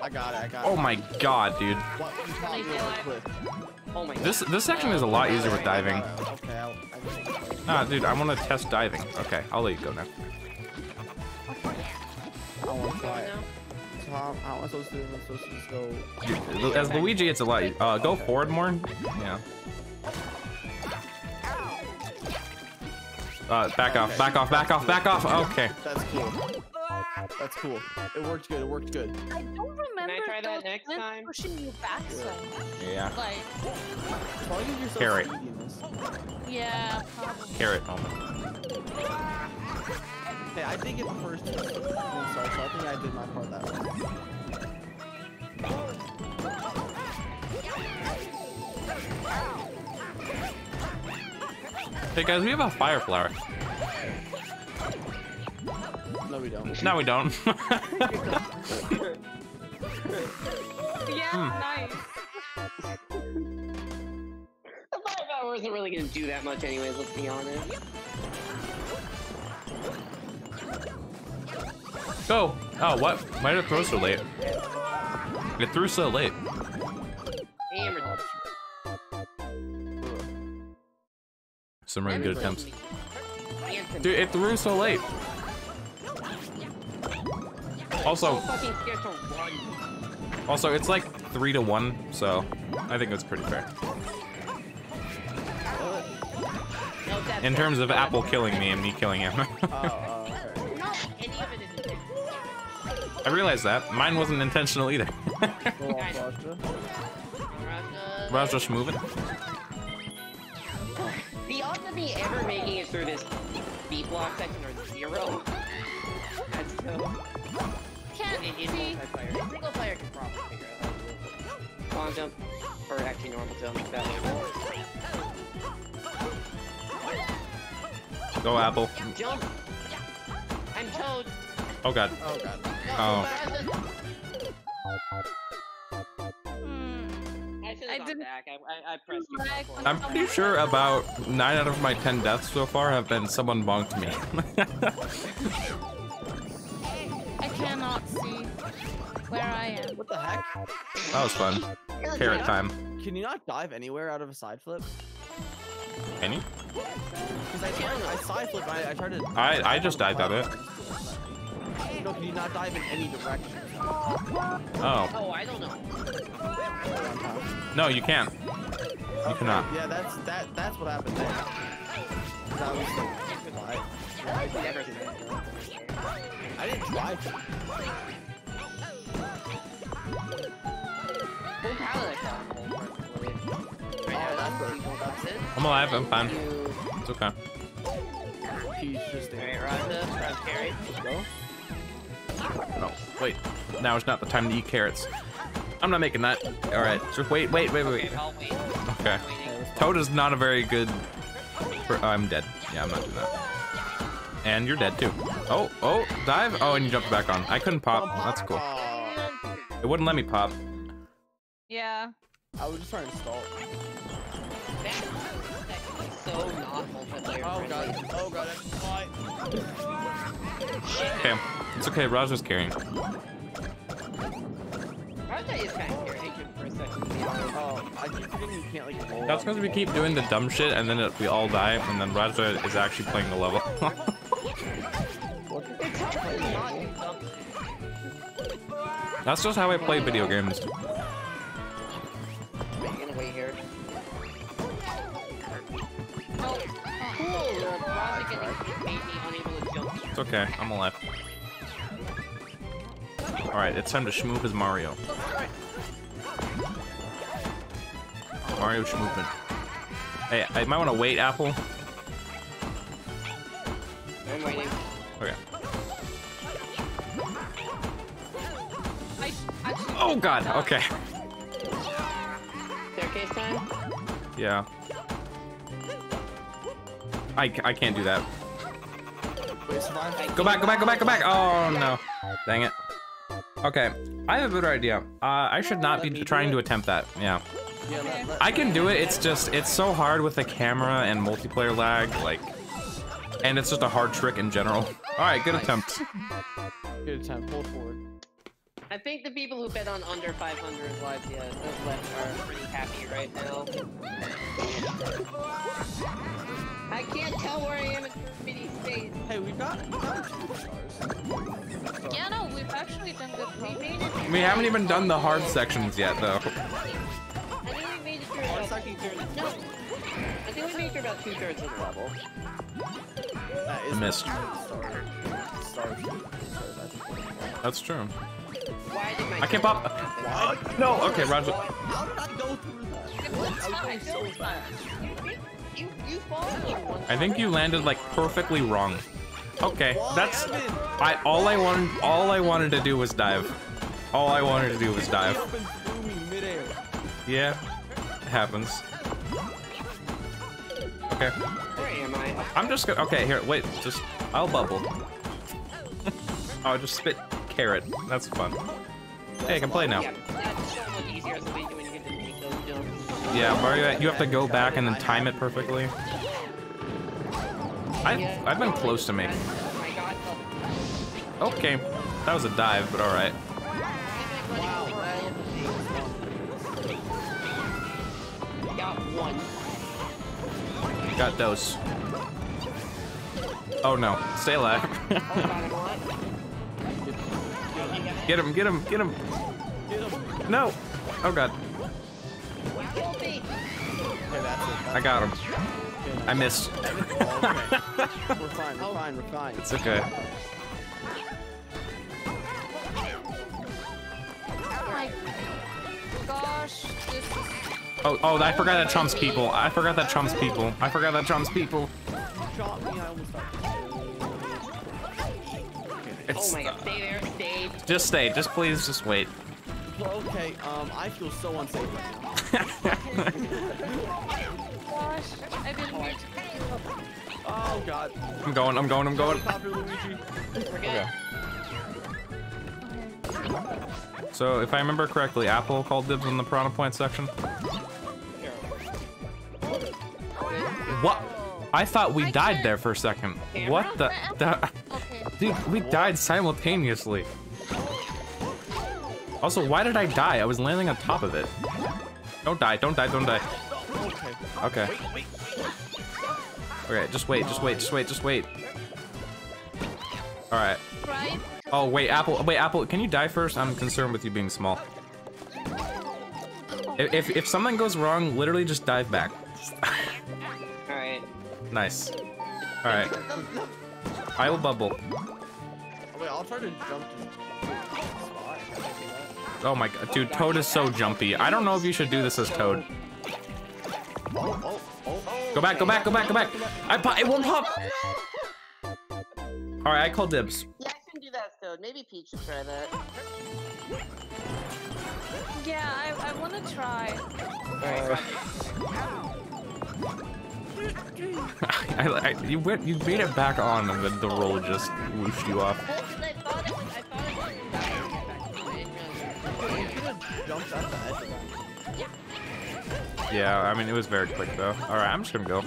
I got it, I got it. Oh my God, dude. What? You caught me Please over say the what? cliff. Oh my god. This this section is a lot easier with diving. Okay, I'll, I will Ah, dude, I want to test diving. Okay, I'll let you go now. I want to try it. Now? So how, how am I supposed to do it? I'm supposed to just go... As Luigi, it's a lot. Uh, go forward more. Yeah. Uh, back off, back off, back off, back off. Okay. That's cool. That's cool. It worked good, it worked good. I don't remember Can I try that next time? pushing you back so. Yeah. Like, Probably Carrot. speed in this. yeah, probably. Carrot moment. Hey, I did get the first one, sorry, so I think I did my part that way. Hey guys, we have a fire flower. No, we don't. No, we don't. <laughs> Yeah, Hmm. nice. The five hour isn't really gonna do that much anyways, let's be honest. Go. Oh, what? Why did it throw so late? It threw so late. Hammered. Some really good attempts. Dude, it threw so late. Also, fucking scared to run. also, it's like three to one, so I think it's pretty fair. In terms of Apple killing me and me killing him. <laughs> Uh, uh, I realized that. Mine wasn't intentional either. Go off, Rojda. Rojda- Raj just moving. The odds of me ever making it through this B block section are zero. That's so. Can't In, in see. multiplayer. Single player can probably figure out how to. Long jump, or actually normal jump. That way. Go Apple. Jump! I'm Toad! Oh god. Oh god. Oh. Hmm. I should I have gone didn't- back. I, I, I pressed you. Back. before. I'm pretty sure about nine out of my ten deaths so far have been someone bonked me. <laughs> I cannot see where I am. What the heck? that was fun. Carrot time. Can you not dive anywhere out of a side flip? Any? Because I tried, I side flip, I, I tried to. I- I just dived out of No, can you not dive in any direction? Oh. Oh, I don't know. No, you can't. You cannot. Yeah, that's that. That's what happened there. I was like, why? I never did that. I didn't try to. Full pallet Right now, Oh, that's that's people. That's it. I'm alive, I'm fine. It's okay. He's just there. Alright, Rojda, Rojda carried. Let's go. No, wait. Now is not the time to eat carrots. I'm not making that. Alright, just wait, wait, wait, wait. Okay, wait. Okay. Toad is not a very good... per- oh, I'm dead. Yeah, I'm not doing that. And you're dead too. Oh, oh, dive. Oh, and you jumped back on. I couldn't pop. Oh, that's cool. It wouldn't let me pop. Yeah. I was just trying to stall. So not multiplayer Oh god. Oh god. I fly. Okay, it's okay. Rojda's carrying. Rojda is kind of carrying for a second, to be. Oh, I keep forgetting you can't like roll. That's because we keep doing the dumb shit and then it, we all die and then Rojda is actually playing the level. What <laughs> the It's hard to not do something. That's just how I play video games. Wait, you're gonna wait here. No. Cool, Raja getting made me unable to jump. It's okay. I'm alive. Alright, it's time to schmoove as Mario. Mario schmoovement. Hey, I might want to wait, Apple. I'm waiting. Okay. Oh god, okay. Staircase time? Yeah. I, I can't do that. Go back, go back, go back, go back! Oh no. Dang it. Okay, I have a better idea. Uh, I should not be Let me trying to attempt that. Yeah. Yeah, let, let, I can do it, it's just, it's so hard with the camera and multiplayer lag, like, and it's just a hard trick in general. <laughs> Alright, good Nice. attempt. Good attempt. Pull forward. I think the people who bet on under 500 lives, yeah, those left are pretty happy right now. I can't tell where I am in mini space. Hey, we got, we got two stars. Yeah, no, we've actually done good. We made it. We haven't even done the hard sections yet, though. I think we made it through One about second, two No. I think we made it through about two thirds of the level. That is I missed. That's true. Why did my I can't pop. happen? No, okay, Rojda. How did I go through that? It was I fine. was going so fast. You, you fall one I think you landed like perfectly wrong. Okay, Why, that's I all I wanted all I wanted to do was dive. All I wanted to do was dive. up and threw me midair. Yeah, it happens. Okay, Where am I? I'm just gonna. Okay, here, wait, just I'll bubble. <laughs> I'll just spit carrot. That's fun. Hey, I can play now. Yeah, Mario, you have to go back and then time it perfectly. I've, I've been close to oh, Okay, that was a dive, but alright. Got dose. Oh no, stay alive. <laughs> Get him, get him, get him. No! Oh god, that's it. I got him. That's I missed. it. Okay. We're fine, we're fine, we're fine. It's okay. Oh gosh, this is Oh, oh, I forgot that trumps people. I forgot that trumps people. I forgot that trumps people. Shot I almost died. It's, Oh my god, stay there, stay. Just stay, just please, just wait. Well, okay, um, I feel so unsafe right now. gosh. I didn't mean to. Oh god. I'm going, I'm going, I'm going. Popular Luigi. We're. Okay. So, if I remember correctly, Apple called dibs on the Piranha Point section. What? I thought we I died there for a second. What the? that- Okay. <laughs> dude, we died simultaneously. Also, why did I die? I was landing on top of it. Don't die, don't die, don't die. Okay. Okay. Okay, just wait, just wait, just wait, just wait. Alright. Oh, wait, Apple, wait, Apple, can you die first? I'm concerned with you being small. If, if, if something goes wrong, literally just dive back. Alright. nice. Alright. I will bubble. Oh, wait, I'll try to jump to Oh my god, dude, Toad is so jumpy. I don't know if you should do this as Toad. Oh, oh, oh, oh. Go back, go back, go back, go back. I pop, it won't pop. Alright, I call dibs. Yeah, I can do that still. Maybe Peach should try that. Yeah, I, I want to try. <laughs> I, I, you went, you made it back on, and then the roll just whooshed you off. <laughs> Yeah, I mean, it was very quick though. Alright, I'm just gonna go.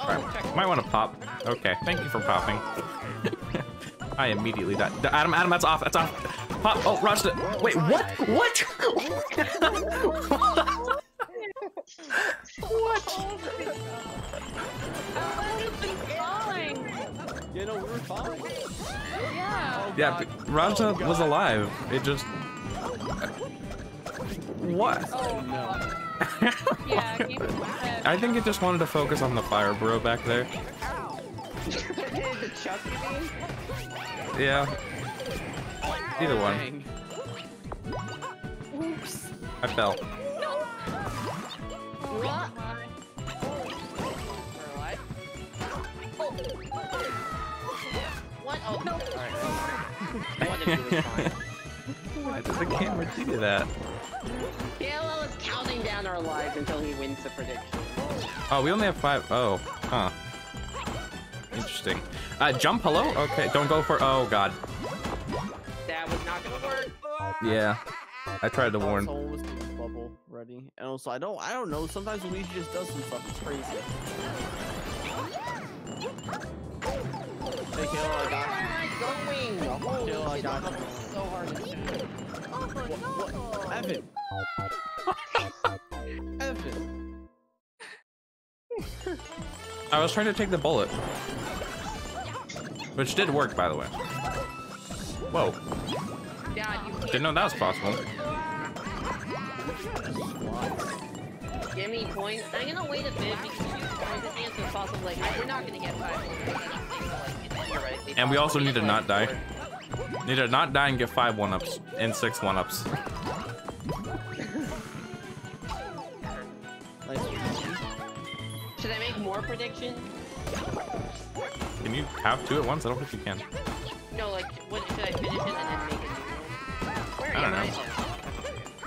Check. might want to pop. Okay, thank you for popping. <laughs> I immediately died. Adam, Adam, that's off, that's off. Pop, oh, did- wait, what? What? <laughs> Was falling. You know, we were fine. Yeah. yeah, oh, but Rojda oh, was alive. It just... What? Oh, No. <laughs> yeah, keep it said. I think it just wanted to focus on the fire bro back there. the Chuck, you mean? Yeah. Either one. Dang. Oops. I fell. Oh, Oh. Why did the camera do that? KLL is counting down our lives until he wins the prediction. Oh, we only have five. Oh, huh. Interesting. Uh, jump, hello? Okay, don't go for. Oh, God. That was not gonna work. Yeah. I tried to warn. Bubble ready, and also I don't, I don't know. Sometimes Luigi just does some stuff. It's crazy. Hey, Kayla, I got you. Going. Kill, I shit, got you. was so hard to shoot. What? Evan. Evan. I was trying to take the bullet. Which did work, by the way. Whoa. Dad, you Didn't know that was possible. give me points. I'm gonna wait a bit because you points as answer possible. Like, we're not gonna get five points or anything, but like, it's theoretically And we also need to not die. Need to not die and get five one ups and six one ups. Should I make more predictions? Can you have two at once? I don't think you can. No, like, what should I finish it and then make one? Where I don't know.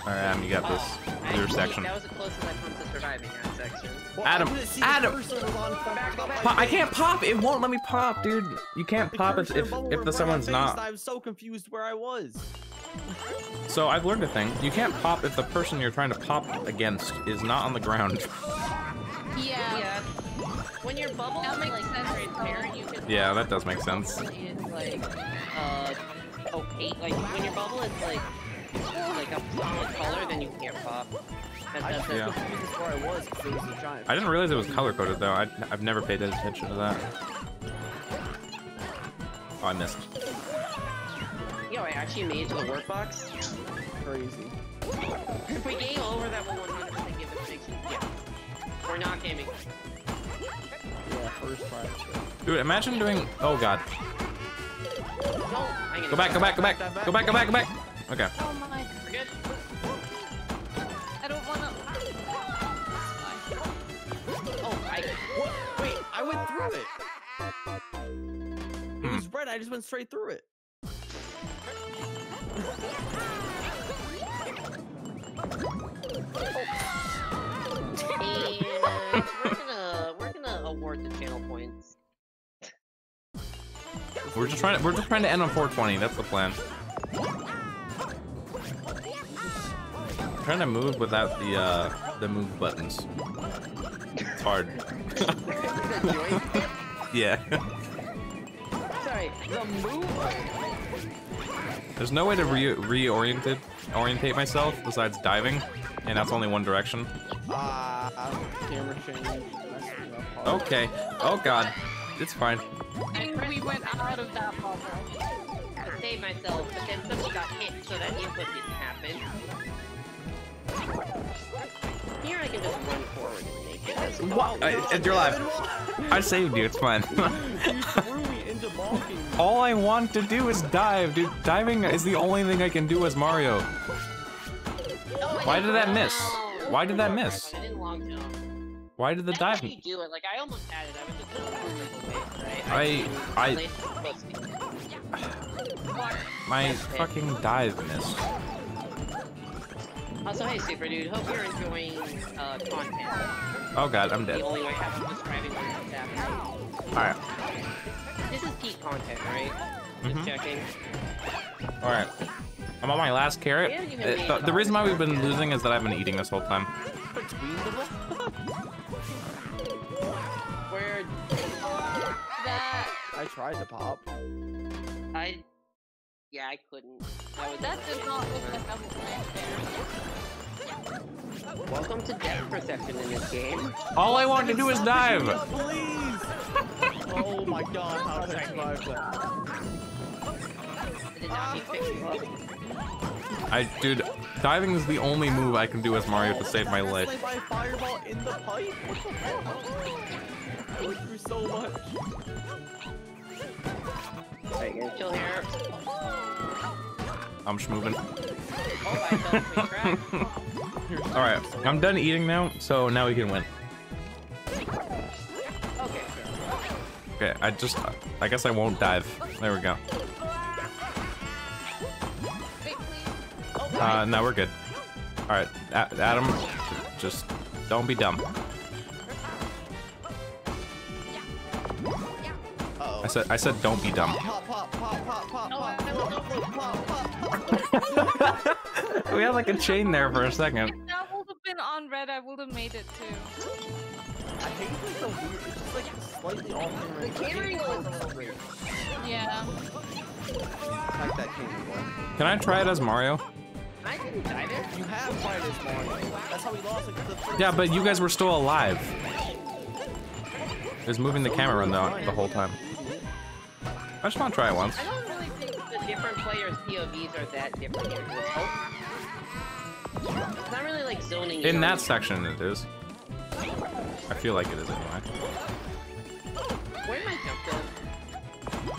Alright, Adam, you got this. Oh, I- Your section. That was the closest I've come to surviving. Well, Adam, I couldn't see Adam. The cursor was on back, Po- I can't pop. It won't let me pop, dude. You can't The pop it if if the someone's face, not. I was so confused where I was. So I've learned a thing. You can't pop if the person you're trying to pop against is not on the ground. <laughs> Yeah. Yeah. When your bubble That is makes like sense, transparent, you can. Yeah, that does make sense. Is like uh opaque. Like when your bubble is like like a solid color, then you can't pop. And I that's. Yeah. was where I was because there was a giant. I didn't realize it was color coded though. I, I've never paid attention to that. Oh, I missed. Yo, I actually made it to the workbox. crazy. If we game over, that will 100% give us 60. Yeah. We're not gaming. Yeah, first try. Dude, imagine doing. Oh god. No, I'm Go back, go back, go back, go back, go back, go back. Okay. Oh my. We're good. Went through it. It Hmm. was red. I just went straight through it. And we're gonna we're gonna award the channel points. We're just trying to we're just trying to end on 420. That's the plan. Trying to move without the uh the move buttons. It's hard. <laughs> yeah. Sorry, the move. There's no way to re reoriented orientate myself besides diving, and that's only one direction. Camera change. messed me up hard. Okay. Oh god. It's fine. And we went out of that bubble. to save myself, but then somebody got hit, so that input didn't happen. Here I can just run forward and make it. That's What? I, God, you're alive. I saved you. It's fine. You threw me into bonking. All I want to do is dive, dude. Diving is the only thing I can do as Mario. Oh, Why did that miss? Why did that miss? I didn't long jump. Why did the dive? how you do it. Like I almost had it. I was just looking for the face, right? I- I- landed My fucking dive missed. Also, hey, Super Dude. Hope you're enjoying uh, content. Oh god, I'm The dead. only way I'm describing what's happening. Alright, This is peak content, right? Just Mhm. checking. alright. I'm on my last carrot. We haven't even Uh, made the, the reason why we've been losing is that I've been eating this whole time. <laughs> Between the Where That I tried to pop. I, yeah, I couldn't. That was that does not look like a plant there. Welcome to depth perception in this game. All I want to do is dive. Please! oh my god, how did I survive that? I did not need pick you up. I, dude, diving is the only move I can do as Mario to save my life. slayed fireball in the pipe? What the fuck? I went through so much. Alright, gonna chill here. I'm schmoving. Oh, I fell quick <laughs> crack. Alright, I'm done eating now, so now we can win. Okay, Okay, I just, I guess I won't dive. There we go. Uh, no, we're good. Alright, A- Adam, just don't be dumb. I said, I said don't be dumb. We had like a chain there for a second. If that would have been on red, I would have made it too. I hate like the weird, it's just like slightly off The camera. camera angle is a little weird. Yeah. Like that camera one. Can I try it as Mario? I didn't die there. You have tried this Mario. That's how we lost like the first Yeah, but you guys were still alive. It was moving the camera the, the whole time. I just want to try it once. I don't really think the different players' POVs are that different here. Oh. It's not really like zoning In on- that section, it is. I feel like it is anyway. Where am I jumped to?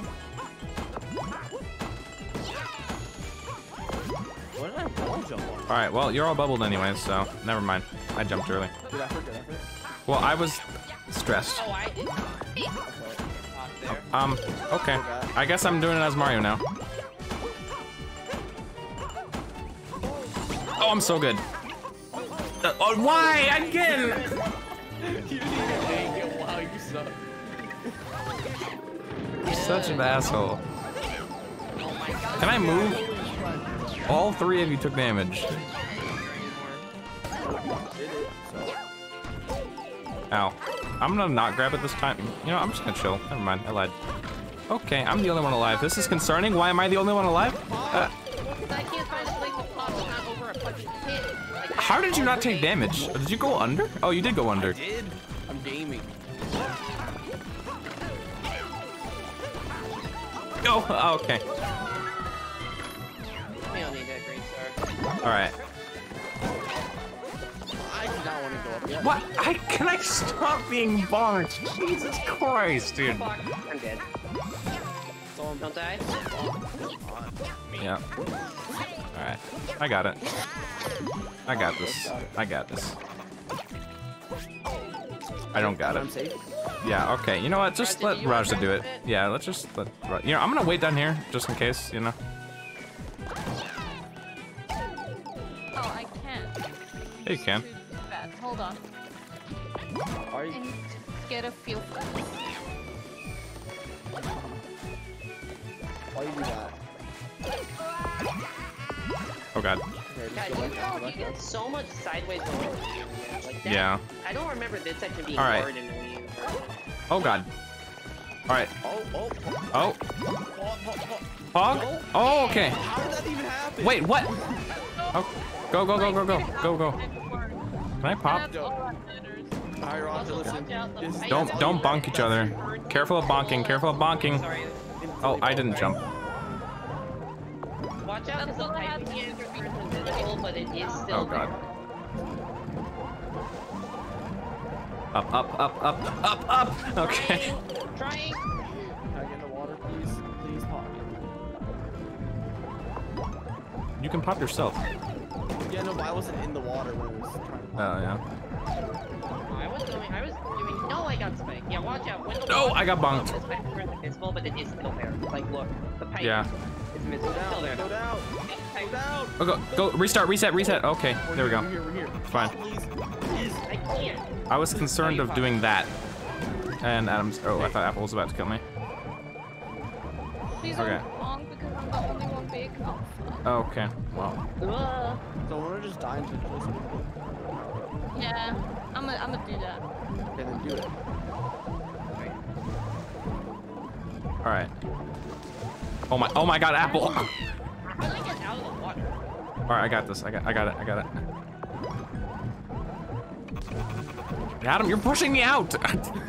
What did I wall jump on? All right, well, you're all bubbled anyway, so never mind. I jumped early. Did I forget effort? Well, I was stressed. Oh, I did. Okay. Off there. Um, okay. I guess I'm doing it as Mario now. Oh, I'm so good. Uh, oh, why again? you didn't even make it. Wow, you suck. You're such an asshole. Oh my god. Can I move? All three of you took damage. Did it, so. Ow. I'm gonna not grab it this time. You know, I'm just gonna chill. Never mind, I lied. Okay, I'm the only one alive. This is concerning. Why am I the only one alive? Uh, I can't find a place to pop it's not over a fucking pit. Like, how did you not take damage? Did you go under? Oh, you did go under. Did. I'm gaming. Oh, okay. We don't need that green star. All right. What? I can I stop being bonked? Jesus Christ, dude. I'm dead. So, Don't die. Yeah. All right. I got it. I got this. I got this. I don't got it. Yeah. Okay. You know what? Just let did Rojda do it. it? Yeah. Let's just let. Ra- You know, I'm gonna wait down here just in case. You know. Oh, I can't. Yeah, you can. Too bad. Hold on. Are you? I need to get a feel for this. Why you do that? Oh God. Okay, God, you, back you get so much sideways going Like that. Yeah. I don't remember this section being All right. hard in Wii U. Oh God. All right. Oh, oh, Oh. oh, oh, oh, Hog. No. Oh. Okay. How did that even happen? Wait. What? Oh. Go. Go. Go. Go. Go. Go. Go. Can I pop? That's all that matters. Alright, Rojda, Also, listen. watch out, the This- fight Don't is don't bonk each other. Careful of bonking. Careful of bonking. Oh, I didn't jump. Watch out, because the all I had pipe to again do. is invisible, but it is oh, still Oh God. Up. Up. Up. Up. Up. Up. Okay. Trying. Can I get the water, please? Please pop. You can pop yourself. Yeah, no, but I wasn't in the water when it was trying to Oh pop. yeah. I was doing. I was doing. No, I got spiked. Yeah, watch out. When the No, I got comes bonked. up, This pipe is invisible, but it is still there. Like, look, the pipe. Yeah. Is invisible. Go It's still down, there. go down, I, go down. Oh, go. Go. Restart. Reset. Reset. Okay. We're There we go. We're here, we're here. Fine. Please, please. I can't. I was concerned of doing that. And Adam's. Oh, I thought Apple was about to kill me. Please Okay. don't because I'm the only one big. Oh. Okay. Well. Uh, So I want to just die into just Yeah, I'm gonna I'm gonna do that. and then do it. All right. Oh my. Oh my God, Apple. how do I get out of the water? All right, I got this. I got. I got it. I got it. Adam, you're pushing me out. <laughs>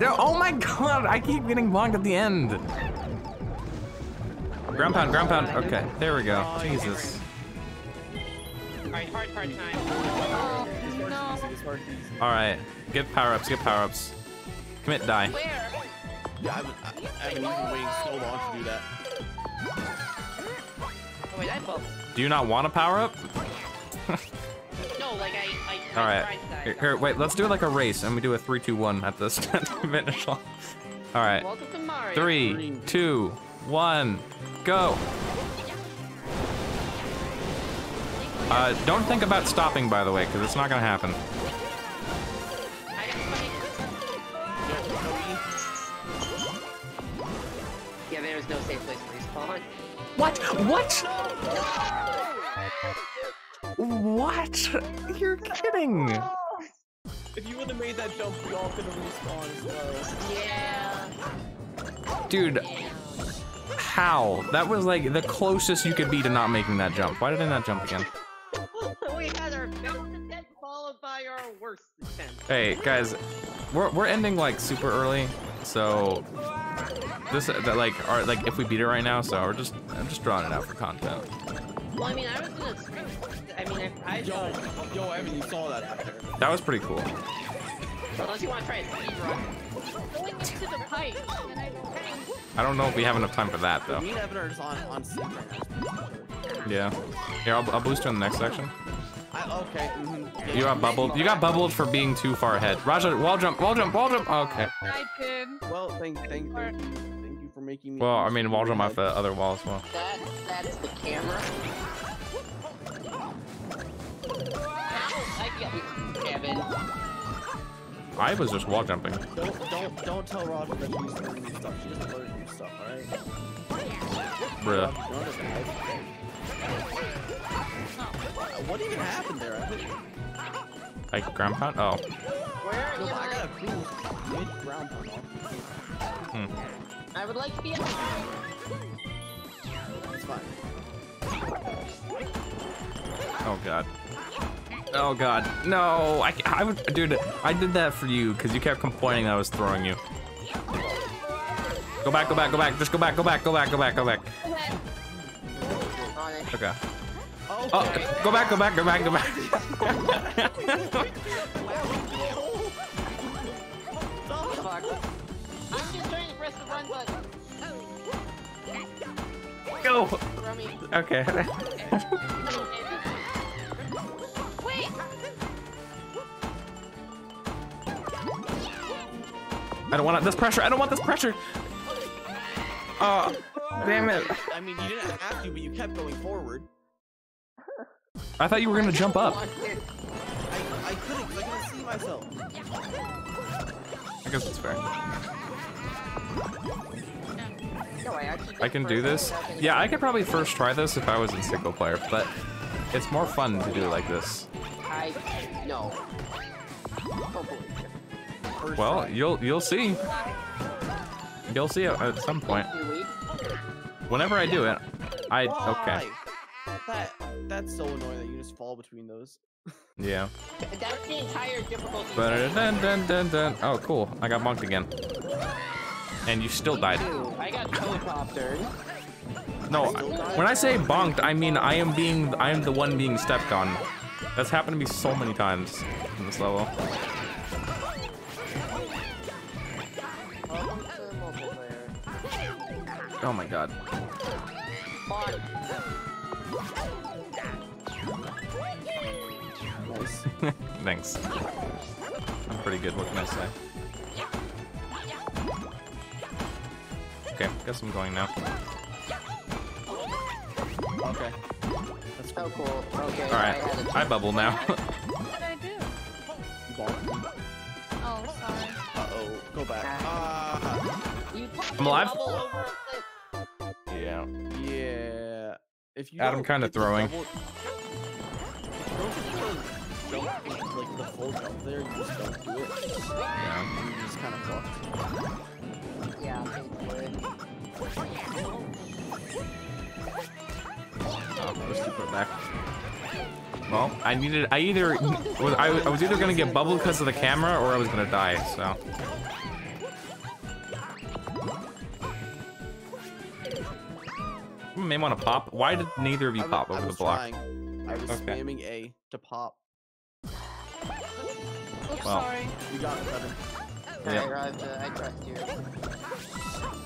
No, oh my God! I keep getting blocked at the end. Ground pound. Ground pound. Okay, there we go. Oh, Jesus. Alright, hard, hard time. Oh. Oh This part's no. easy, this part's easy. All right. Get power ups. Get power ups. Commit. Die. Where? Yeah, I've, I- I've been waiting so long to do that. Oh, wait, I bubbled. Do you not want a power up? No, like I, I, All I right. tried that. Here, here, wait. Let's do it like a race, and we do a three, two, one at this <laughs> finish line. All right. Welcome to Mario. Three, two, one, go. Uh, don't think about stopping, by the way, because it's not gonna happen. No safe place to respawn. What? What? What? You're kidding. If you would have made that jump, we all could have respawned as well. Yeah. Dude, how? That was like the closest you could be to not making that jump. Why did I not jump again? <laughs> we had our best attempt followed by our worst attempt. Hey, guys, we're, we're ending like super early, so this uh, that like are like if we beat it right now, so we're just I'm just drawing it out for content. Well, I mean, I was gonna stream. I mean, I, I Yo, yo, Evan, you saw that back there. That was pretty cool. unless you want to try a speed run. Going into the pipe, and I don't. I don't know if we have enough time for that though. Me and Evan are just on on sync. Yeah. Here, I'll, I'll boost you in the next section. I, okay. mhm. You got bubbled. You got bubbled for being too far ahead. Rojda, wall jump, wall jump, wall jump. Okay. I did. Well, thank, thank, thank you, thank you for making me. Well, I mean, wall jump off the other wall as well. That, that's the camera. I got Kevin. I was just wall jumping. Don't don't don't tell Rojda that she's learning new stuff. She doesn't learn new stuff, alright? Bruh. Rojda, don't understand. What even happened there? I think Like ground pound? Oh. Where no, I got I? a cool mid ground pound off. Hmm. I would like to be. It's fine. Oh god. Oh god. No, I, I would, dude, I did that for you because you kept complaining I was throwing you. Go back, go back, go back. Just go back, go back, go back, go back, go back. On it. Okay. Oh, go back, go back, go back, go back. Go. Okay. I don't want this pressure. I don't want this pressure. Oh, damn it. I mean, you didn't have to, but you kept going forward. I thought you were gonna jump up. I, I couldn't because I couldn't see myself. I guess it's fair. I can do this. Yeah, I could probably first try this if I was in single player, but it's more fun to do it like this. I no. Don't believe it. First Well, you'll you'll see. You'll see at some point. Whenever I do it, I okay. That that's so annoying that you just fall between those. Yeah. <laughs> That's the entire difficulty. Dun, dun, dun, dun. Oh, cool. I got bunked again. And you still died. I got helicoptered. No, when I say bonked, I mean I am being I am the one being stepped on. That's happened to me so many times in this level. Oh, multiplayer. Oh my god. Nice. <laughs> Thanks. I'm pretty good. What can I say? Okay, guess I'm going now. Okay. That's Oh, cool. Okay. All right, I had a I bubble now. <laughs> <laughs> What did I do? Oh, sorry. Uh oh. Go back. You I'm alive? If you Adam get the throwing. double- If you don't get the jump, like the full jump there, you just don't do it. Yeah. And you just kind of fucked. Yeah, I paid for it. Oh, let's keep it back. Well, I needed. I either was I, I was either gonna get bubbled because of the camera or I was gonna die. So. You may want to pop. Why did neither of you I pop I over the block? Trying. I was Okay. spamming A to pop. Oops, Well. sorry. You got it, Kevin. Yeah. Alright, Raj, uh, I trust you.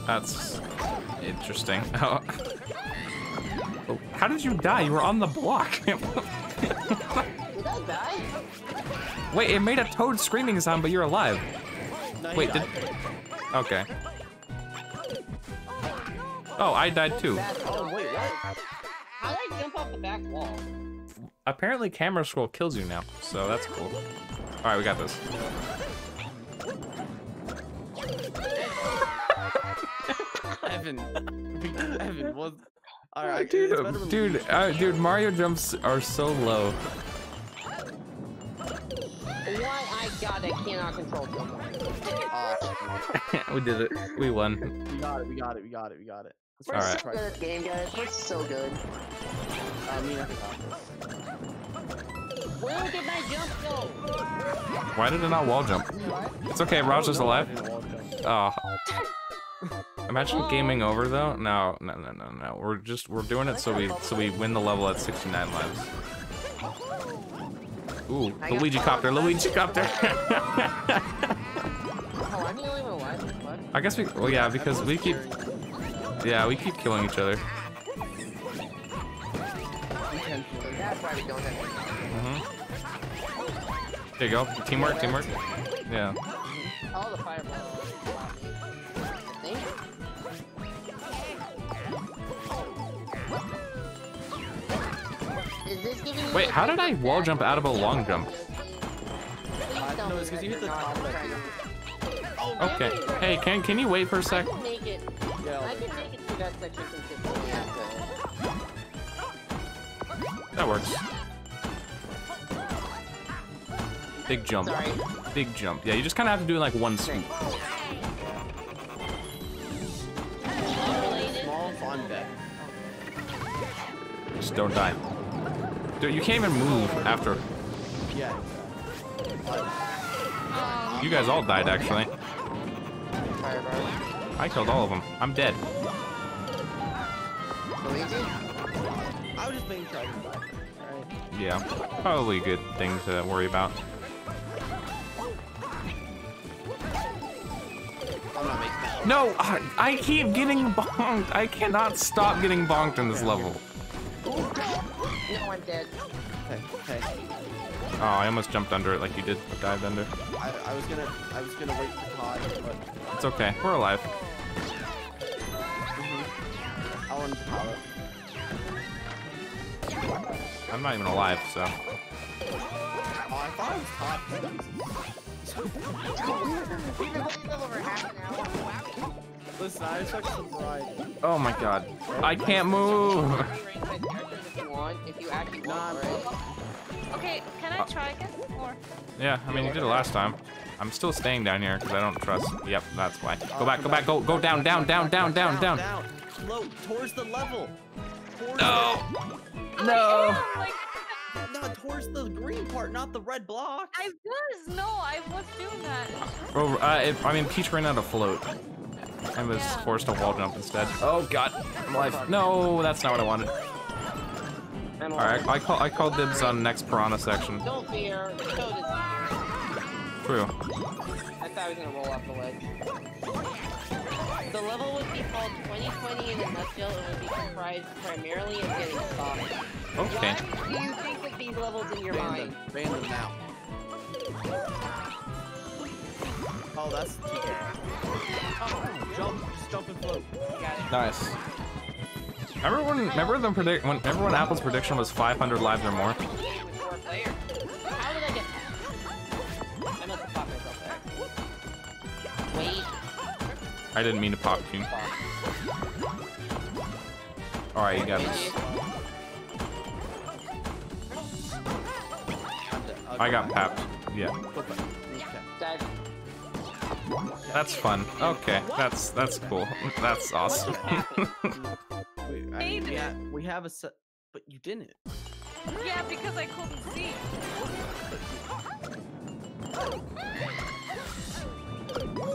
That's interesting. <laughs> Oh, how did you die? You were on the block. <laughs> Did I die? Wait, it made a toad screaming sound, but you're alive. No, you Wait, did? Okay. Oh, I died too. Oh wait, what? How did I jump off the back wall? Apparently, camera scroll kills you now, so that's cool. All right, we got this. <laughs> Evan. Evan was. All right, Dude, dude, uh, dude, Mario jumps are so low. What? I got I cannot control jump. Ah, <laughs> we did it. We won. we got it. We got it. We got it. We got it. Let's We're All try- right. so good at the game, guys. We're so good. I mean, I got this. Where did my jump go? Why did it not wall jump? What? It's okay, Raj is Oh, no, I alive. didn't wall jump. Oh. Imagine gaming over though. No, no, no, no, no. We're just we're doing it so we so we win the level at 69 lives. Ooh, I Luigi copter, Luigi copter. Oh, I'm the only one alive. What? I guess we. Well, yeah, because we keep. Yeah, we keep killing each other. Have. hmm There you go. Teamwork, teamwork. Yeah. All the fireballs. Wait, how did I wall jump out of a long jump? Tell no, it's 'cause that you hit the top Okay. Hey, can can you wait for a sec? can make it. Yeah. I can make it through that section consistently after. That works. Big jump. Sorry. Big jump. Yeah, you just kind of have to do like one swoop. Related. Small fun bet. Just don't die. Dude, you can't even move after. Yeah. Um, You guys all died, actually. Fire. I killed all of them. I'm dead. I was just making sure I die. Yeah, probably a good thing to worry about. I'm not making that. No, I, I keep getting bonked. I cannot stop getting bonked in this level. No, I'm dead. Okay, okay. Oh, I almost jumped under it like you did. Dived under. I, I was gonna I was gonna wait for Todd, but It's okay. We're alive. I wanted to call it. I'm not even alive, so. Oh, I thought it was Todd. We've been over half an hour. Listen, I expect some variety. Oh my god. I can't move. Rank my characters if you want, if you actually Nah, want I'm for it. okay, can I try again? Or Yeah, I mean, you did it last time. I'm still staying down here because I don't trust. Yep, that's why. Go back, go back, go, go down, down, down, down, down, down. down. Float towards the level. No. I No. am, no, towards the green part, not the red block. I was no, I was doing that. Oh, uh, it, I mean, Peach ran out of float. I was forced to wall jump instead. Oh god, I'm alive. No, that's not what I wanted. I'm All right, I call I call dibs on next piranha section. Don't fear. The True. I thought I was gonna roll off the ledge. The level would be called 2020 in a nutshell and would be comprised primarily of getting stopped. Okay. Why do you think of these levels in your Ban mind? them. Ban them now. Oh, that's oh, jump, just jump and float. Got it. Nice. Remember when? Remember the predict when? Remember when Apple's prediction was 500 lives or more? Game with four players. How did I get that? I must have popped myself there. Wait. I didn't mean to pop you. All right, you got this. I'm dead. I'll I go got back. papped. Yeah, that's fun. Okay, that's that's cool. That's awesome. <laughs> Wait, I mean, we, ha we have a set, but you didn't. Yeah, because I couldn't see.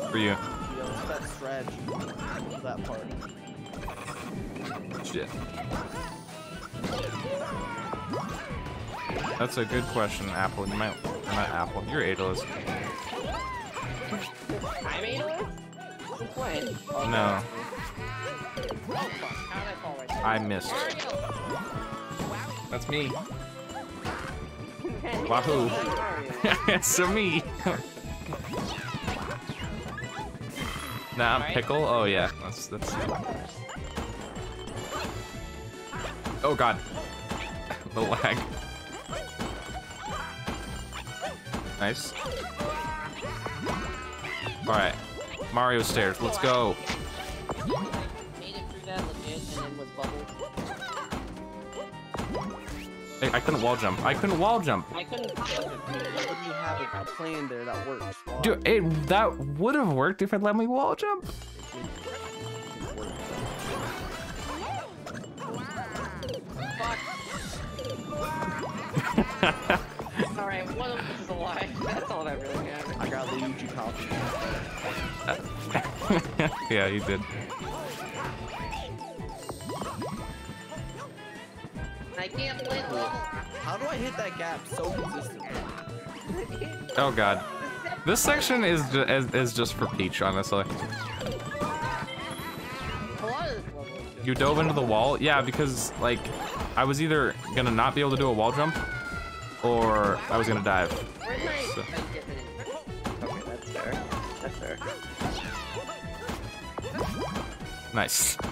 For you. You know, that strategy, that part. Shit. That's a good question, Apple. You might, not Apple. You're Adolus. I made a list? Since when? No, Oh fuck, I fall right there? I missed. That's me. Wahoo. Mario. it's a me. nah, I'm pickle. Oh yeah, that's that's. Oh god, <laughs> the lag. Nice. All right, Mario stairs. Let's go. Made it through that legit and then was bubbled. Hey, I couldn't wall jump. I couldn't wall jump. I couldn't. But you have a plan there that works. Dude, it, that would have worked if it let me wall jump. <laughs> Alright, one of us is alive. That's all that really matters. I got Luigi copy. <laughs> yeah, you did. I can't play the level. How do I hit that gap so consistently? Oh god. This section is ju- is, is just for Peach, honestly. A lot of this level is just You dove into the wall? Yeah, because, like, I was either gonna not be able to do a wall jump, or I was gonna dive. So-. Nice. <laughs>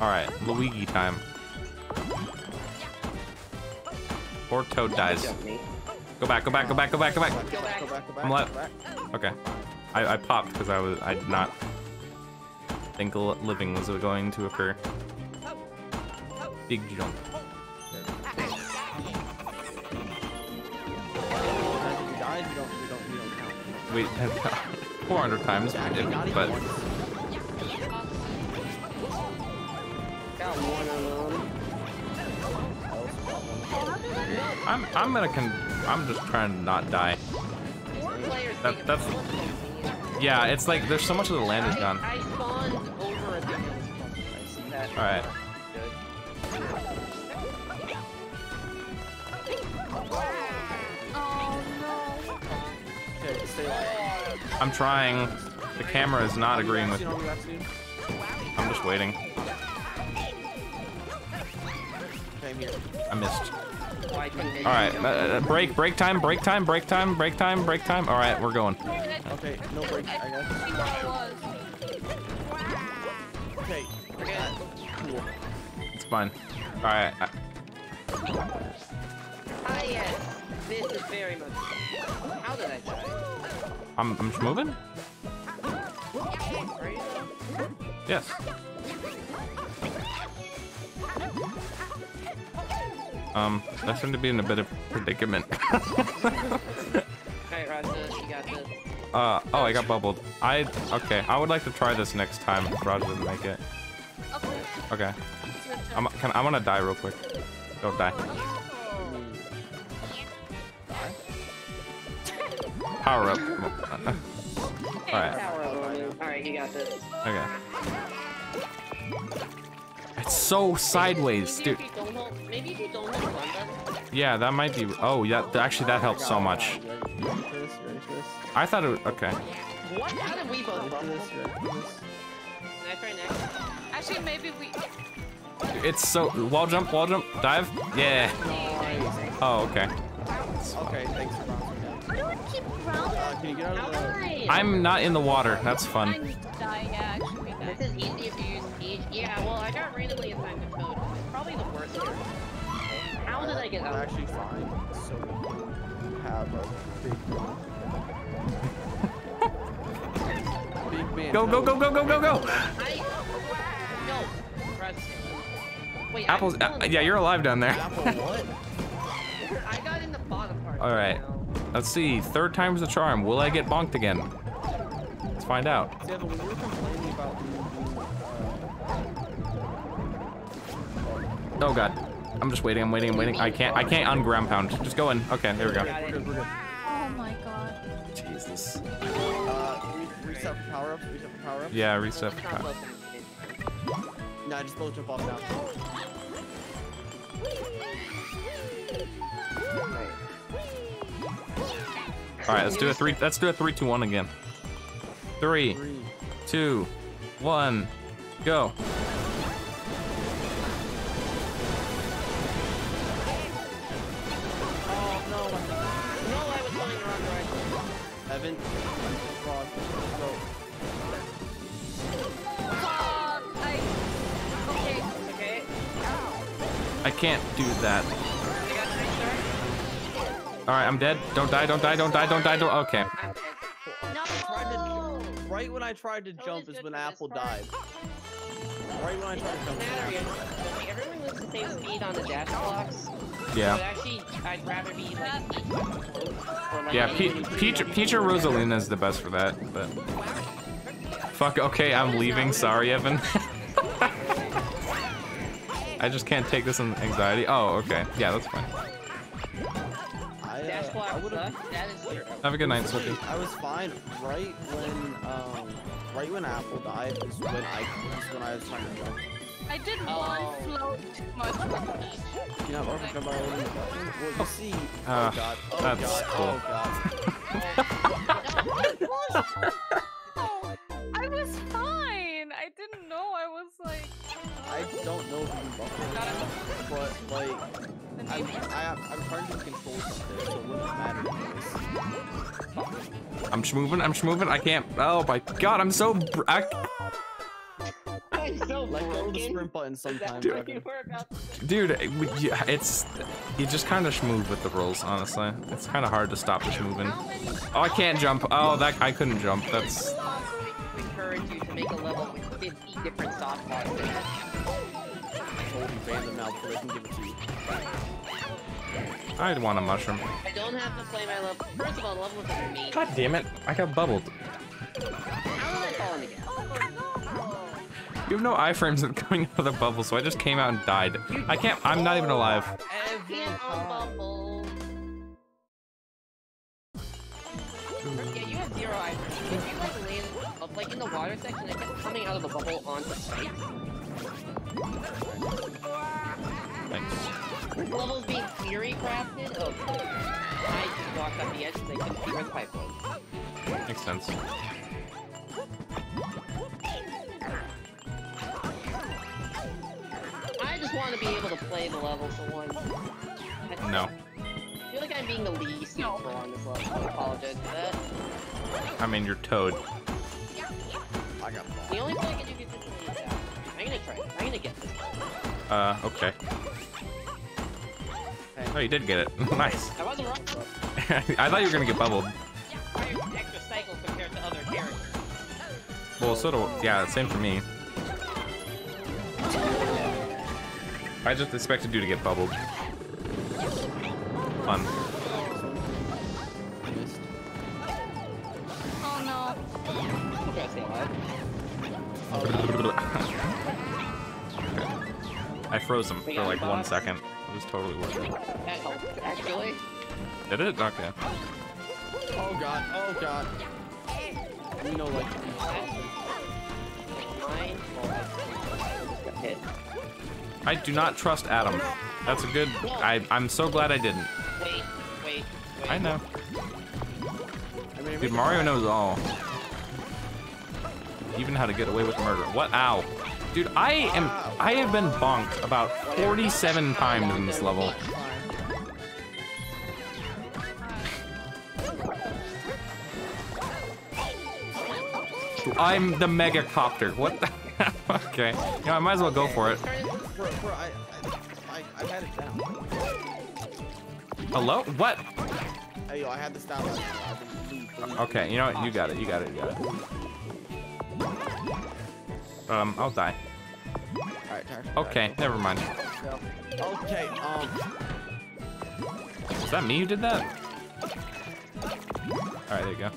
Alright, Luigi time. Or Toad dies. Go back, go back, go back, go back, go back. Go back. Go back, go back, I'm left. Okay. I, I popped because I was I did not think living was going to occur. Big jump. Wait, <laughs> 400 times, not even but once. Got one of them. I'm I'm gonna con I'm just trying to not die. That- that's- Yeah, it's like there's so much of the land is gone. I spawned I'm trying. The camera is not agreeing with. me. I'm just waiting. I'm here. I missed. Oh, I couldn't make All right, uh, uh, break, break time, break time, break time, break time, break time. All right, we're going. Okay, no break. I got See what it was. Okay. Okay. Cool. It's fine. All right. I- Ah, yes. This is very much. How did I die? I'm I'm just moving. Yes. Um, I seem to be in a bit of predicament. <laughs> Alright, Rojda, you got this. uh, oh, I got bubbled. I okay. I would like to try this next time if Raj doesn't make it. Okay. Okay. it's your turn. I'm can I want to die real quick. Don't die. Power up. <laughs> Alright. Tower of Ormu. Alright, you got this. Okay. It's so sideways, Maybe dude. If you don't hold, maybe if you don't hold one. Yeah, that might be. Oh, yeah. th- Actually, that helps so much. You ready, you ready for this? You ready for this? I thought it. was Okay. What? How did we both ready for rumble? this? You ready for this? Can I try next? Actually, maybe we. It's so wall jump, wall jump, dive. Yeah. Oh, okay. Okay, thanks for. How do I keep rounding? Uh, can you get out How of did the... I? I'm not in the water. That's fun. need to die. Yeah, actually, This is easy if you use each. Yeah, well, I got randomly assigned to code. It's probably the worst. here. How did I get We're out? actually fine, so we can have a big Big man. Go, go, go, go, go, go, go. I. No. Press. Wait. Apples. Uh, yeah, you're alive down there. Apple what? <laughs> I got in the bottom part. All right. now. Let's see. Third time's the charm. Will I get bonked again? Let's find out. See, Evan, when you were complaining about me being, uh, Oh god. I'm just waiting. I'm waiting. I'm waiting. I can't. I can't unground pound. Just go in. Okay, there we go. Got we're it. good, we're good. Oh my god. Jesus. Uh, re- reset for power ups. Reset for power ups. Yeah, reset. It's not close. Nah, just blow jump off now. All right, let's do a three. Let's do a three, two, one again. Three, Three. one, go. Oh no! No, I was going the wrong direction. Evan. Go. Fuck. I. Okay. Okay. I can't do that. I got three stars. All right, I'm dead. Don't die. Don't die. Don't die. Don't die. Don't. Okay. I'm dead. I tried to, right when I tried to That jump was is when Apple died. Right when I tried to jump. Like, everyone moves the same speed on the dash blocks. But Yeah. actually, I'd rather be like each one close, or, like, Yeah. Pe Peach. Peach or Rosalina is the best for that. But. Fuck. Okay, I'm leaving. Sorry, Evan. <laughs> I just can't take this in anxiety. Oh, okay. Yeah, that's fine. I, Dash I have. That is true. Have a good night, Sophie. I was fine right when um right when Apple died is when I is when I was trying to jump. I did Oh. one float too much with Peach. You know, or jump by holding the button. Well, you see. Ah, oh god. Oh that's god. cool. Oh god. <laughs> Oh, I was fine. I didn't know. I was like. I don't know if you can buffer, but like I'm I, I'm trying to control something, so it wouldn't matter. I'm schmoving. I'm schmoving. I can't. Oh my god. I'm so. Br I, I so Let go of the broken. sprint button sometimes. what Evan. you were about to say? Dude, it- it's you just kind of schmoove with the rolls. Honestly, it's kind of hard to stop this moving. Oh, I can't jump. Oh, that I couldn't jump. That's encourage you to make a level with 50 different soft spots in it. I told you random now before they can give it to you. I'd want a mushroom. I don't have to play my level. First of all, the level is amazing. God damn it! I got bubbled. How did I fall in again? You have no iframes that coming out of the bubble, so I just came out and died. I can't. I'm not even alive. Every Get on time. bubble. Yeah, you have zero items. Like in the water section, it kept coming out of the bubble onto sight. Thanks. The level's being theory crafted. Oh, I just walked up the edge and they couldn't see where the pipe was. Makes sense. I just want to be able to play the level for once. I No. feel like I'm being the least useful on this level. I apologize for that. I mean, you're Toad. I got ball. The only thing I can do consistently is that. I'm gonna try. I'm gonna get this. Uh, okay. Oh, you did get it. <laughs> nice. I wasn't wrong. <laughs> I thought you were gonna get bubbled. Requires extra cycles compared to other characters. Well, sort of. yeah, same for me. I just expected you to get bubbled. Fun. Oh no. I froze him for like one second. It was totally worth it. That helped, actually. Did it? Okay. Oh god, oh god. You know, like, Mine. I just got hit. I do not trust Adam. That's a good. I I'm so glad I didn't. Wait, wait, wait. I know. I mean, it Dude, Mario knows all. Even how to get away with murder. What? Ow. Dude, I am. I have been bonked about 47 times in this level. I'm the mega copter. What the? <laughs> okay. You know, I might as well go for it. Hello? What? Hey, yo, I had this down. I've been- been- Okay, you know what? You got it. You got it. You got it. Um, I'll die. Alright, tired. Okay, never mind. Okay, um, Is that me who did that? Alright, there you go.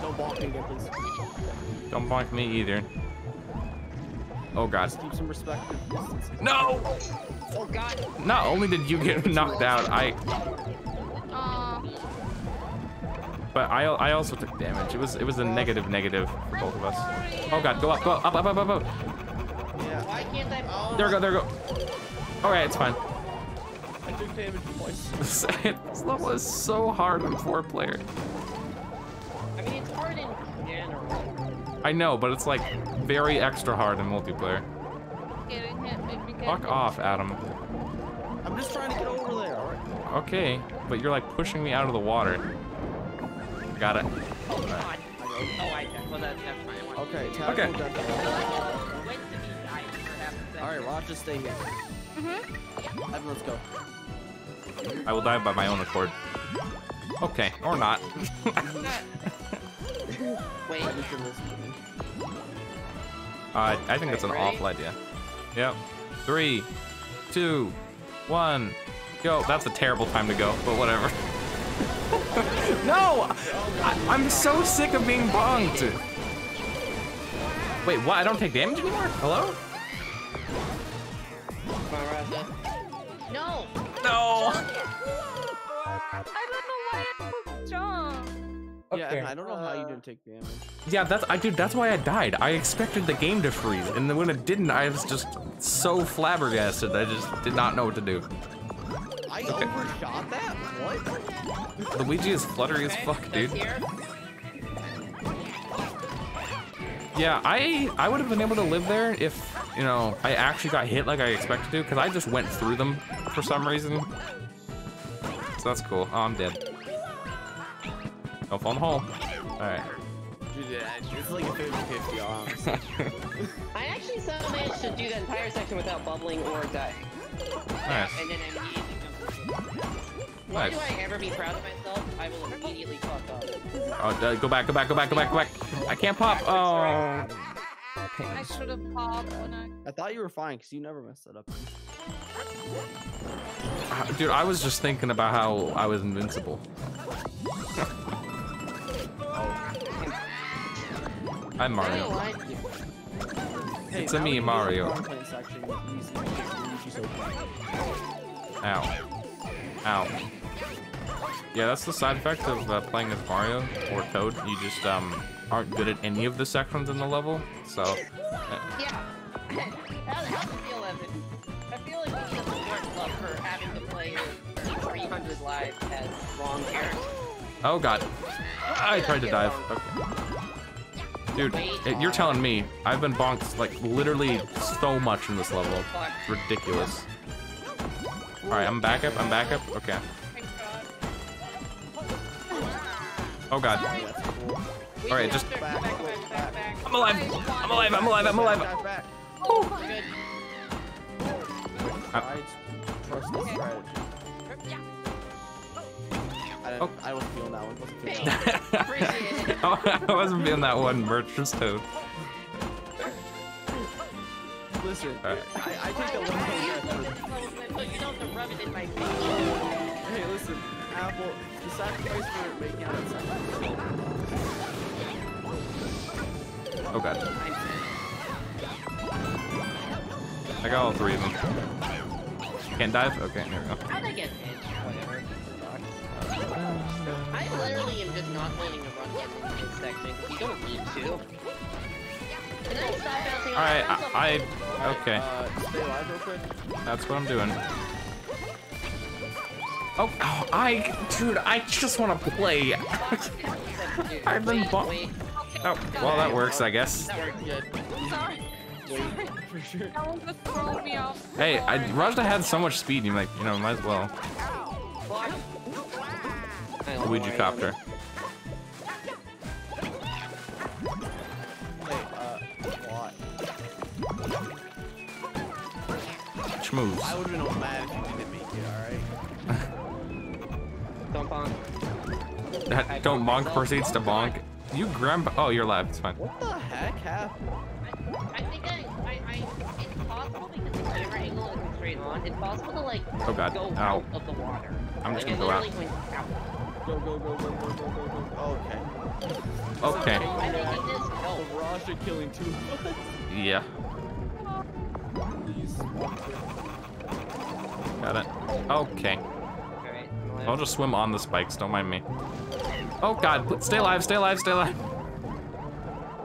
don't bonk me again, please. Don't bonk me either. Oh god. Just keep some respect. No! Oh god! Not only did you get <laughs> knocked out, I Uh, but I I also took damage. It was it was a negative negative for both of us. Oh god, go up, go up, up, up, up, up, up. Yeah. Why can't I? Oh, There we go, there we go. Alright, it's fine. I took damage twice. This, level is so hard on four player. I mean, it's hard in general. I know, but it's like very extra hard in multiplayer. getting hit made me get Fuck off, Adam. I'm just trying to get over there, alright? Okay, but you're like pushing me out of the water. Got it. Oh god! Oh, I. Well, that, that's fine. I Okay, Okay. okay. Went to be died for half a second. Alright, Raj, just stay here. Mhm. Evan, let's go. I will die by my own accord. Okay, or not. <laughs> Wait, Evan should listen to me. Uh, I think that's an ready? awful idea. Yep. Three, two, one, go. That's a terrible time to go, but whatever. <laughs> <laughs> no! I, I'm so sick of being bonked. Wait, what? I don't take damage anymore? Hello? come on, Raza. No! No! I don't know why I took jump. Yeah, Okay. Evan, I don't know how you Uh, didn't take damage. Yeah, that's I dude. That's why I died. I expected the game to freeze, and then when it didn't, I was just so flabbergasted. I just did not know what to do. I overshot that? What? Luigi is fluttery as fuck, dude. Here. Yeah, I I would have been able to live there if you know I actually got hit like I expected to, because I just went through them for some reason. So that's cool. Oh, I'm dead. Don't fall in the hole. All right. It's like a 50-50, honestly. <laughs> I actually somehow managed to do the entire section without bubbling or dying. Nice. And then immediately jump Why do I ever be proud of myself? I will immediately fuck up. Oh, go back, go back, go back, go back, go back. I can't pop. Oh. I should have popped when I. I thought you were fine because you never messed that up. Uh, Dude, I was just thinking about how I was invincible. <laughs> I'm I don't know Mario. Hey, It's a me, we can get Mario. the content section with Luigi- Luigi so far. Ow. Ow. Yeah, that's the side effect of uh, playing as Mario or Toad. You just um aren't good at any of the sections in the level. So, uh, Yeah. how's it feel, Evan? I feel like we a support club for having to play 300 lives as wrong character. oh god, I tried to dive. Okay. Dude, it- you're telling me I've been bonked like literally so much in this level. Ridiculous. All right, I'm back up. I'm back up. Okay. Oh god. That's cool. We All right, should just- back, back, back, back, back. I'm alive. I'm alive. I'm alive. I'm alive. Back, back. We're good. Uh, I trust the strategy. I, Oh. I wasn't feeling that one. Wasn't feeling that one. Appreciate it. Oh, I wasn't feeling that one. Virtuous Toad. Listen, Alright. I, I take the one to rub it in my face. Hey, listen, Apple, the sacrifice for making out sacrifice. Oh god. I'm I got all three of them. Can't dive? Okay, there we go. How'd I get hit? Whatever. I literally am just not planning to run in this section. You don't need to. Can I stop bouncing Alright. I, I, okay. Uh, stay alive real quick. That's what I'm doing. Oh, oh I, dude, I just want to play. <laughs> I've been bo- Oh, well, that works, I guess. that worked good. Sorry. Wait, <laughs> for sure. That one just threw me off. so Hey, I, hard. Rojda had so much speed, you're like, you know, might as well. Fuck. I don't know Luigi copter. Hey, uh. Schmooze. I would have been mad if you didn't alright? Don't bonk. That- Don't bonk proceeds to bonk. You grab. Oh, you're alive. It's fine. What the heck happened? I think I, I, I, it's possible because the camera angle isn't straight on. It's possible to like Oh, God. go Ow. out of the water. I'm just Like, gonna go out. literally went out. Go, go, go, go, go, go, go, go. Oh, okay. Okay. Am I making this? Uh, no. The Rojda killing two of us. Yeah. Got it. Okay. Alright. I'll just swim on the spikes. Don't mind me. Oh God! Stay alive! Stay alive! Stay alive!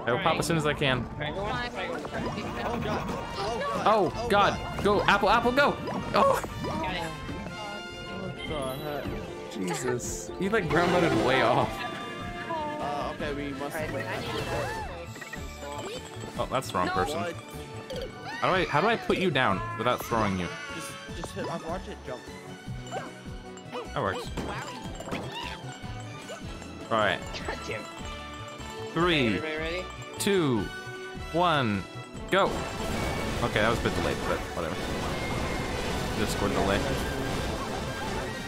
I will pop as soon as I can. Alright, go on. Alright, go on. Oh god. God. God! Go Apple! Apple! Go! Oh Got it. What the heck? Jesus! You like ground loaded way off. Uh, okay, we must. Alright, wait, I need to Oh, that's the wrong person. How do I how do I put you down without throwing you? Just, just hit. I've watched it jump. That works. All right. God damn. Three, two, one, go. Okay, that was a bit delayed, but whatever. Discord delay.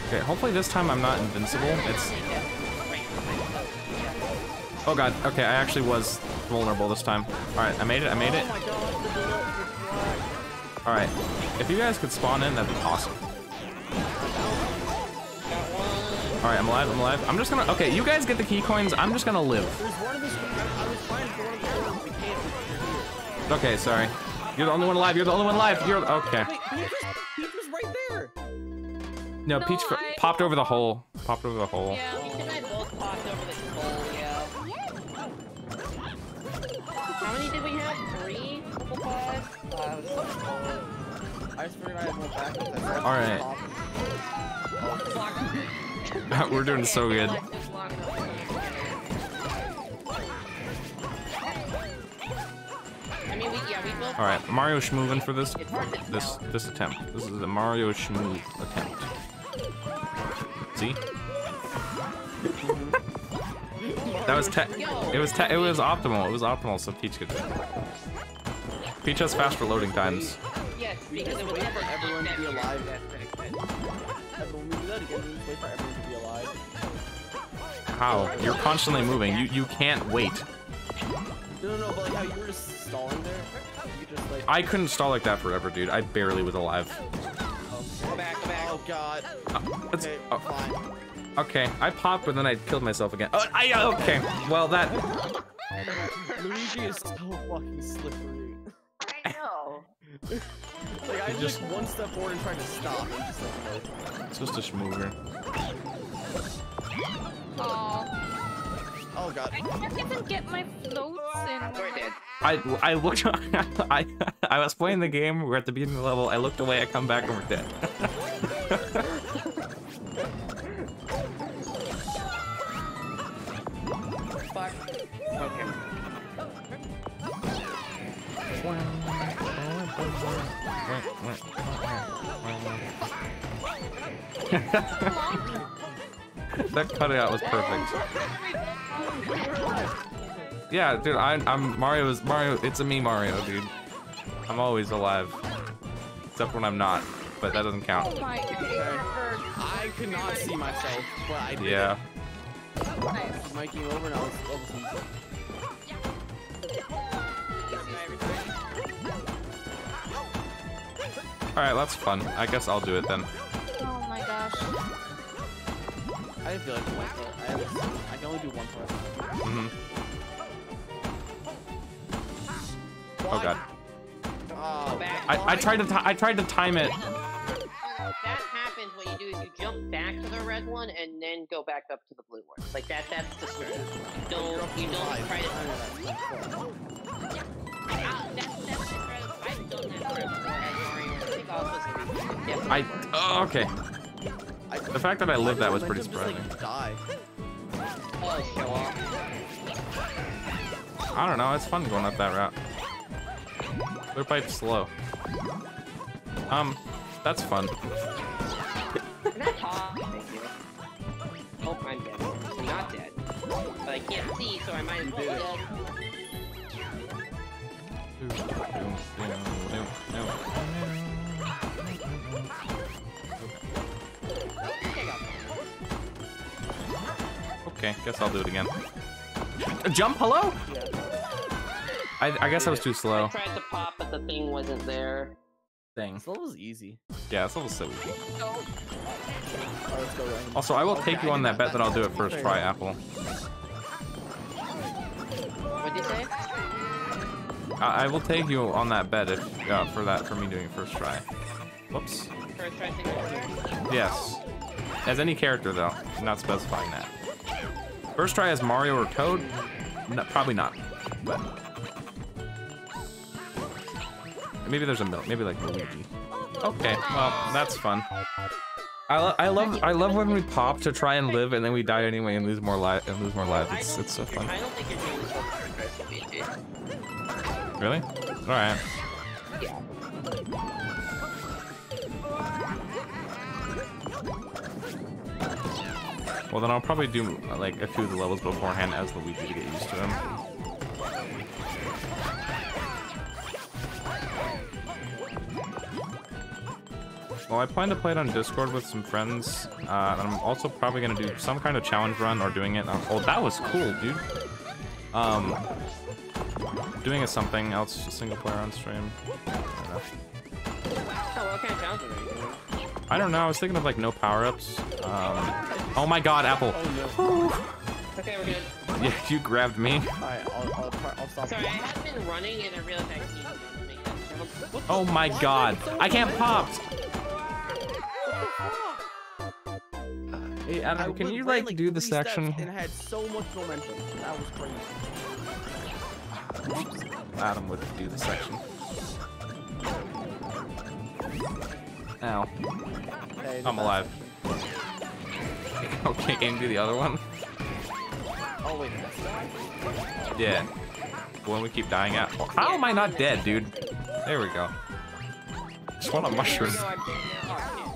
Okay, hopefully this time I'm not invincible. It's oh god. Okay, I actually was vulnerable this time. All right, I made it. I made it. Oh my god. The bullet, the flag. All right. If you guys could spawn in, that'd be awesome. All right, I'm alive. I'm alive. I'm just gonna. Okay, you guys get the key coins. I'm just gonna live. There's one of this. I, I was trying to go to the other. We can't. We're here. Okay, sorry. You're the only one alive. You're the only one alive. You're okay. Wait, Peach was, Peach was right there. No, No, Peach f- I- popped over the hole. Popped over the hole. Yeah. Peach and I both popped over the hole, yeah. How many did we have? Three? Couple five? Uh, so. I just figured I had one back. That's why I All right. stopped. We're doing so good. Like, just long enough. I mean, we, yeah, we both All right, Mario schmoovin for this It's hard to this this attempt. This is the Mario schmoove attempt. See? That was te it was te it was optimal. It was optimal, so Peach could do it. Peach has faster loading times. Yes, because it was Wait never for everyone to be alive. that- that- that- When we do that again, we just wait for everyone to be alive. How? You're constantly moving. You you can't wait. No, no, no, but like how you were just stalling there. You just like. I couldn't stall like that forever, dude. I barely was alive. Go back, back. Oh god. Uh, it's, Okay, oh, fine. okay, I popped, but then I killed myself again. Oh, I, uh, okay, well that Luigi is so fucking slippery. I know. <laughs> Like I He just just- one step forward and tried to stop, and just like no. it's just a schmoozer. Oh, Oh god. I can't even get my floats in. We're dead. I I looked. <laughs> I I was playing the game. We're at the beginning of the level. I looked away. I come back and we're dead. <laughs> <laughs> Fuck. Okay. <laughs> that cutout was perfect. Yeah, dude. I, I'm Is Mario. It's a me, Mario, dude. I'm always alive, except when I'm not. But that doesn't count. I could not see myself, but I did. Yeah. goodness. Mike came over and I was level two. All right, that's fun. I guess I'll do it then. My gosh. I didn't feel like one foot. I, have, I can only do one foot. hmm Oh god. Oh, I, I tried to I tried to time it. That happens. What you do is you jump back to the red one and then go back up to the blue one. Like that. That's the strategy. You don't. You don't try to. That's that's the strategy. I've done that before. I think also some definitely I works. oh, okay. I, The fact that I lived that was pretty Momentum just, surprising. Like, die. Show off. I don't know. It's fun going up that route. Blue pipe's slow. Um, that's fun. I'm not talking. Thank. Oh, I'm dead. I'm not dead. But I can't see, so I might as well be dead. Okay, guess I'll do it again. Jump, hello? Yeah. I, I guess I was too slow. I slow. tried to pop, but the thing wasn't there. Thing. This level was easy. Yeah, it's a little silly. Oh, let's go. Ryan. Also, I will Okay, take you on that bet that I'll do it first try, Apple. What'd you say? I, I will take you on that bet if uh, for that for me doing it first try. Whoops. First try? Yes. As any character though, I'm not specifying that. First try as Mario or Toad? No, probably not. But maybe there's a mil- maybe like Luigi. Okay, well that's fun. I, lo- I love I love when we pop to try and live and then we die anyway and lose more life and lose more lives. It's it's so fun. you're- I don't Well then I'll probably do like a few of the levels beforehand as the Luigi to get used to him. Well, I plan to play it on Discord with some friends, uh, I'm also probably gonna do some kind of challenge run or doing it. On, oh, that was cool, dude. Um, doing something else, single player on stream. Oh, what kind of doing? I don't know. I was thinking of like no power ups. Um, oh my God, Apple! Oh Okay, we're good. <laughs> Yeah, you grabbed me. Alright, I'll, I'll, I'll stop. Sorry, I have been running and I realized I need to make that jump. Oh my Why God! so I can't pop. fuck? Hey, I Adam, can you ran, like do the section? And had so much momentum. That was crazy. Adam would do the section. Ow. Hey, I'm alive. <laughs> Okay, can you do the other one? Oh wait, that's that? Yeah. When we keep dying out. How am I not dead, dude? There we go. Just want a mushroom. There we go, I'm dead now.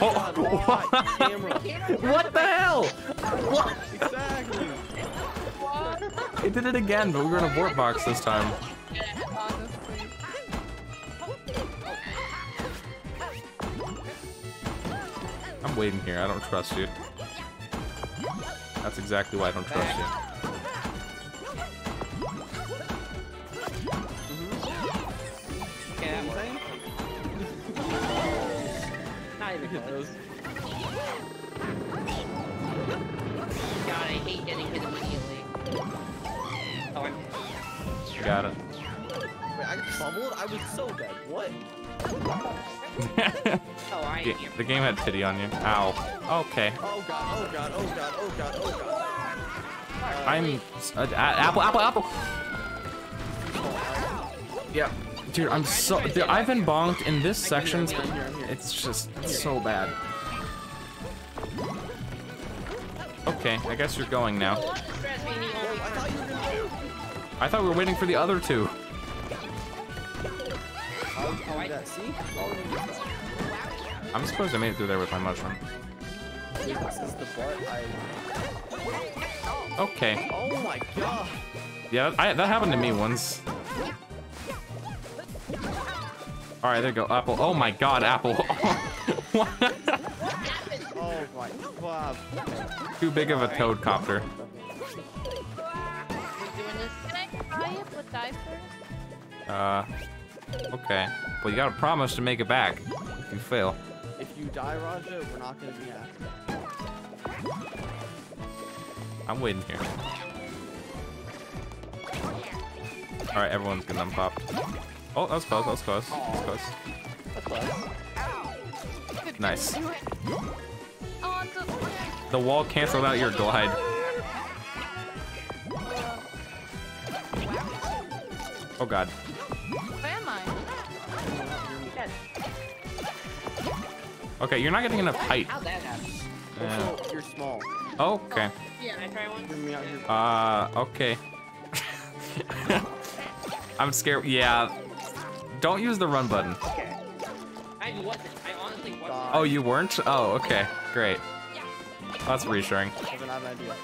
Oh, Oh, God, why? Camera. <laughs> What the hell? What? Exactly. It did it again, but we were in a warp box this time. I'm waiting here. I don't trust you. That's exactly why I don't trust you. Okay, that worked. <laughs> Not even Hit close. those. God, I hate getting hit immediately. Oh, I'm dead. Got it. Wait, I got bubbled? I was so dead. What? <laughs> Oh, I Ga- am. the game had pity on you. Ow. Okay. Oh god, oh god, oh god, oh god, oh god. I'm uh, a- apple, apple, apple. Yeah, dude, I'm so. Dude, I've been bonked in this section. I'm I'm I'm. It's just so bad. Okay, I guess you're going now. Don't stress me, the Oh, only I thought you were gonna do. I thought we were waiting for the other two. I'll do that. See? All you need is that. I'm supposed I made it through there with my mushroom. This is the butt. I. Okay. Oh my god. Yeah, I, that happened to me once. All right, there you go, Apple. Oh my God, Apple. Oh my god. Too big of a toad copter. We're doing this. Can I try it but die first? Uh, okay. Well, you gotta promise to make it back. If you fail, If you die, Rojda, we're not gonna be happy. I'm waiting here. All right, everyone's getting them popped. Oh, that was close. That was close. That was close. That's close. Nice. Do it. Oh, the... The wall canceled out your glide. Oh God. Okay, you're not getting enough height. How'd that happen? Yeah. Also, you're small. Okay. Can I try one? Hear me out here. Uh, okay. <laughs> I'm scared. Yeah. Don't use the run button. Okay. I wasn't. I honestly wasn't. Oh, you weren't? Oh, okay. Great. That's reassuring. I have an idea.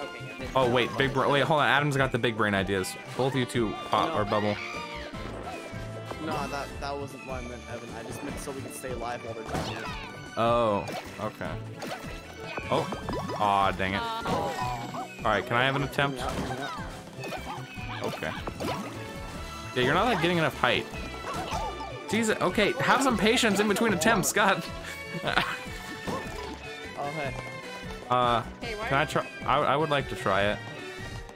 Okay, Oh, wait. Big brain. Wait, hold on. Adam's got the big brain ideas. Both of you two pop or bubble. No, that that wasn't what I meant, Evan. I just meant so we could stay alive while they're dying. Oh, okay. Oh. Aw, dang it. Uh, Alright, can I have an attempt? me out, hear me out. Okay. Yeah, you're not like getting enough height. Jesus. Okay, have some patience in between attempts, God. <laughs> Oh, hey. uh, can I try? I, I would like to try it.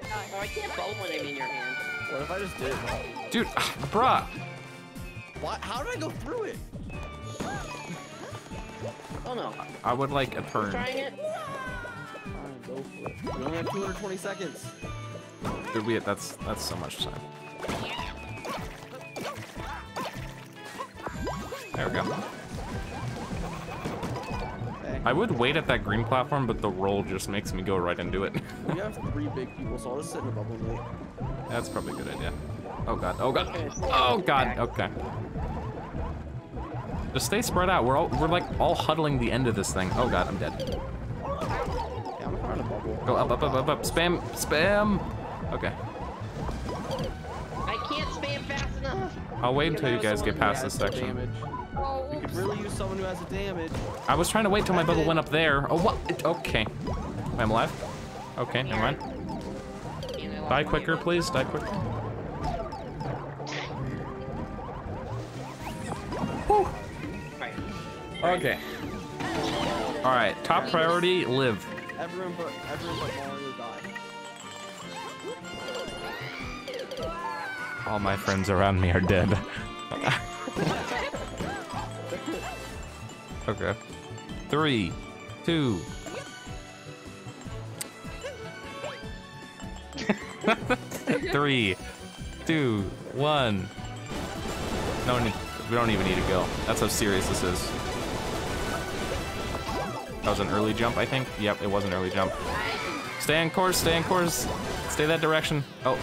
Oh, I can't bowl when I'm in your hand. What if I just did it? Dude, <sighs> bruh. What? How did I go through it? Oh no. I would like a turn. Trying it? Fine, go for it. We only have 220 seconds. Dude, we, that's, that's so much time. There we go. Okay. I would wait at that green platform, but the roll just makes me go right into it. We have three big people, so I'll just sit in a bubble and. That's probably a good idea. Oh god, oh god, oh god, okay. Just stay spread out. We're all, we're like all huddling the end of this thing. Oh god, I'm dead. Yeah, I'm gonna find a bubble. Go up, up, up, up, up. Spam, spam. Okay. I can't spam fast enough. I'll wait until you guys get past this section. Damage. oh, We could really use someone who has the damage. I was trying to wait till my bubble went up there. Oh, what? It- Okay. I'm alive? Okay, never mind. And I lost Die quicker, please. Die quicker. Right. Okay. All right. Top priority: live. Everyone but everyone but Mario died. All my friends around me are dead. <laughs> okay. Three, two. <laughs> <laughs> Three, two, one. No need. We don't even need to go. That's how serious this is. That was an early jump, I think. Yep, it was an early jump. Stay on course. Stay on course. Stay that direction. Oh,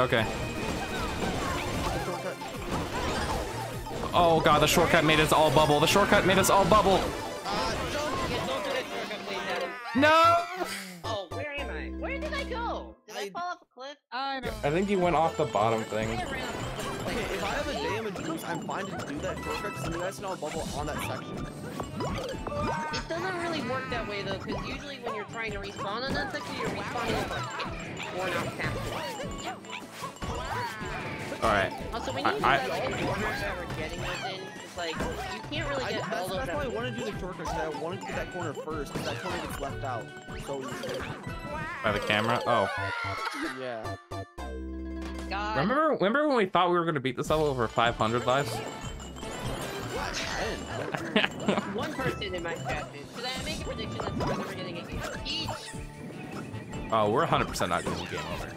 okay. Oh god, the shortcut made us all bubble. The shortcut made us all bubble. Uh, I think he went off the bottom thing. ran off a cliff. Okay, if I have a damage boost, I'm fine to do that shortcut because you guys can all bubble on that section. It doesn't really work that way though, because usually when you're trying to respawn on that section, you're respawning over a hit or not past it. Alright. Also, when I- you do I- that, like, the corners that we're getting within, it's like, you can't really I, get all that's, those. that's why I want to do the shortcut because I want to get that corner first because that corner gets left out so easily. By the camera. Oh. Yeah. God. Remember remember when we thought we were gonna beat this level over 500 lives? I. <laughs> One person in my chat did. Should I make a prediction that we're never getting a game each? Oh, we're 100% not doing the game over.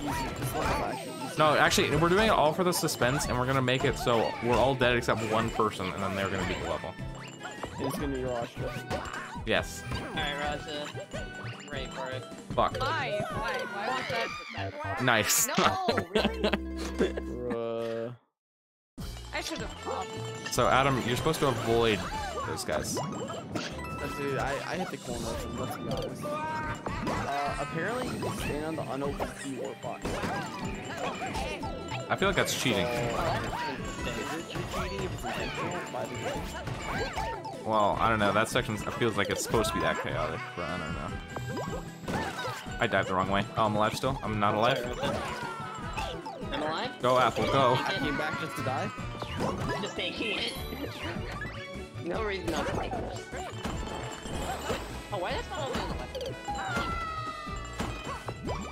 Easy. This level's actually. No, actually, we're doing it all for the suspense, and we're gonna make it so we're all dead except one person, and then they're gonna beat the level. It's gonna be Rashka. Yes. Alright, Rojda. Ready for it. Fuck. Why? Why? Why was that? Nice. No, really? Bruh. I should have popped. so, Adam, you're supposed to avoid those guys. That's Dude, I, I hit the corner, so let's be honest. Uh, apparently you can stand on the unopened key warp box. I feel like that's cheating. Is it cheating if it's intentional? By the way. Well, I don't know. That section feels like it's supposed to be that chaotic, but I don't know. I dived the wrong way. Oh, I'm alive still? I'm not alive? I'm alive? Go, Apple, go. I came back just to die? Just taking it. no reason not to take it. Oh, why that's not open on the?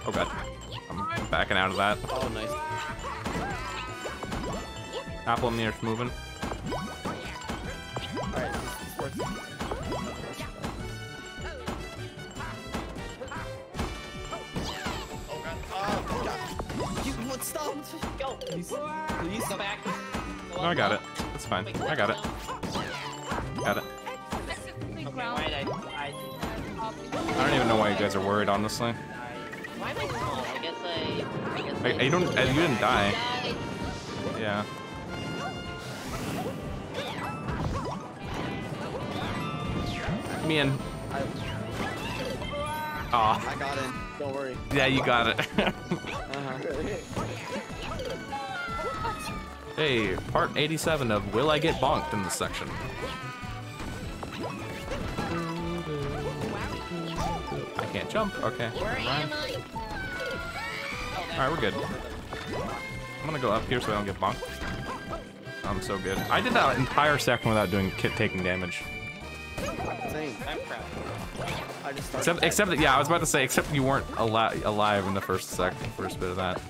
Oh, God. I'm backing out of that. Oh, nice. Apple and me are moving. Alright, this, this works. Oh god. Oh god. You what stop? Go! Please. Please. Go back. No, I got it. It's fine. I got it. Got it. Okay, ground. why did I... I I don't even know why you guys are worried, honestly. why am I small? I guess I... I guess I, you don't. You didn't die. Yeah. Me and. I, Aw. I got in. Don't worry. Yeah, you got it. <laughs> Uh-huh. hey, part 87 of Will I Get Bonked in this section. I can't jump. Okay. Where never am mind. I? Alright, we're good. I'm gonna go up here so I don't get bonked. I'm so good. I did that entire section without doing kit taking damage. Same. I'm proud. I just. Except, except that, yeah, I was about to say, except you weren't ali alive in the first sec, first bit of that.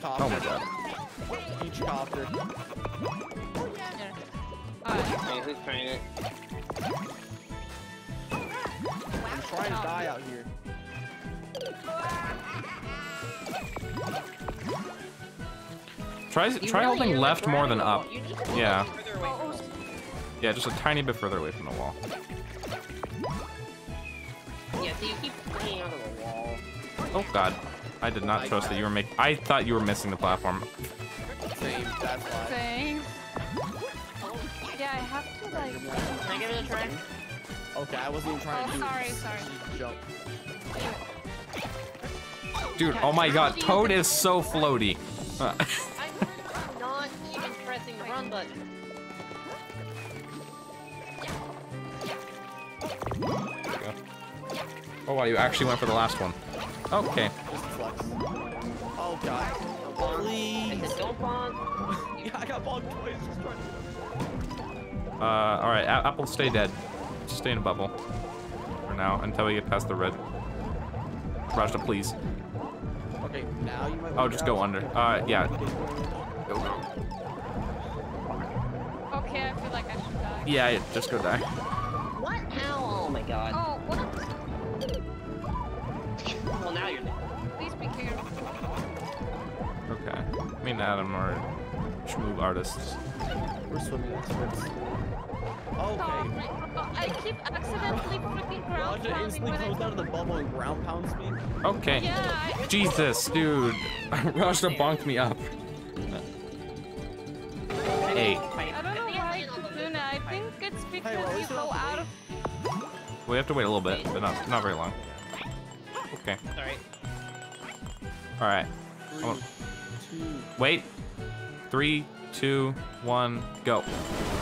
Copter. Oh my god. Each copter. Alright. Okay, who's trying it? I'm trying to die out here. Try, try really- holding left more than up. the wall. You need to Yeah. Yeah, just a tiny bit further away from the wall. Yeah, so you keep hanging onto the wall. Oh god. I did not I trust got that you were making. I thought you were missing the platform. Same. That's why. Same. Yeah, I have to like. Can I give it a try? Okay, I wasn't even trying Oh, to do sorry, it. sorry. Just Jump. Dude, oh my god, Toad is so floaty. I'm not even pressing the run button. Oh wow, you actually went for the last one. Okay. Just flex. Oh god. Please. don't spawn. Yeah, I got bogged twice. Just trying to. Uh, alright, Apple, stay dead. Just stay in a bubble. For now, until we get past the red. Rojda, please. Okay, now you might. Oh, just go under. Uh, yeah. Go, go. Okay, I feel like I should die. Yeah, just go die. What? How? Oh my god. Oh, what? Well, now you're dead. Please be careful. Okay. Me and Adam are schmoove artists. We're swimming experts. Oh, Okay. my God. I keep accidentally freaking ground Raja pounding instantly goes I. down to the bubble and ground pounds me. Okay. Yeah, I, Jesus, dude. <laughs> Rojda bonked me up. eight. I don't know why Kazuna. I think it's because well, you least we go out of. We have to wait a little bit, but not not very long. Okay. Sorry. All right. Three, Oh. two, Wait. Three, two, one, go.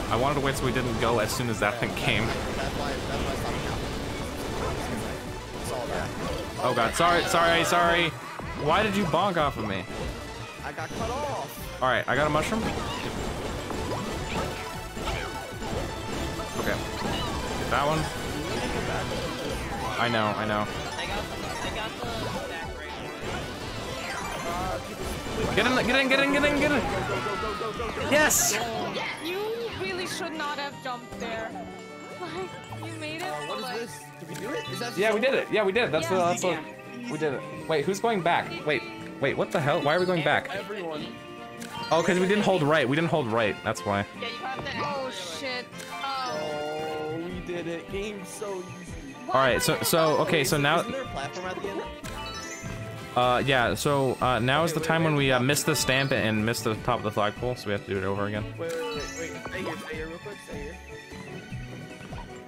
I wanted to wait so we didn't go as soon as that thing <laughs> came. That's why. That's why I stopped counting. It's all that. Oh god, sorry, sorry, sorry. Why did you bonk off of me? I got cut off. All right, I got a mushroom. Okay. Get that one. I know, I know. I got I got the stack. Get in, get in, get in, get in, get in. Yes. You really should not have jumped there. Like you made it. Uh, what like- is this? Did we do it? Is that Yeah, we did it. Yeah, we did. That's the. Yeah. That's the. We did it. Wait, who's going back? Wait, wait. What the hell? Why are we going back? Everyone. Oh, because we didn't hold right. We didn't hold right. That's why. Yeah, you have to. Oh shit. Oh. We did it. Game's so easy. All right. So so okay. So now. Isn't there a platform at the end? Uh, yeah. So uh, now is the time when we uh, missed the stamp and miss the top of the flagpole, so we have to do it over again. Wait, wait, wait, wait. Stay here, stay here, real quick. Stay here.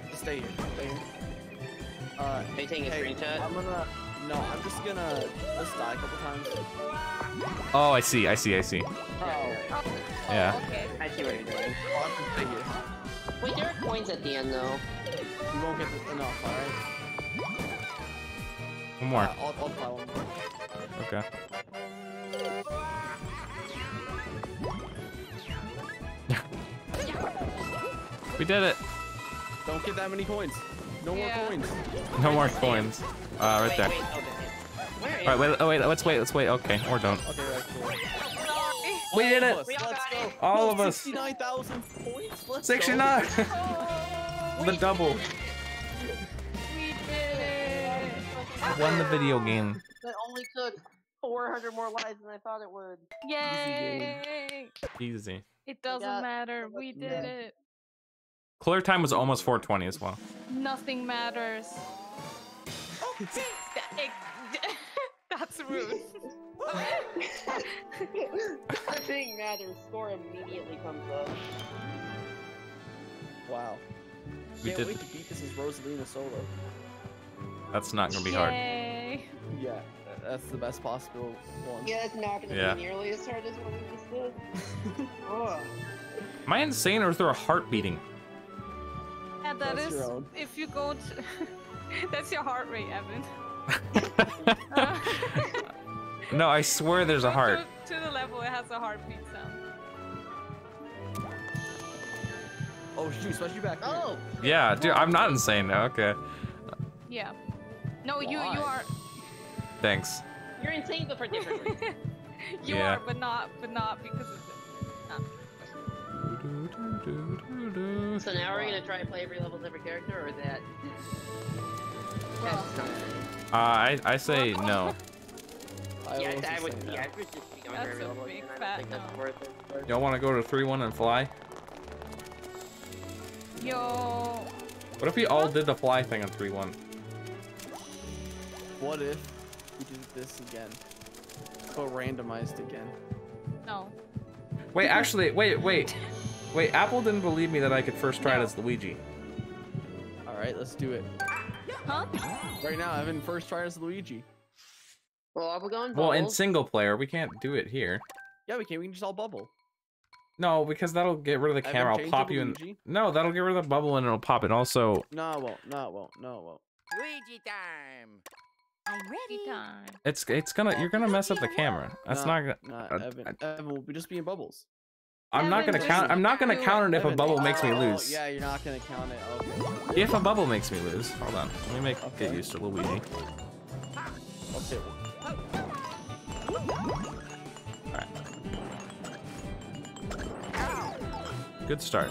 Just stay here. Stay here. Uh, Are you taking a screenshot? I'm gonna. No, I'm just gonna. Let's die a couple times. Oh, I see. I see. I see. Oh. Oh, Yeah. okay. I see what you're doing. Oh, I'm gonna stay here. Wait, there are coins at the end though. You won't get enough, alright? One more. Uh, I'll, I'll try one more. Okay. <laughs> we did it. Don't get that many coins. No yeah. more coins. No more coins. Uh, right wait, there. Wait, okay. All right, wait, oh, wait, let's wait, let's wait. Okay, or don't. Okay, right, cool. We did it. All of us. 69,000 points. us. 69. <laughs> <laughs> the double. we did it. Won the video game. That only took 400 more lives than I thought it would. Yay! Easy. It doesn't got- matter. We did Yeah. it. Clear time was almost 420 as well. Nothing matters. That- <laughs> That's rude. <laughs> Nothing matters. Score immediately comes up. Wow. We Can't did- wait to beat this as Rosalina solo. That's not gonna be hard. Yeah, that's the best possible one. Yeah, it's not gonna Yeah. be nearly as hard as what we just did. Ugh. <laughs> Am I insane or is there a heart beating? Yeah, that That's is. your own. If you go to. <laughs> That's your heart rate, Evan. Uh, <laughs> no, I swear there's a heart. To, to the level it has a heartbeat sound. Oh shoot, especially back here. Oh! Yeah, dude, I'm not insane. Okay, Yeah. No, you Why? you are. thanks. You're insane, but for different <laughs> reasons. you Yeah. are, but not, but not because of it. So now we're gonna try and play every level as every character, or is that? That's. Uh, I I say no. <laughs> I Yeah, also I would. no. Yeah, I would just be going That's every level. big again. I fat don't think that's no. worth it. Y'all want to go to three one and fly? Yo. What if we all did the fly thing on three one? What if we did this again? But randomized again. No. Wait, actually, wait, wait, wait. Apple didn't believe me that I could first try it as Luigi. Alright, let's do it. Huh? Right now, I'm in first try as Luigi. Well, I'll be going. Well, in single player, we can't do it here. Yeah, we can. We can just all bubble. No, because that'll get rid of the camera. I'll pop you in. Luigi. No, that'll get rid of the bubble and it'll pop it. Also, No, it won't. No, it won't. No, it won't. No. Luigi time. I'm ready. time. it's it's gonna you're gonna mess up the camera. That's No, not gonna. uh, Evan. Evan will be just be in bubbles. I'm not gonna count. I'm not gonna count it if a Evan, bubble makes me oh, lose. Yeah, you're not gonna count it. Okay. If a bubble makes me lose, hold on. Let me make get used to Luigi. Okay. Good start.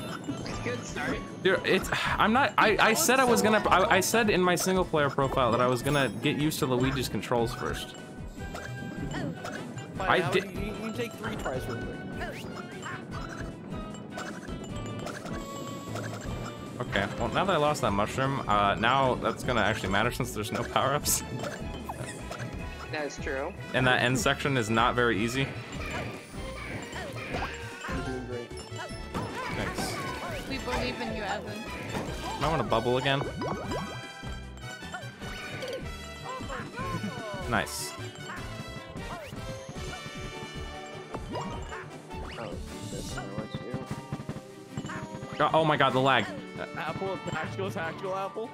Good start. Dude, it's I'm not I, I said I was gonna I, I said in my single player profile that I was gonna get used to Luigi's controls first. Fine, I now did- You, you take three tries real quick. Okay, well now that I lost that mushroom, uh now that's gonna actually matter <laughs> since there's no power-ups. That is true. And that end section is not very easy. Evan. I want to bubble again. Nice. Oh, this one works too. Oh, oh my god, the lag. Apple, tactical, tactical apple.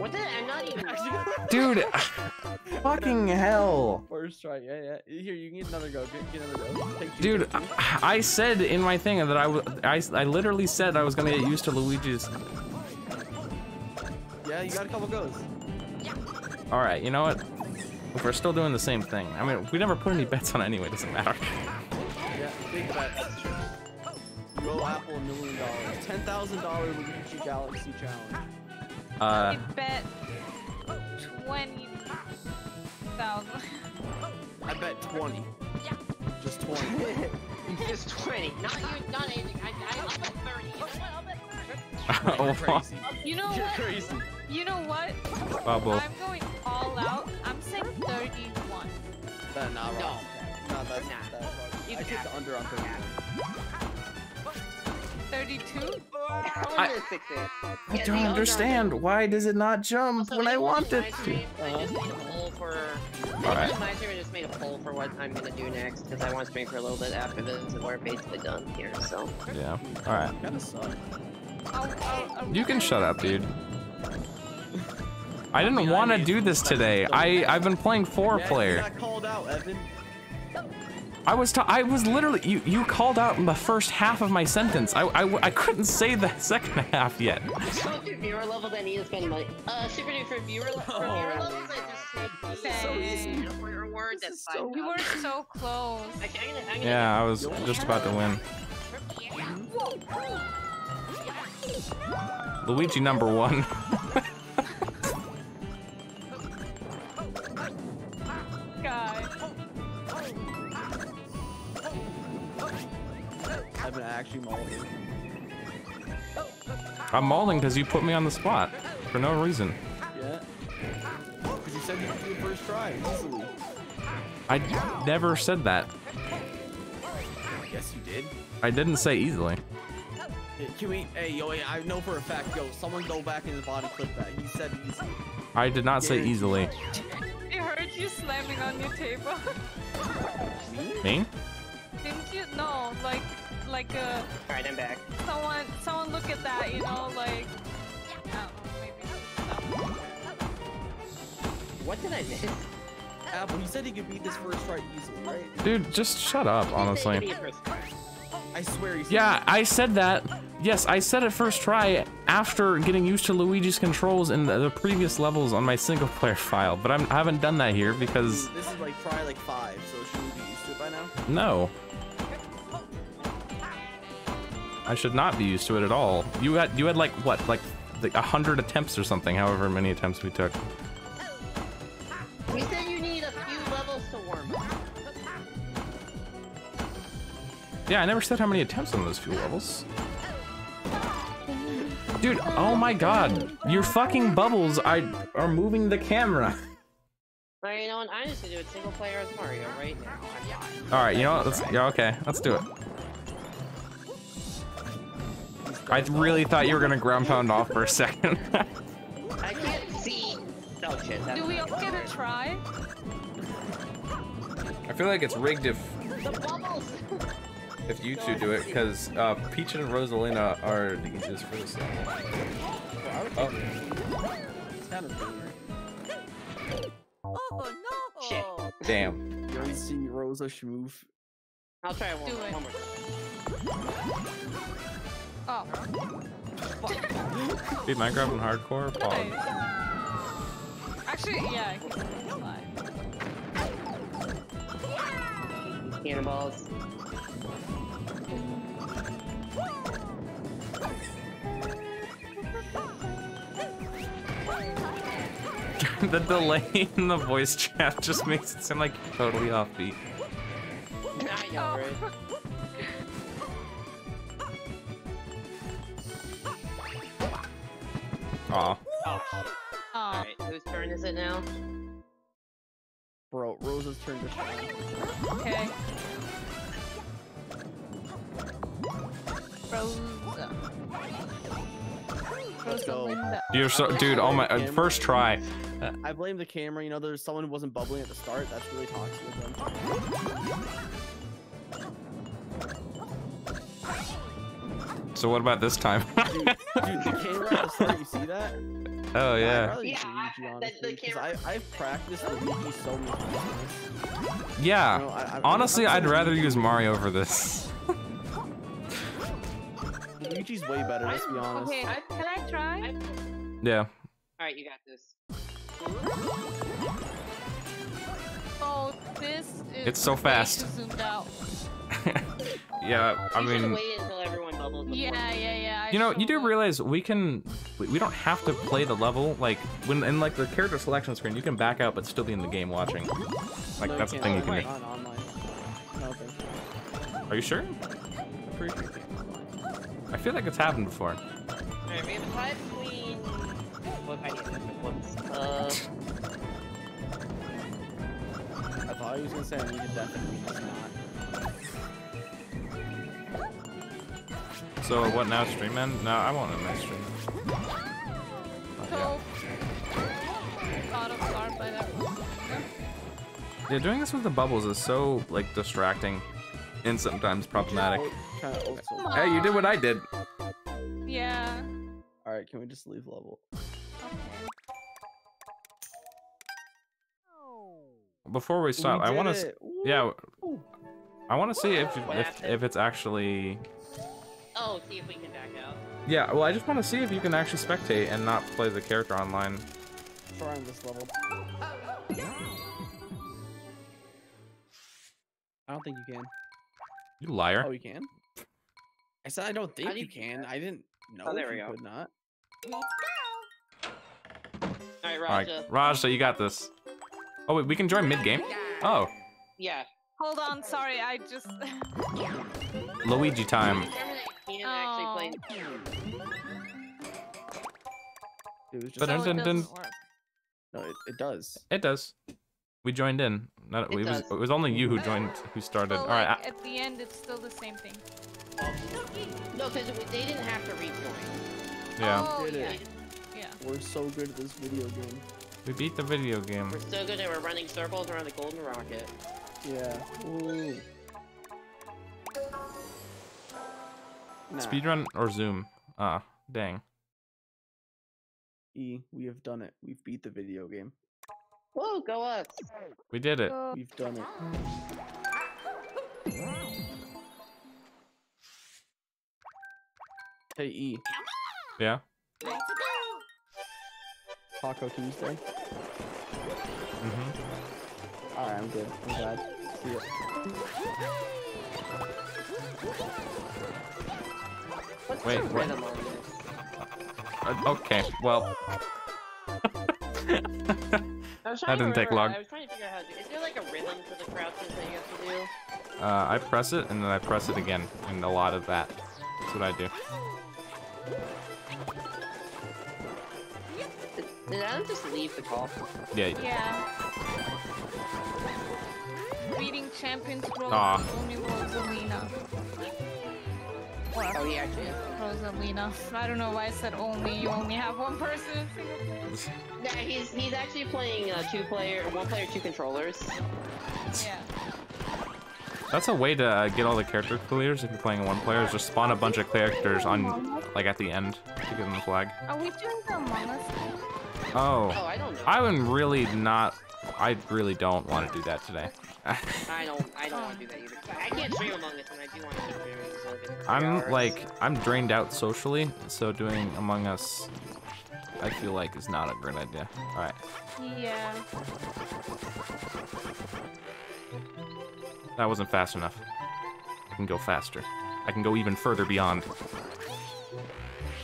What the? I'm not even. <laughs> Dude, <laughs> fucking hell. First try, yeah, yeah. Here, you can get another go. Get, get another go. Take two, Dude, take two. I, I said in my thing that I was, I, I literally said I was gonna get used to Luigi's. yeah, you got a couple goes. All right, you know what? If we're still doing the same thing, I mean, we never put any bets on it anyway. It Doesn't matter. Yeah, big bet. Roll apple a million dollars. Ten thousand dollar Luigi Galaxy challenge. Uh, We bet twenty thousand. I bet twenty. Just twenty. <laughs> Just 20. Not you. Not anything. I, I, I'll bet 30. You know what? I'll bet 30. oh, <laughs> You're crazy. You know You're what? crazy. You know what? bubble. I'm going all out. I'm saying 31. That, nah, No. Ross. No, that's Nah. that's You I took have the under on thirty. 32? I, I fix it. I don't understand. Why does it not jump Also, when I want it to? I just made a poll for. Alright. My stream, I just made a poll for what I'm gonna do next because I want to stream for a little bit after this, and we're basically done here. So. Yeah. All right. You can shut up, dude. I didn't want to do this today. I I've been playing four Yeah, player. You got called out, Evan. I was ta- I was literally you you called out in the first half of my sentence. I I, I couldn't say the <laughs> second half yet. So if your viewer level, then need to spend money. Uh, super dude, for viewer, le- for <laughs> viewer Oh. levels, I just take so the easy. reward. This That's is so We were so close. Okay, I'm gonna, I'm gonna Yeah, I was just about to win. Luigi number one. <laughs> God. Evan actually mauled you. I'm mauling because you put me on the spot for no reason. Yeah. Because you said you could do it first try easily. I never said that. Yes, you did. I didn't say easily. Can we? Hey, yo, I know for a fact. Yo, someone go back in the body clip that. He said easily. I did not say easily. I heard you slamming on your table. Me? Didn't you? No, like, like uh, Alright, I'm back. someone, someone look at that, you know, like. Know, What did I miss? Apple, you said he could beat this first try easily, right? Dude, just shut up, honestly. I swear he Yeah, I said that. Yes, I said it first try after getting used to Luigi's controls in the, the previous levels on my single player <laughs> file, but I'm, I haven't done that here because This is like try like five, so should we be used to it by now? no. I should not be used to it at all. You had you had like what, like like a hundred attempts or something, however many attempts we took. We said you need a few levels to warm up. Yeah, I never said how many attempts on those few levels. Dude, oh my god. Your fucking bubbles I are moving the camera. Alright, you know what? I'm just gonna do it single player as Mario right now. Alright, you know what? Let's yeah, okay, let's do it. I really thought you were gonna ground pound off for a second. <laughs> I can't see. Oh shit. Do we all get a try? I feel like it's rigged if if you two do it, <laughs> because uh, Peach and Rosalina are the easiest for this level. Oh, It's kind of weird. Oh no! Shit. damn. You always seen Rosa Schmoof. I'll try one, Do it. one more time. Oh, Dude, Minecraft and hardcore? nice. Pause. Actually, yeah, I can fly. Cannonballs. <laughs> the delay in the voice chat just makes it sound like totally offbeat. I know, oh. right? Aw. Oh, alright. Whose turn is it now? Bro, Rosa's turn to shine. okay. Rosa. Let's. Rosalinda. You're so, dude. Oh my, uh, first try. I blame the camera. You know, there's someone who wasn't bubbling at the start. That's really toxic of them. So what about this time? Dude, dude, the camera at the start, you see that? oh I'd yeah. rather Yeah, I- Luigi, the- the honestly, 'cause camera- I, I've practiced Luigi so many times. Yeah. You know, I- I- Honestly, I'm I'd rather use Mario over this. <laughs> Luigi's way better, let's be honest. Okay, can I try? Yeah. Alright, you got this. Oh, this is It's so way fast. Too zoomed out. yeah. I mean, waited until everyone bubbled before Yeah, yeah, yeah. I you know, you do realize we can. we- We don't have to play the level. Like when in like the character selection screen, you can back out but still be in the game watching. Like No, that's the thing you can do. No. Are you sure? I'm pretty sure you can't. I feel like it's happened before. Alright, we have a tie between. What I need. Uh, <laughs> I thought he was gonna say I need to definitely just not. So what now, stream end? No, I won't end my stream. Not yet. So, caught off guard by that. Yeah, doing this with the bubbles is so like distracting and sometimes problematic. Kind of old soul. Hey, you did what I did. Yeah. All right, can we just leave level? Before we stop, We I want to. Yeah. Woo. Yeah, I want to see if if if it's actually. oh, see if we can back out. Yeah, well, I just want to see if you can actually spectate and not play the character online. Try on this level. I don't think you can. You liar. Oh, you can. I said I don't think How do you you- can. I didn't know Oh, there if we you go. could not. Alright, Rojda. right, Raj, so you got this. Oh wait, we can join mid game. Oh, Yeah. Hold on, sorry, I just. <laughs> Luigi time. Determine that you can Oh. It was just But oh, No, dun, it dun, dun. doesn't work. no. It, it does. It does. We joined in. Not, It it, was, it was only you who joined, who started. But All right. like, at the end, it's still the same thing. No, because they didn't have to rejoin. Yeah, Oh, yeah. Yeah. We're so good at this video game. we beat the video game. We're so good at we're running circles around the golden rocket. Yeah. Ooh. Nah. Speedrun or Zoom? Ah, dang. E, we have done it. We've beat the video game. Whoa, go us! We did it. So, We've done it. Hey E, Yeah. Taco Tuesday. hmm Alright, I'm good. I'm glad. See ya. What's Wait, the what? rhythm on this? Uh, okay. Well. That didn't take long. I was trying to figure out how to do. Is there like a rhythm to the crouches that you have to do? Uh, I press it and then I press it again, and a lot of that. That's what I do. Did, did Adam just leave the call? Yeah. yeah. Beating Champion's Road Aw. only Rosalina. Or Oh, he actually. Rosalina. I don't know why I said only. You only have one person in single player. Yeah, he's he's actually playing uh, two player, one player, two controllers. Yeah. That's a way to uh, get all the character clears if you're playing a one player. Is just spawn a bunch of characters on, like at the end to give them the flag. Are we doing the Among Us game? Oh, Oh, I don't know. I would really not. I really don't want to do that today. I don't I don't want to do that either. I can't stream Among Us, and I do want to keep streaming so it's I'm hours. like I'm drained out socially, so doing Among Us, I feel like is not a great idea. All right, Yeah. that wasn't fast enough. I can go faster. I can go even further beyond.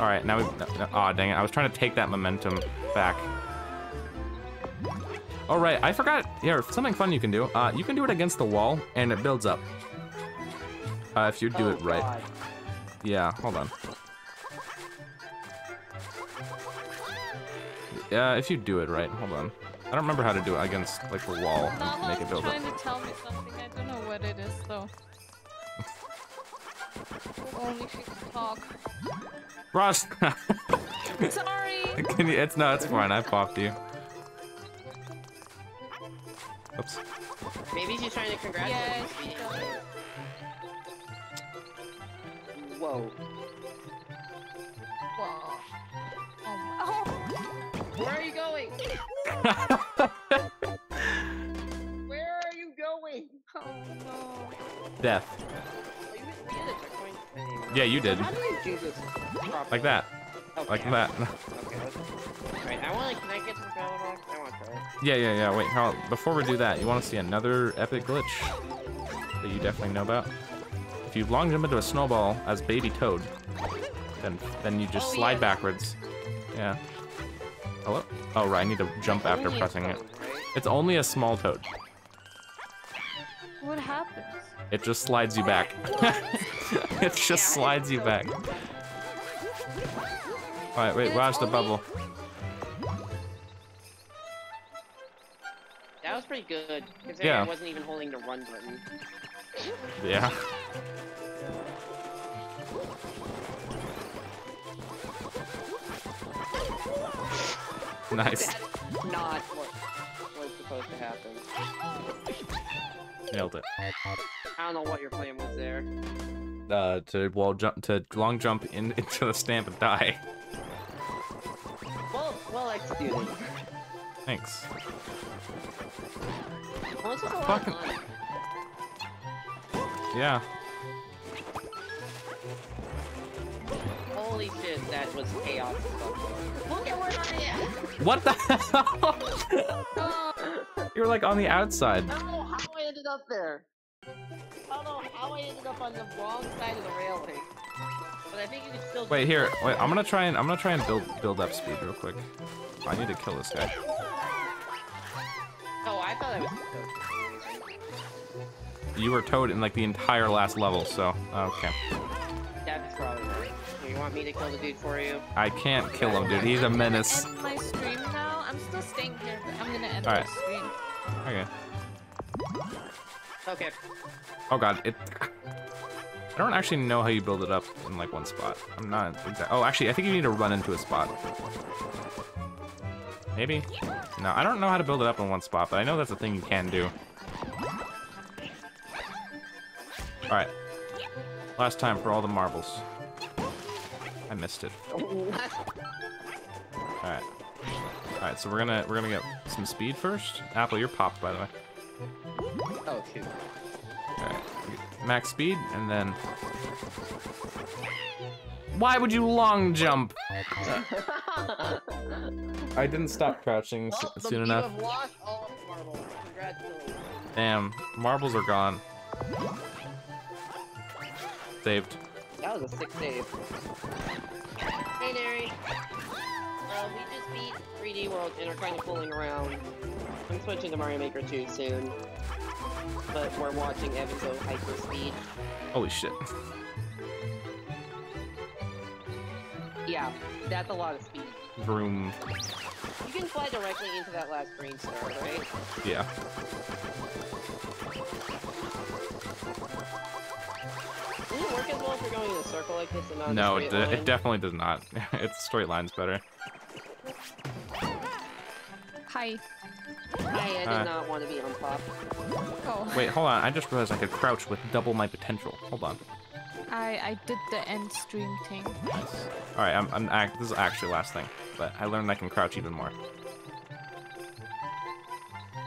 All right, now we. Aw, dang it! I was trying to take that momentum back. All right, I forgot. Here, something fun you can do. Uh, you can do it against the wall, and it builds up. Uh, if you do Oh, it right. God. Yeah, hold on. Yeah, if you do it right, hold on. I don't remember how to do it against like the wall and Nala make it is build up. trying to tell me something. I don't know what it is though. If only she can talk. Ross, <laughs> Sorry. can you? It's no, it's fine. I popped you. Oops. Maybe she's trying to congratulate Yes, you. she does. Whoa. Whoa. Oh, my- Where are you going? <laughs> Where are you going? oh, oh no. Death. Oh, you we had a checkpoint. Anyway. Yeah, you did. How do you do this? properly? Like that. Okay. Like that. Okay. let's- Alright, I want to. Can I get some Yeah, yeah, yeah. Wait, on. Before we do that, you want to see another epic glitch that you definitely know about? If you long jump into a snowball as Baby Toad, then then you just Oh, slide yeah. backwards. Yeah. Hello? Oh, right. I need to jump It's after pressing it. toad, right? It's only a small toad. What happens? It just slides you oh back. <laughs> it just Yeah, slides you back. Alright, wait, watch the bubble. Was pretty good. Because Yeah. I wasn't even holding the run button. Yeah. Nice. That's not what was supposed to happen. Nailed it. I don't know what your plan was there. Uh, to wall jump, to long jump in, <laughs> into the stamp and die. Well, well executed. Thanks. Well, this was a lot of Fucking- Yeah. Holy shit, that was chaos. Look at where I am! What the hell? <laughs> You're like on the outside. I don't know how I ended up there. I don't know how I ended up on the wrong side of the railing. But I think you can still. Wait here. Wait, I'm gonna try and I'm gonna try and build build up speed real quick. I need to kill this guy. Oh, I thought I was. You were Toad in like the entire last level, so oh, okay. That's probably right. You want me to kill the dude for you? I can't kill him, dude. He's a menace. end my stream now. I'm still staying here, but I'm gonna end Alright. my stream. Okay. Okay. Oh god, it. I don't actually know how you build it up in like one spot. I'm not exact. Oh, actually, I think you need to run into a spot. Maybe? No, I don't know how to build it up in one spot, but I know that's a thing you can do. Alright. Last time for all the marbles. I missed it. Alright. Alright, so we're gonna we're gonna get some speed first. Apple, you're popped by the way. oh. Alright. Max speed, and then... Why would you long jump? I didn't stop crouching s- Well, the- soon you enough. have lost all marbles. Congratulations. Damn, marbles are gone. Saved. That was a sick save. Hey, Neri. Uh, we just beat 3D World and are kind of fooling around. I'm switching to Mario Maker 2 soon. But we're watching Evan go hyper speed. Holy shit. Yeah, that's a lot of speed. Vroom. You can fly directly into that last green star, right? Yeah. Does it work as well if you're going in a circle like this and not in a No, it, straight line? it definitely does not. <laughs> its straight line's better. Hi. Hi, I did Uh. not want to be on top. Oh. Wait, hold on. I just realized I could crouch with double my potential. Hold on. I I did the end stream thing. Nice. Alright, I'm, I'm act- this is actually the last thing. But I learned I can crouch even more.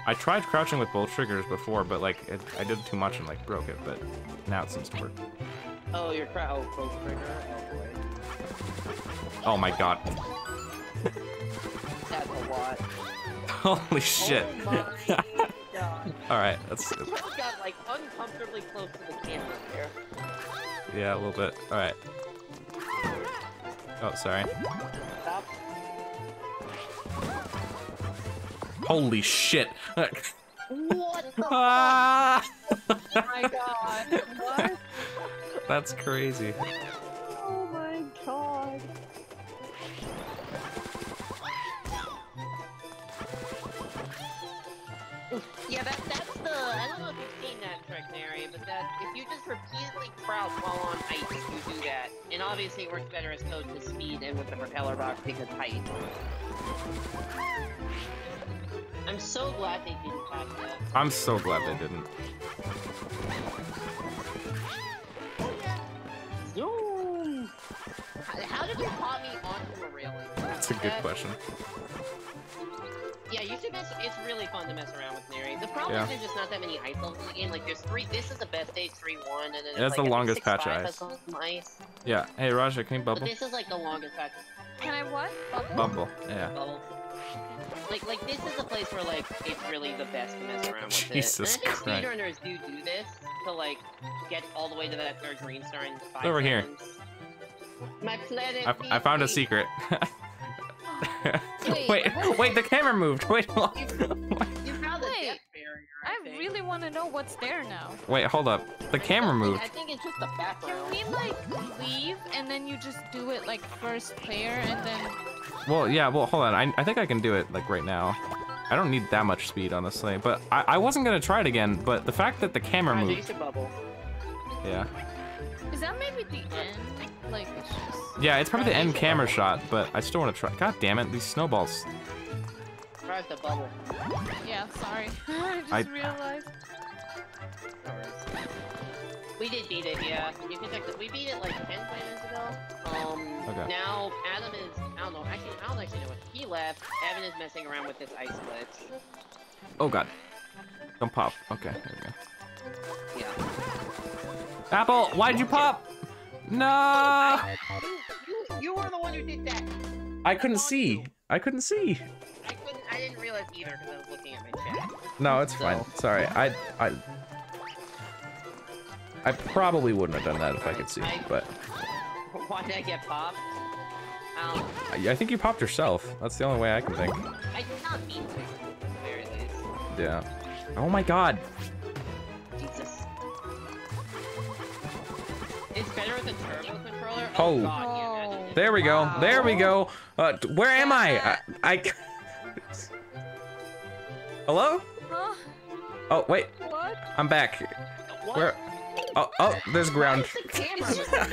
I tried crouching with both triggers before, but like it, I did too much and like broke it. But now it seems to work. Oh, your crowd. Oh, both trigger. Oh boy. Oh my god! <laughs> That's a lot. <laughs> Holy shit! Oh my <laughs> god. All right, that's You got like uncomfortably close to the camera here. Yeah, a little bit. All right. Oh, sorry. Stop. Holy shit! What the <laughs> ah! Oh my god. What? That's crazy. Oh my god. Yeah, that, that's the. I don't know if you've seen that trick, Nary, but that if you just repeatedly crouch while on ice, you do that. And obviously it works better as opposed to speed and with the propeller box because height. I'm so glad they didn't patch that. I'm so glad they didn't. Zoom! How, did you pop me onto a railing? That's a good question. Yeah, you should mess. It's really fun to mess around with Nary. The problem Yeah. is there's just not that many ice levels in the game. Like there's three. This is the best stage three one, and then Yeah, it's that's like, the I longest six, patch five of has ice. some ice. Yeah. Hey, Rojda, can you But bubble? this is like the longest patch. Can I what? Bubble? Bubble. Yeah. Bubble. Like, like this is the place where like it's really the best to mess around with Jesus it. And I think Christ. speedrunners do do this to like get all the way to that third green star in five Over here. My planet. I, I found a secret. <laughs> Wait, wait, <laughs> wait, the camera moved. Wait, hold You, you <laughs> found the Wait, depth barrier. I, I really want to know what's there now. wait, hold up. The camera moved. I think it's just the Can we like leave and then you just do it like first player and then Well, yeah, well, hold on. I, I think I can do it, like, right now. I don't need that much speed, honestly. But I, I wasn't gonna try it again, but the fact that the camera moved. Yeah. is that maybe the end? Like it's just Yeah, it's probably the end camera bubble. shot, but I still want to try. God damn it, these snowballs. Tries to bubble. yeah. Sorry, <laughs> I just I- realized. We did beat it, yeah. You can check this. We beat it like 10 minutes ago. Um, Okay. now Adam is, I don't know, actually, I don't actually know what. He left. Evan is messing around with this ice glitch. Oh, God. Don't pop. Okay, there we go. Yeah. Apple, why'd you pop? No! You, you were the one who did that. I couldn't see. I couldn't see. I couldn't, I didn't realize either because I was looking at my chat. No, it's fine. Sorry. I I I probably wouldn't have done that if I could see, but <laughs> Why did I get popped? Um, I, I think you popped yourself. That's the only way I can think. I did not mean to, very least. Yeah. Oh my god. Jesus. It's better with a turbo controller? Oh. god, yeah. There we go. Wow. There we go. Uh, where am I? I, I... Hello? Huh? Oh wait, What? I'm back. What? Where? Oh, oh, there's ground. Why is the camera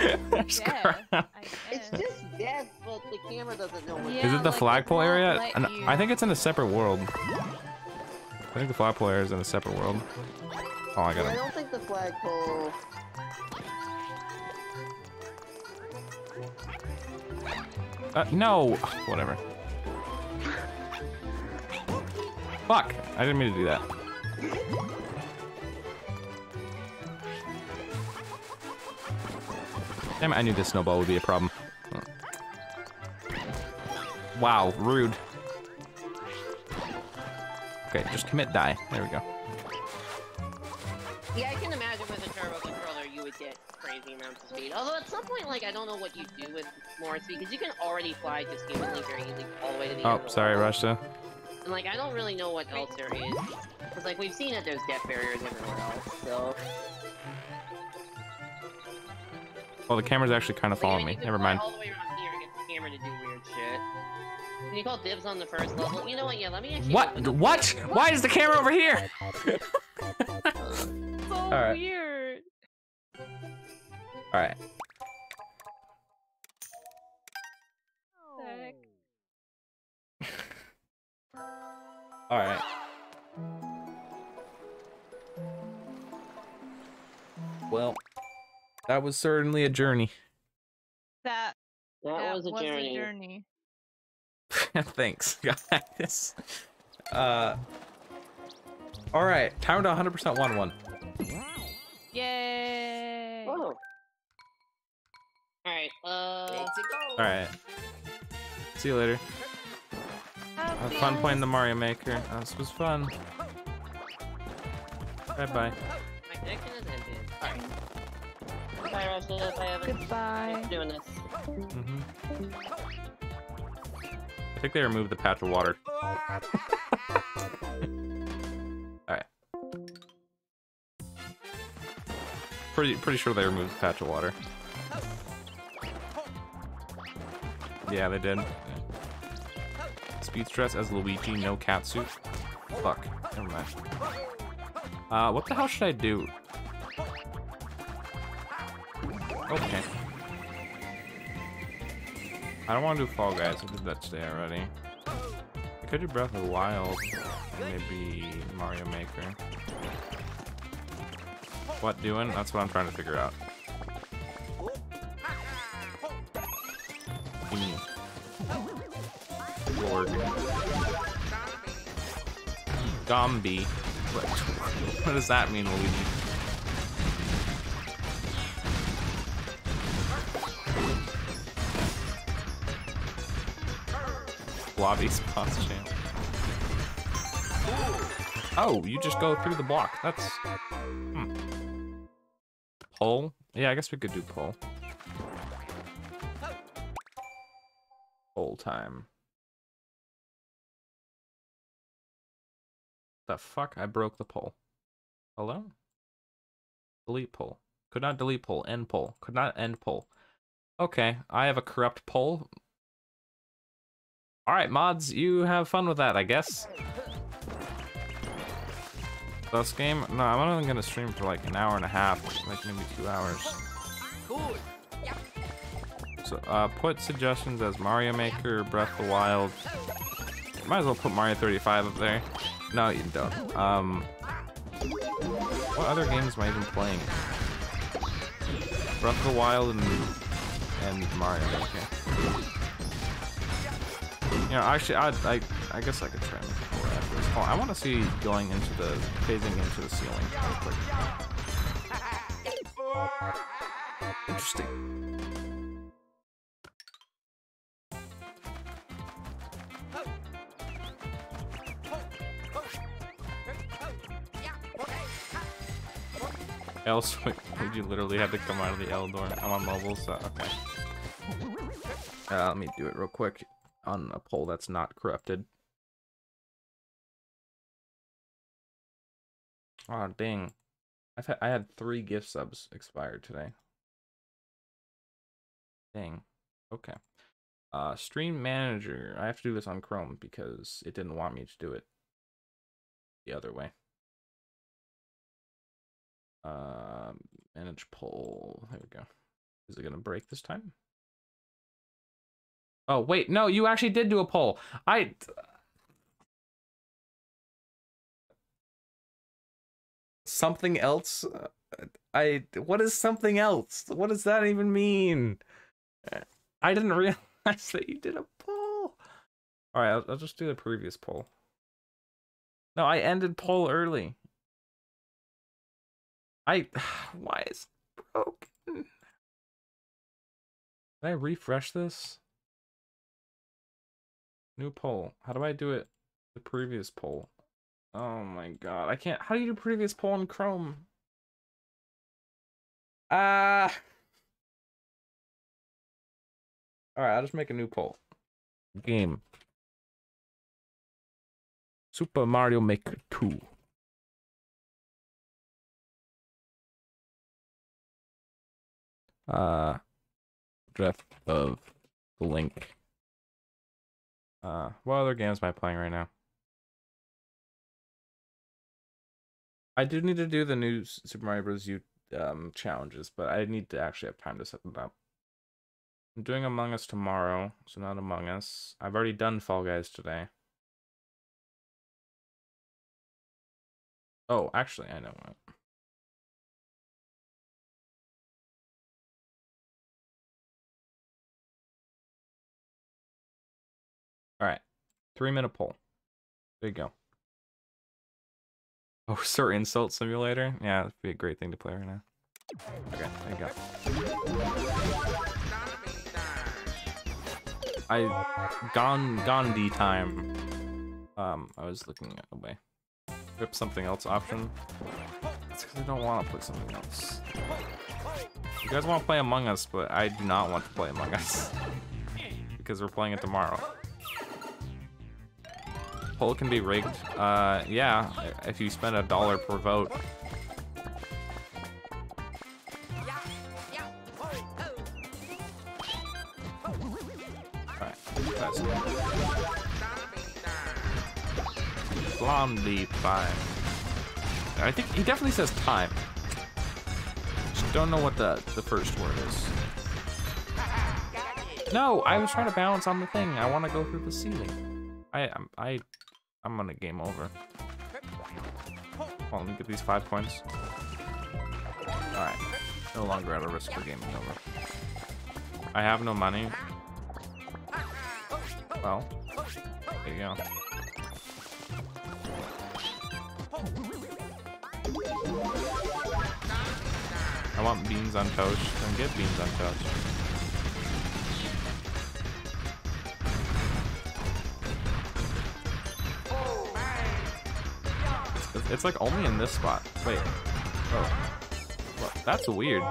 not? <laughs> There's Yeah. ground. It's just death, but the camera doesn't know what Yeah. Is it the like, flagpole area? And. I think it's in a separate world. I think the flagpole area is in a separate world. Oh, I got it. I don't think the flagpole. Uh, no. Whatever. Fuck. I didn't mean to do that. Damn it, I knew this snowball would be a problem. Wow, rude. Okay, just commit die. There we go. Yeah, I can imagine with a turbo controller you would get crazy amounts of speed. Although at some point, like, I don't know what you do with more speed, because you can already fly just humanly very easily all the way to the Oh, of sorry, level. Rojda. And, like, I don't really know what else there is. Because, like, we've seen that there's death barriers everywhere else, so... Well, the camera's actually kind of Like, I following mean, me. Never mind. all the way around here and get the camera to do weird shit. Can you call dibs on the first level? You know what, yeah, let me actually... What? open the- What? Why is the camera over here? <laughs> So Alright. weird. Alright. Sick. <laughs> Alright. Well, that was certainly a journey. That That, that was a journey. journey. <laughs> Thanks, guys. Uh. Alright, time to 100% 1 1. Yay! Alright, uh... Alright. See you later. Have Have fun fun. playing the Mario Maker. Uh, this was fun. Bye bye. My connection is ended. Alright. Bye, Rojda. Bye, Evan. Goodbye. Thanks doing this. hmm I think they removed the patch of water. <laughs> Alright. Pretty pretty sure they removed the patch of water. Yeah, they did. Speed stress as Luigi, no cat suit. Fuck. Never mind. Uh, what the hell should I do? Okay. I don't want to do Fall Guys. I did that today already. I could do Breath of the Wild. Maybe Mario Maker. What doing? That's what I'm trying to figure out. Gombi. What, what does that mean, Luigi? Lobby spots champ. Oh, you just go through the block. That's hmm. Yeah, I guess we could do pull. Pull time. Fuck? I broke the poll. Hello? Delete poll. Could not delete poll. End poll. Could not end poll. Okay, I have a corrupt poll. Alright, mods, you have fun with that, I guess. This game? No, I'm only gonna stream for like an hour and a half, like maybe two hours. So, uh, put suggestions as Mario Maker, Breath of the Wild. Might as well put Mario 35 up there. No, you don't. Um, what other games am I even playing? Breath of the Wild and and Mario Maker. You know, actually, I I I guess I could try and more after this. Oh, I want to see going into the phasing into the ceiling. Interesting. Else, <laughs> would you literally have to come out of the L door? I'm on mobile, so okay. Uh, let me do it real quick on a poll that's not corrupted. Oh dang! I've had I had three gift subs expired today. Dang. Okay. Uh, stream manager. I have to do this on Chrome because it didn't want me to do it the other way. Uh, manage poll. There we go. Is it gonna break this time? Oh wait, no, you actually did do a poll. I. Something else. I. What is something else? What does that even mean? I didn't realize that you did a poll. All right, I'll, I'll just do the previous poll. No, I ended poll early. I. <sighs> Why is it broken? Can I refresh this? New poll. How do I do it? The previous poll. Oh my god. I can't. How do you do previous poll in Chrome? Ah. Uh... Alright, I'll just make a new poll. Game. Super Mario Maker 2. Uh, Breath of the Link. Uh, what other games am I playing right now? I do need to do the new Super Mario Bros. U um, challenges, but I need to actually have time to set them up. I'm doing Among Us tomorrow, so not Among Us. I've already done Fall Guys today. Oh, actually, I know what. Three minute poll. There you go. Oh, <laughs> Surgeon Simulator? Yeah, that'd be a great thing to play right now. Okay, there you go. I gone Gandhi time. Um, I was looking away. Rip something else option. It's because I don't want to play something else. You guys want to play Among Us, but I do not want to play Among Us <laughs> because we're playing it tomorrow poll can be rigged. Uh, yeah, if you spend a dollar per vote. 5. I think he definitely says time. Just don't know what the the first word is. No, I was trying to balance on the thing. I want to go through the ceiling. I I'm I I'm gonna game over. On, let me get these five coins. All right, no longer at a risk for gaming over. I have no money. Well, there you go. I want beans on toast. Then get beans on toast. It's- like only in this spot. Wait. Oh. Well, that's weird.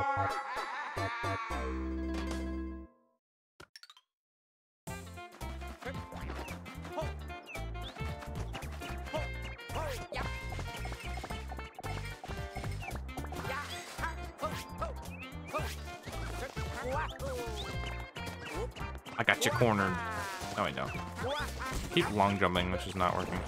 I got you cornered. No, I don't. Keep long jumping, which is not working.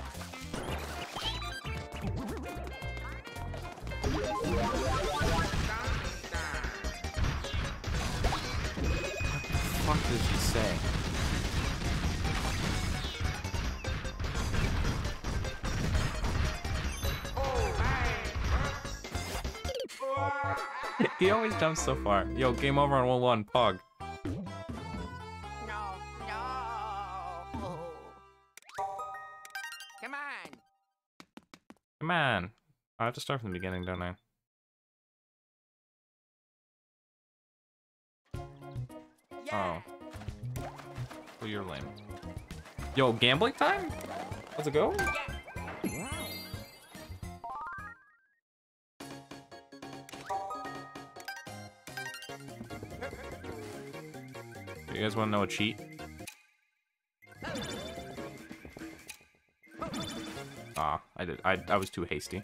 Always so far. Yo, game over on 1-1, Pog. No, no. Come on. Come on. I have to start from the beginning, don't I? Yeah. Oh. Well, you're lame. Yo, gambling time? Let's go. You guys want to know a cheat? Ah, I did. I I was too hasty. <laughs>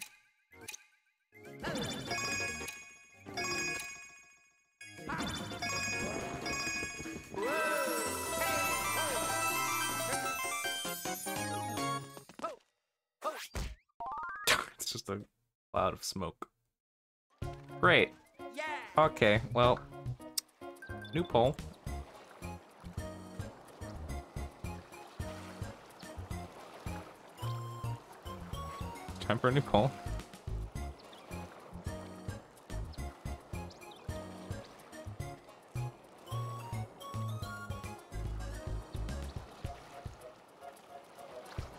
it's just a cloud of smoke. Great. Okay, well, new poll. Time for a new poll.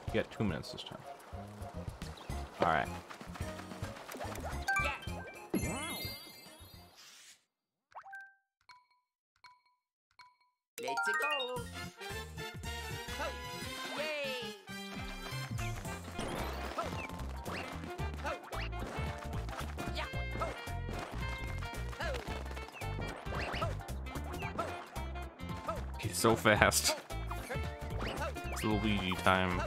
You get two minutes this time. All so fast. It's Luigi time.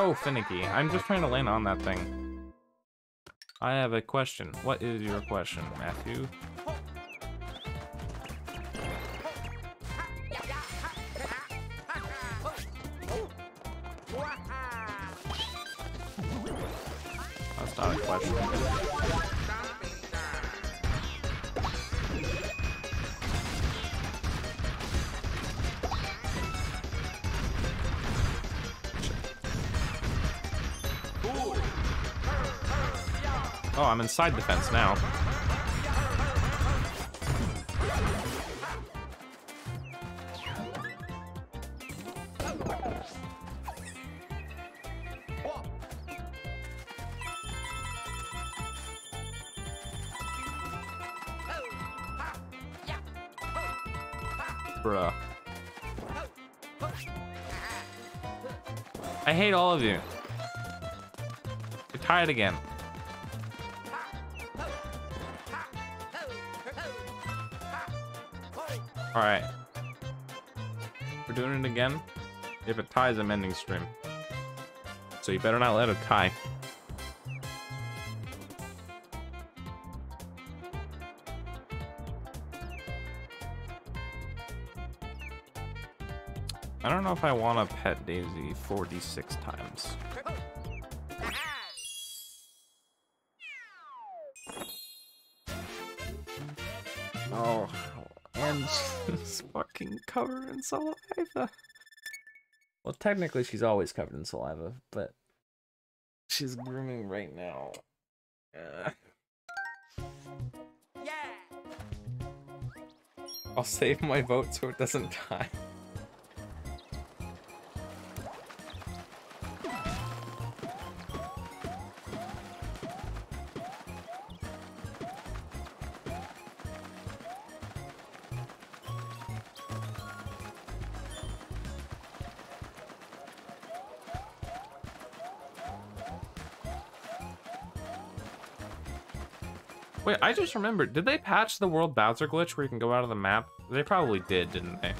So finicky. I'm just trying to land on that thing. I have a question. What is your question, Matthew? I'm inside the fence now. Bruh. I hate all of you. You're tired again. All right. We're doing it again. If it ties, I'm ending stream. So you better not let it tie. I don't know if I want to pet Daisy 46 times. In saliva. Well, technically, she's always covered in saliva, but she's grooming right now. Uh, Yeah. I'll save my vote so it doesn't die. I just remembered. Did they patch the World Bowser glitch where you can go out of the map? They probably did, didn't they?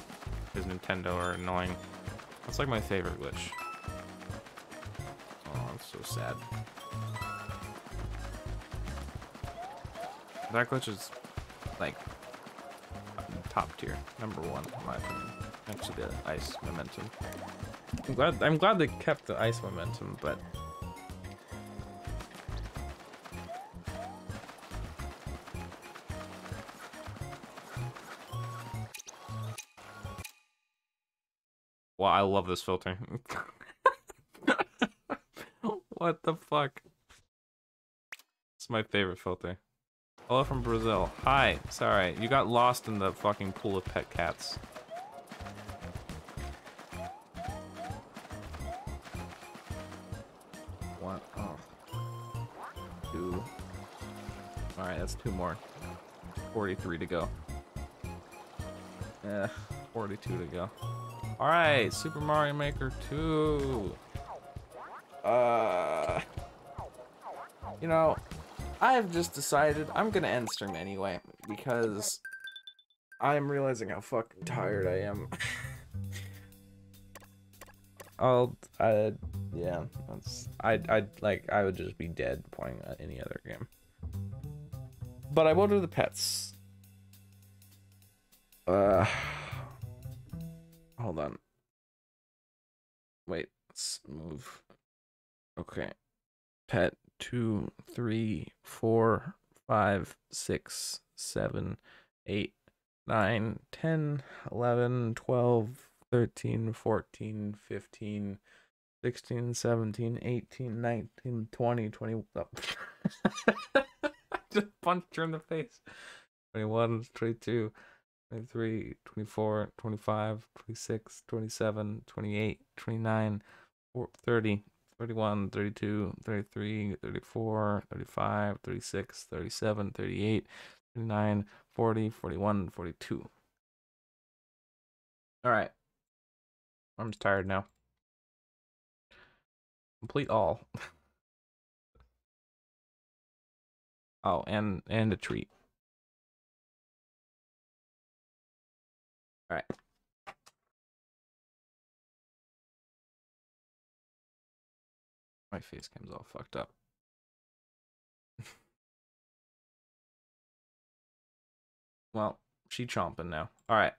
Because Nintendo are annoying. That's like my favorite glitch. Oh, that's so sad. That glitch is like top tier, number one in my opinion. To the ice momentum. I'm glad. I'm glad they kept the ice momentum, but I love this filter. <laughs> what the fuck? It's my favorite filter. Hello from Brazil. Hi. Sorry, you got lost in the fucking pool of pet cats. One. Oh. Two. Alright, that's two more. 43 to go. Eh, 42 to go. Alright, Super Mario Maker 2. Uh, you know, I've just decided I'm gonna end stream anyway because I'm realizing how fucking tired I am. <laughs> I'll, I, yeah, that's, I, I like, I would just be dead playing any other game. But I will do the pets. Uh, Okay. Pet two, three, four, five, six, seven, eight, nine, ten, eleven, twelve, thirteen, fourteen, fifteen, sixteen, seventeen, eighteen, nineteen, twenty, twenty. Oh. <laughs> Just punched her in the face. 21, 22, 23, 24, 25, 26, 27, 28, 29, 30, 31, 32, 33, 34, 35, 36, 37, 38, 39, 40, 41, 42. All right. I'm just tired now. Complete all. <laughs> oh, and and a treat. All right. My face cam's all fucked up. <laughs> well, she chomping now. All right.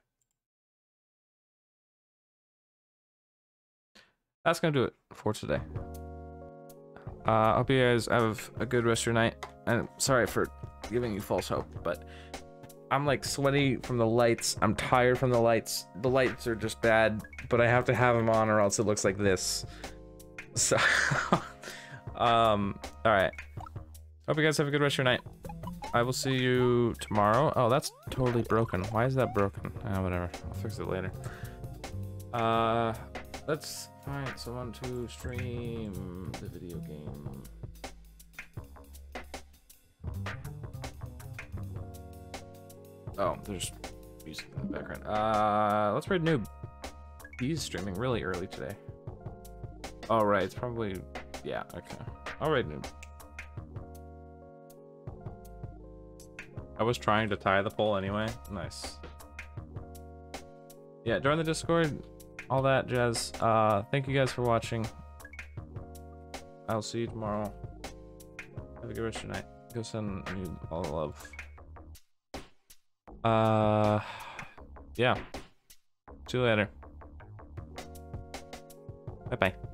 That's gonna do it for today. Uh, I hope you guys have a good rest of your night. And sorry for giving you false hope, but I'm like sweaty from the lights. I'm tired from the lights. The lights are just bad, but I have to have them on or else it looks like this. So, <laughs> um, all right. Hope you guys have a good rest of your night. I will see you tomorrow. Oh, that's totally broken. Why is that broken? Ah, whatever. I'll fix it later. Uh, let's find someone to stream the video game. Oh, there's music in the background. Uh, let's read noob. He's streaming really early today. Oh, right. It's probably. Yeah, okay. Alright, noob. I was trying to tie the poll anyway. Nice. Yeah, join the Discord. All that jazz. Uh, thank you guys for watching. I'll see you tomorrow. Have a good rest of your night. Go send me all love. Uh, yeah. See you later. Bye bye.